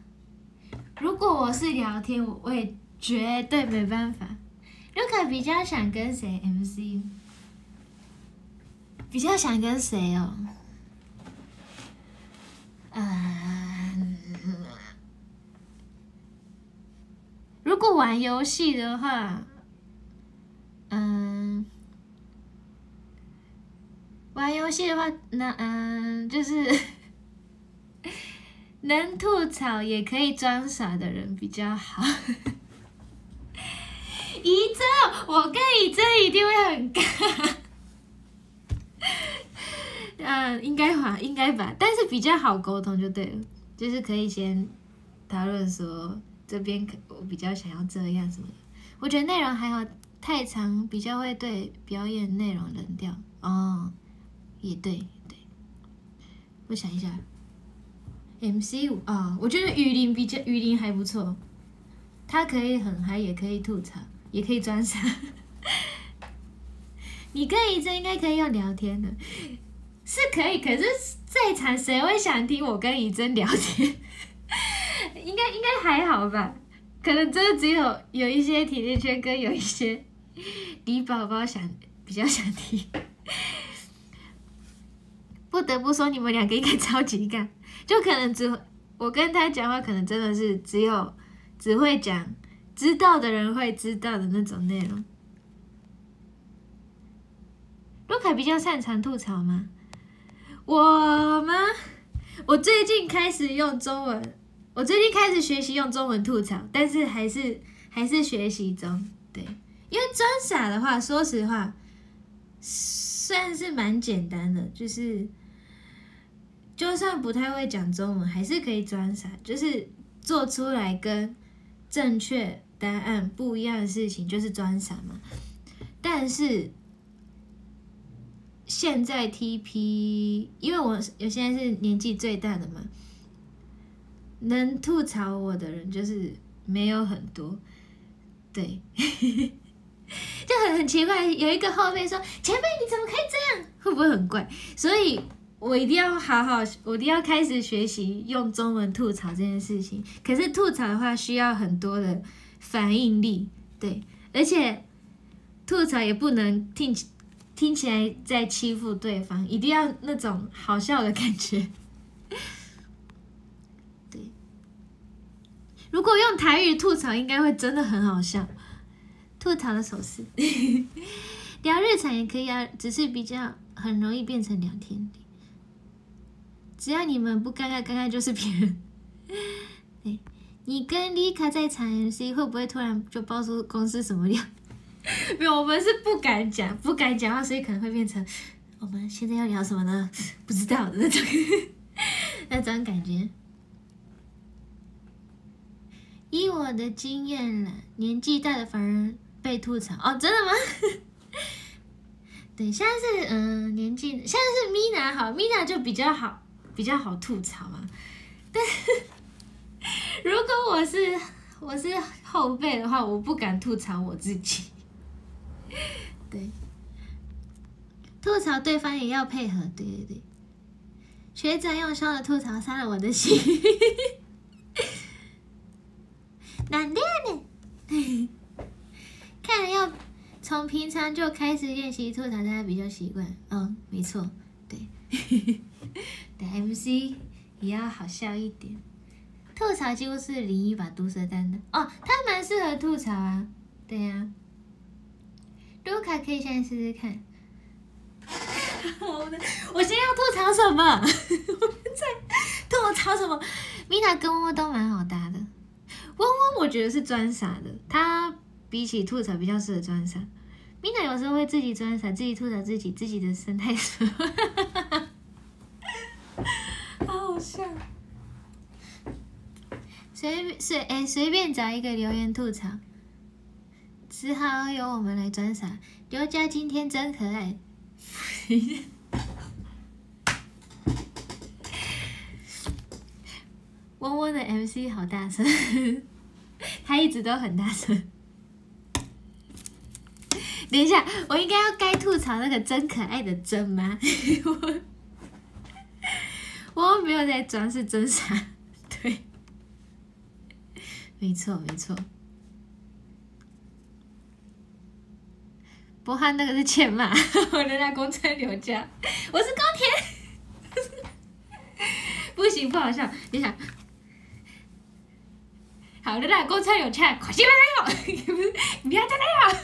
如果我是聊天，我也绝对没办法。卢卡比较想跟谁 MC？比较想跟谁哦？嗯，如果玩游戏的话，嗯。玩游戏的话，那嗯，就是 能吐槽也可以装傻的人比较好。一真，我跟一真一定会很尬。嗯，应该吧，应该吧，但是比较好沟通就对了，就是可以先讨论说这边我比较想要这样什么的。我觉得内容还好，太长比较会对表演内容冷掉哦。也对对，我想一下，M C 五啊，我觉得雨林比较雨林还不错，他可以很嗨，也可以吐槽，也可以装傻。你跟怡珍应该可以用聊天的，是可以，可是在场谁会想听我跟怡珍聊天？应该应该还好吧，可能真的只有有一些体力圈跟有一些李宝宝想比较想听。不得不说，你们两个应该超级尬，就可能只我跟他讲话，可能真的是只有只会讲知道的人会知道的那种内容。卢凯比较擅长吐槽吗？我吗？我最近开始用中文，我最近开始学习用中文吐槽，但是还是还是学习中。对，因为装傻的话，说实话，算是蛮简单的，就是就算不太会讲中文，还是可以装傻，就是做出来跟正确答案不一样的事情，就是装傻嘛。但是现在 TP，因为我我现在是年纪最大的嘛，能吐槽我的人就是没有很多。对，就很很奇怪，有一个后辈说：“前辈你怎么可以这样？会不会很怪？”所以我一定要好好，我一定要开始学习用中文吐槽这件事情。可是吐槽的话，需要很多的反应力，对，而且吐槽也不能听听起来在欺负对方，一定要那种好笑的感觉。对如果用台语吐槽，应该会真的很好笑。吐槽的手势，聊日常也可以啊，只是比较很容易变成聊天。只要你们不尴尬，尴尬就是别人。对，你跟丽卡在场 MC 会不会突然就爆出公司什么料？没有，我们是不敢讲，不敢讲话，所以可能会变成我们现在要聊什么呢？不知道的那种，那种感觉。以我的经验了，年纪大的反而被吐槽哦，真的吗？对，现在是嗯年纪，现在是 Mina 好，Mina 就比较好，比较好吐槽嘛。但是 如果我是我是后辈的话，我不敢吐槽我自己。对，吐槽对方也要配合，对对对。学长用笑的吐槽伤了我的心。难练呢，看来要从平常就开始练习吐槽，大家比较习惯。嗯，没错，对，，MC 也要好笑一点。吐槽几乎是零一把毒舌担的哦，他蛮适合吐槽啊，对呀。卢卡可以现在试试看。我的，我现在要吐槽什么？我在吐槽什么？米娜跟我都蛮好搭的。嗡嗡，我觉得是装傻的。他比起吐槽比较适合装傻。米娜有时候会自己装傻，自己吐槽自己自己的生态，好好笑。随随哎，随便找一个留言吐槽，只好由我们来装傻。刘佳今天真可爱。嗡嗡的 MC 好大声，他一直都很大声。等一下，我应该要该吐槽那个真可爱的真吗？我没有在装，是真傻。对，没错没错。博汉那个是欠骂，我人家公车留家，我是高铁。不行，不好笑，你想。好的啦，公车有钱，快进来哟！你还在那哟？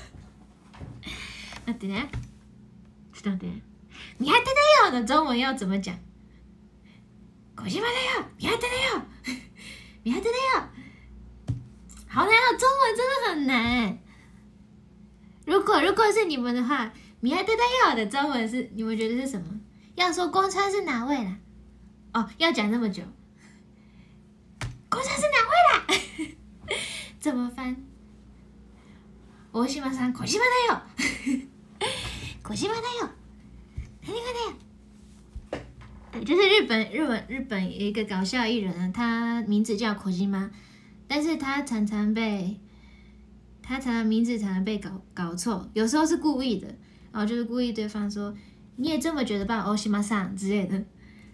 那等下，知道的。你还在那哟的中文要怎么讲？快进来哟！你还在那哟？你还在那哟？好难啊，中文真的很难。如果如果是你们的话，你还在那哟的中文是你们觉得是什么？要说光川是哪位啦？哦，要讲那么久。光川是哪位啦？怎么翻？我喜欢上，可喜欢的哟，可喜欢的哟，看你看你，就是日本日本日本一个搞笑艺人，他名字叫可西吗？但是他常常被他常常名字常常被搞搞错，有时候是故意的，然后就是故意对方说你也这么觉得吧，欧西马上之类的。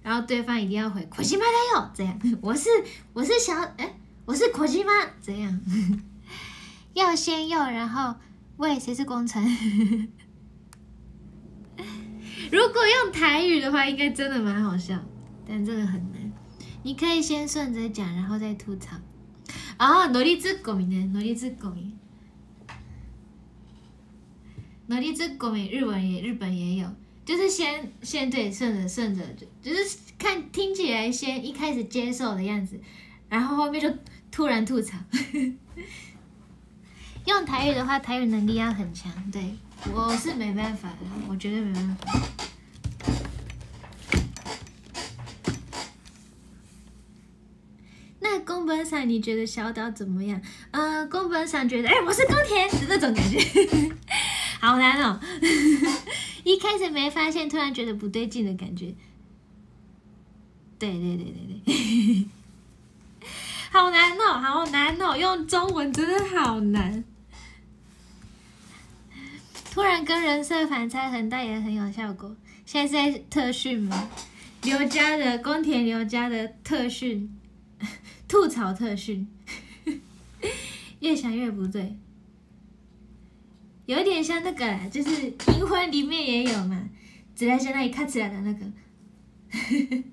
然后对方一定要回“可惜吗？他有这样，我是我是小哎，我是可惜吗？这样，要先要，然后喂，谁是工程？如果用台语的话，应该真的蛮好笑，但真的很难。你可以先顺着讲，然后再吐槽。啊，诺丽兹狗名呢？诺丽兹狗名，诺丽兹狗名，日文也日本也有，就是先先对顺着顺着，就就是看听起来先一开始接受的样子，然后后面就突然吐槽。用台语的话，台语能力要很强，对我是没办法的，我绝对没办法。那宫本上你觉得小岛怎么样？呃，宫本上觉得，哎，我是宫田，是那种感觉，好难哦。一开始没发现，突然觉得不对劲的感觉。对对对对对，好难哦，好难哦，用中文真的好难。突然跟人设反差很大，也很有效果。现在是在特训吗？刘家的宫田刘家的特训，吐槽特训，越想越不对，有点像那个，就是《银魂》里面也有嘛，自来在那里看起来的那个。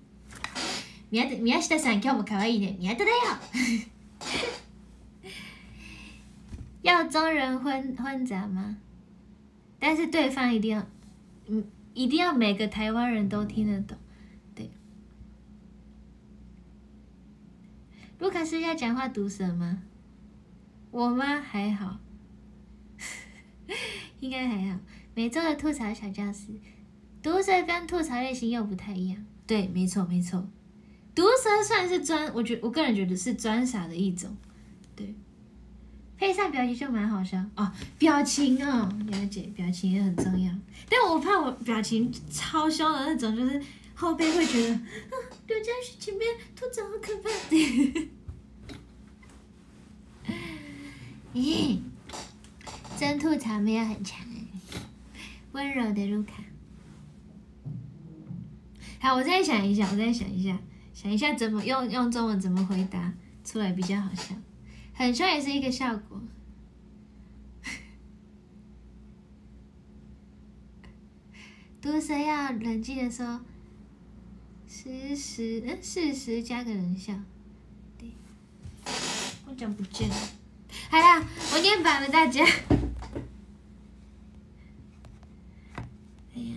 宮宮下さん今日も可愛いね。宮田だよ。要中人混混杂吗？ 但是对方一定要，嗯，一定要每个台湾人都听得懂，对。卢卡斯要讲话毒舌吗？我吗？还好，应该还好。每周的吐槽小教室，毒舌跟吐槽类型又不太一样。对，没错没错，毒舌算是专，我觉我个人觉得是专傻的一种，配上表情就蛮好笑哦，表情哦，了解，表情也很重要。但我怕我表情超凶的那种，就是后辈会觉得，啊，刘嘉旭前面吐槽好可怕。咦，真吐槽没有很强哎，温柔的卢卡。好，我再想一下，我再想一下，想一下怎么用用中文怎么回答出来比较好笑。很凶也是一个效果。毒蛇要冷静的说，事实，嗯，事实加个人像，对，我讲不见了。好啦，我念反了大家。哎呀，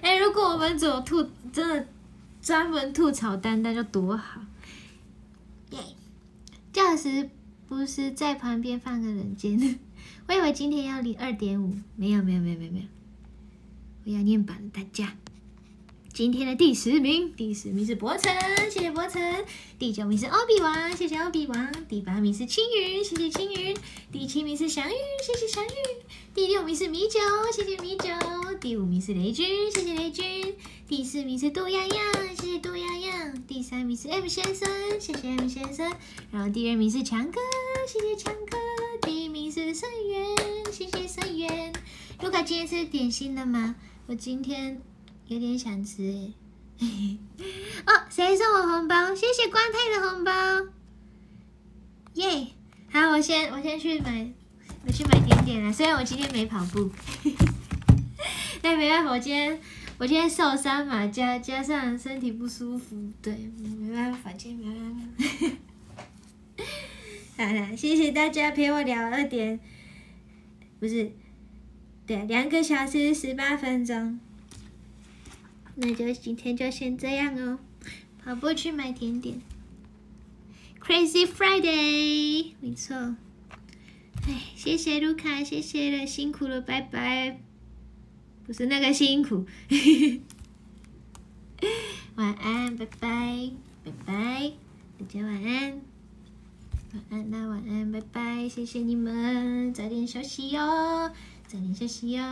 哎，如果我们走吐，真的专门吐槽丹丹就多好。耶教室不是在旁边放个人间，我以为今天要零二点五，没有没有没有没有没有，我要念版大家。今天的第十名，第十名是博成，谢谢博成。第九名是欧比王，谢谢欧比王。第八名是青云，谢谢青云。第七名是祥宇，谢谢祥宇。第六名是米酒，谢谢米酒。第五名是雷军，谢谢雷军。第四名是杜洋洋，谢谢杜洋洋。第三名是 M 先生，谢谢 M 先生。然后第二名是强哥，谢谢强哥。第一名是盛元，谢谢盛元。卢卡今天是点心了吗？我今天。有点想吃 哦！谁送我红包？谢谢光太的红包，耶！好，我先我先去买，我去买点点了。虽然我今天没跑步，但没办法，我今天我今天受伤嘛，加加上身体不舒服，对，没办法，今天没办法。好了，谢谢大家陪我聊二点，不是，对，两个小时十八分钟。那就今天就先这样哦，跑步去买甜点，Crazy Friday，没错。哎，谢谢卢卡，谢谢了，辛苦了，拜拜。不是那个辛苦，晚安，拜拜，拜拜，大家晚安，晚安，那晚安，拜拜，谢谢你们，早点休息哟，早点休息哟。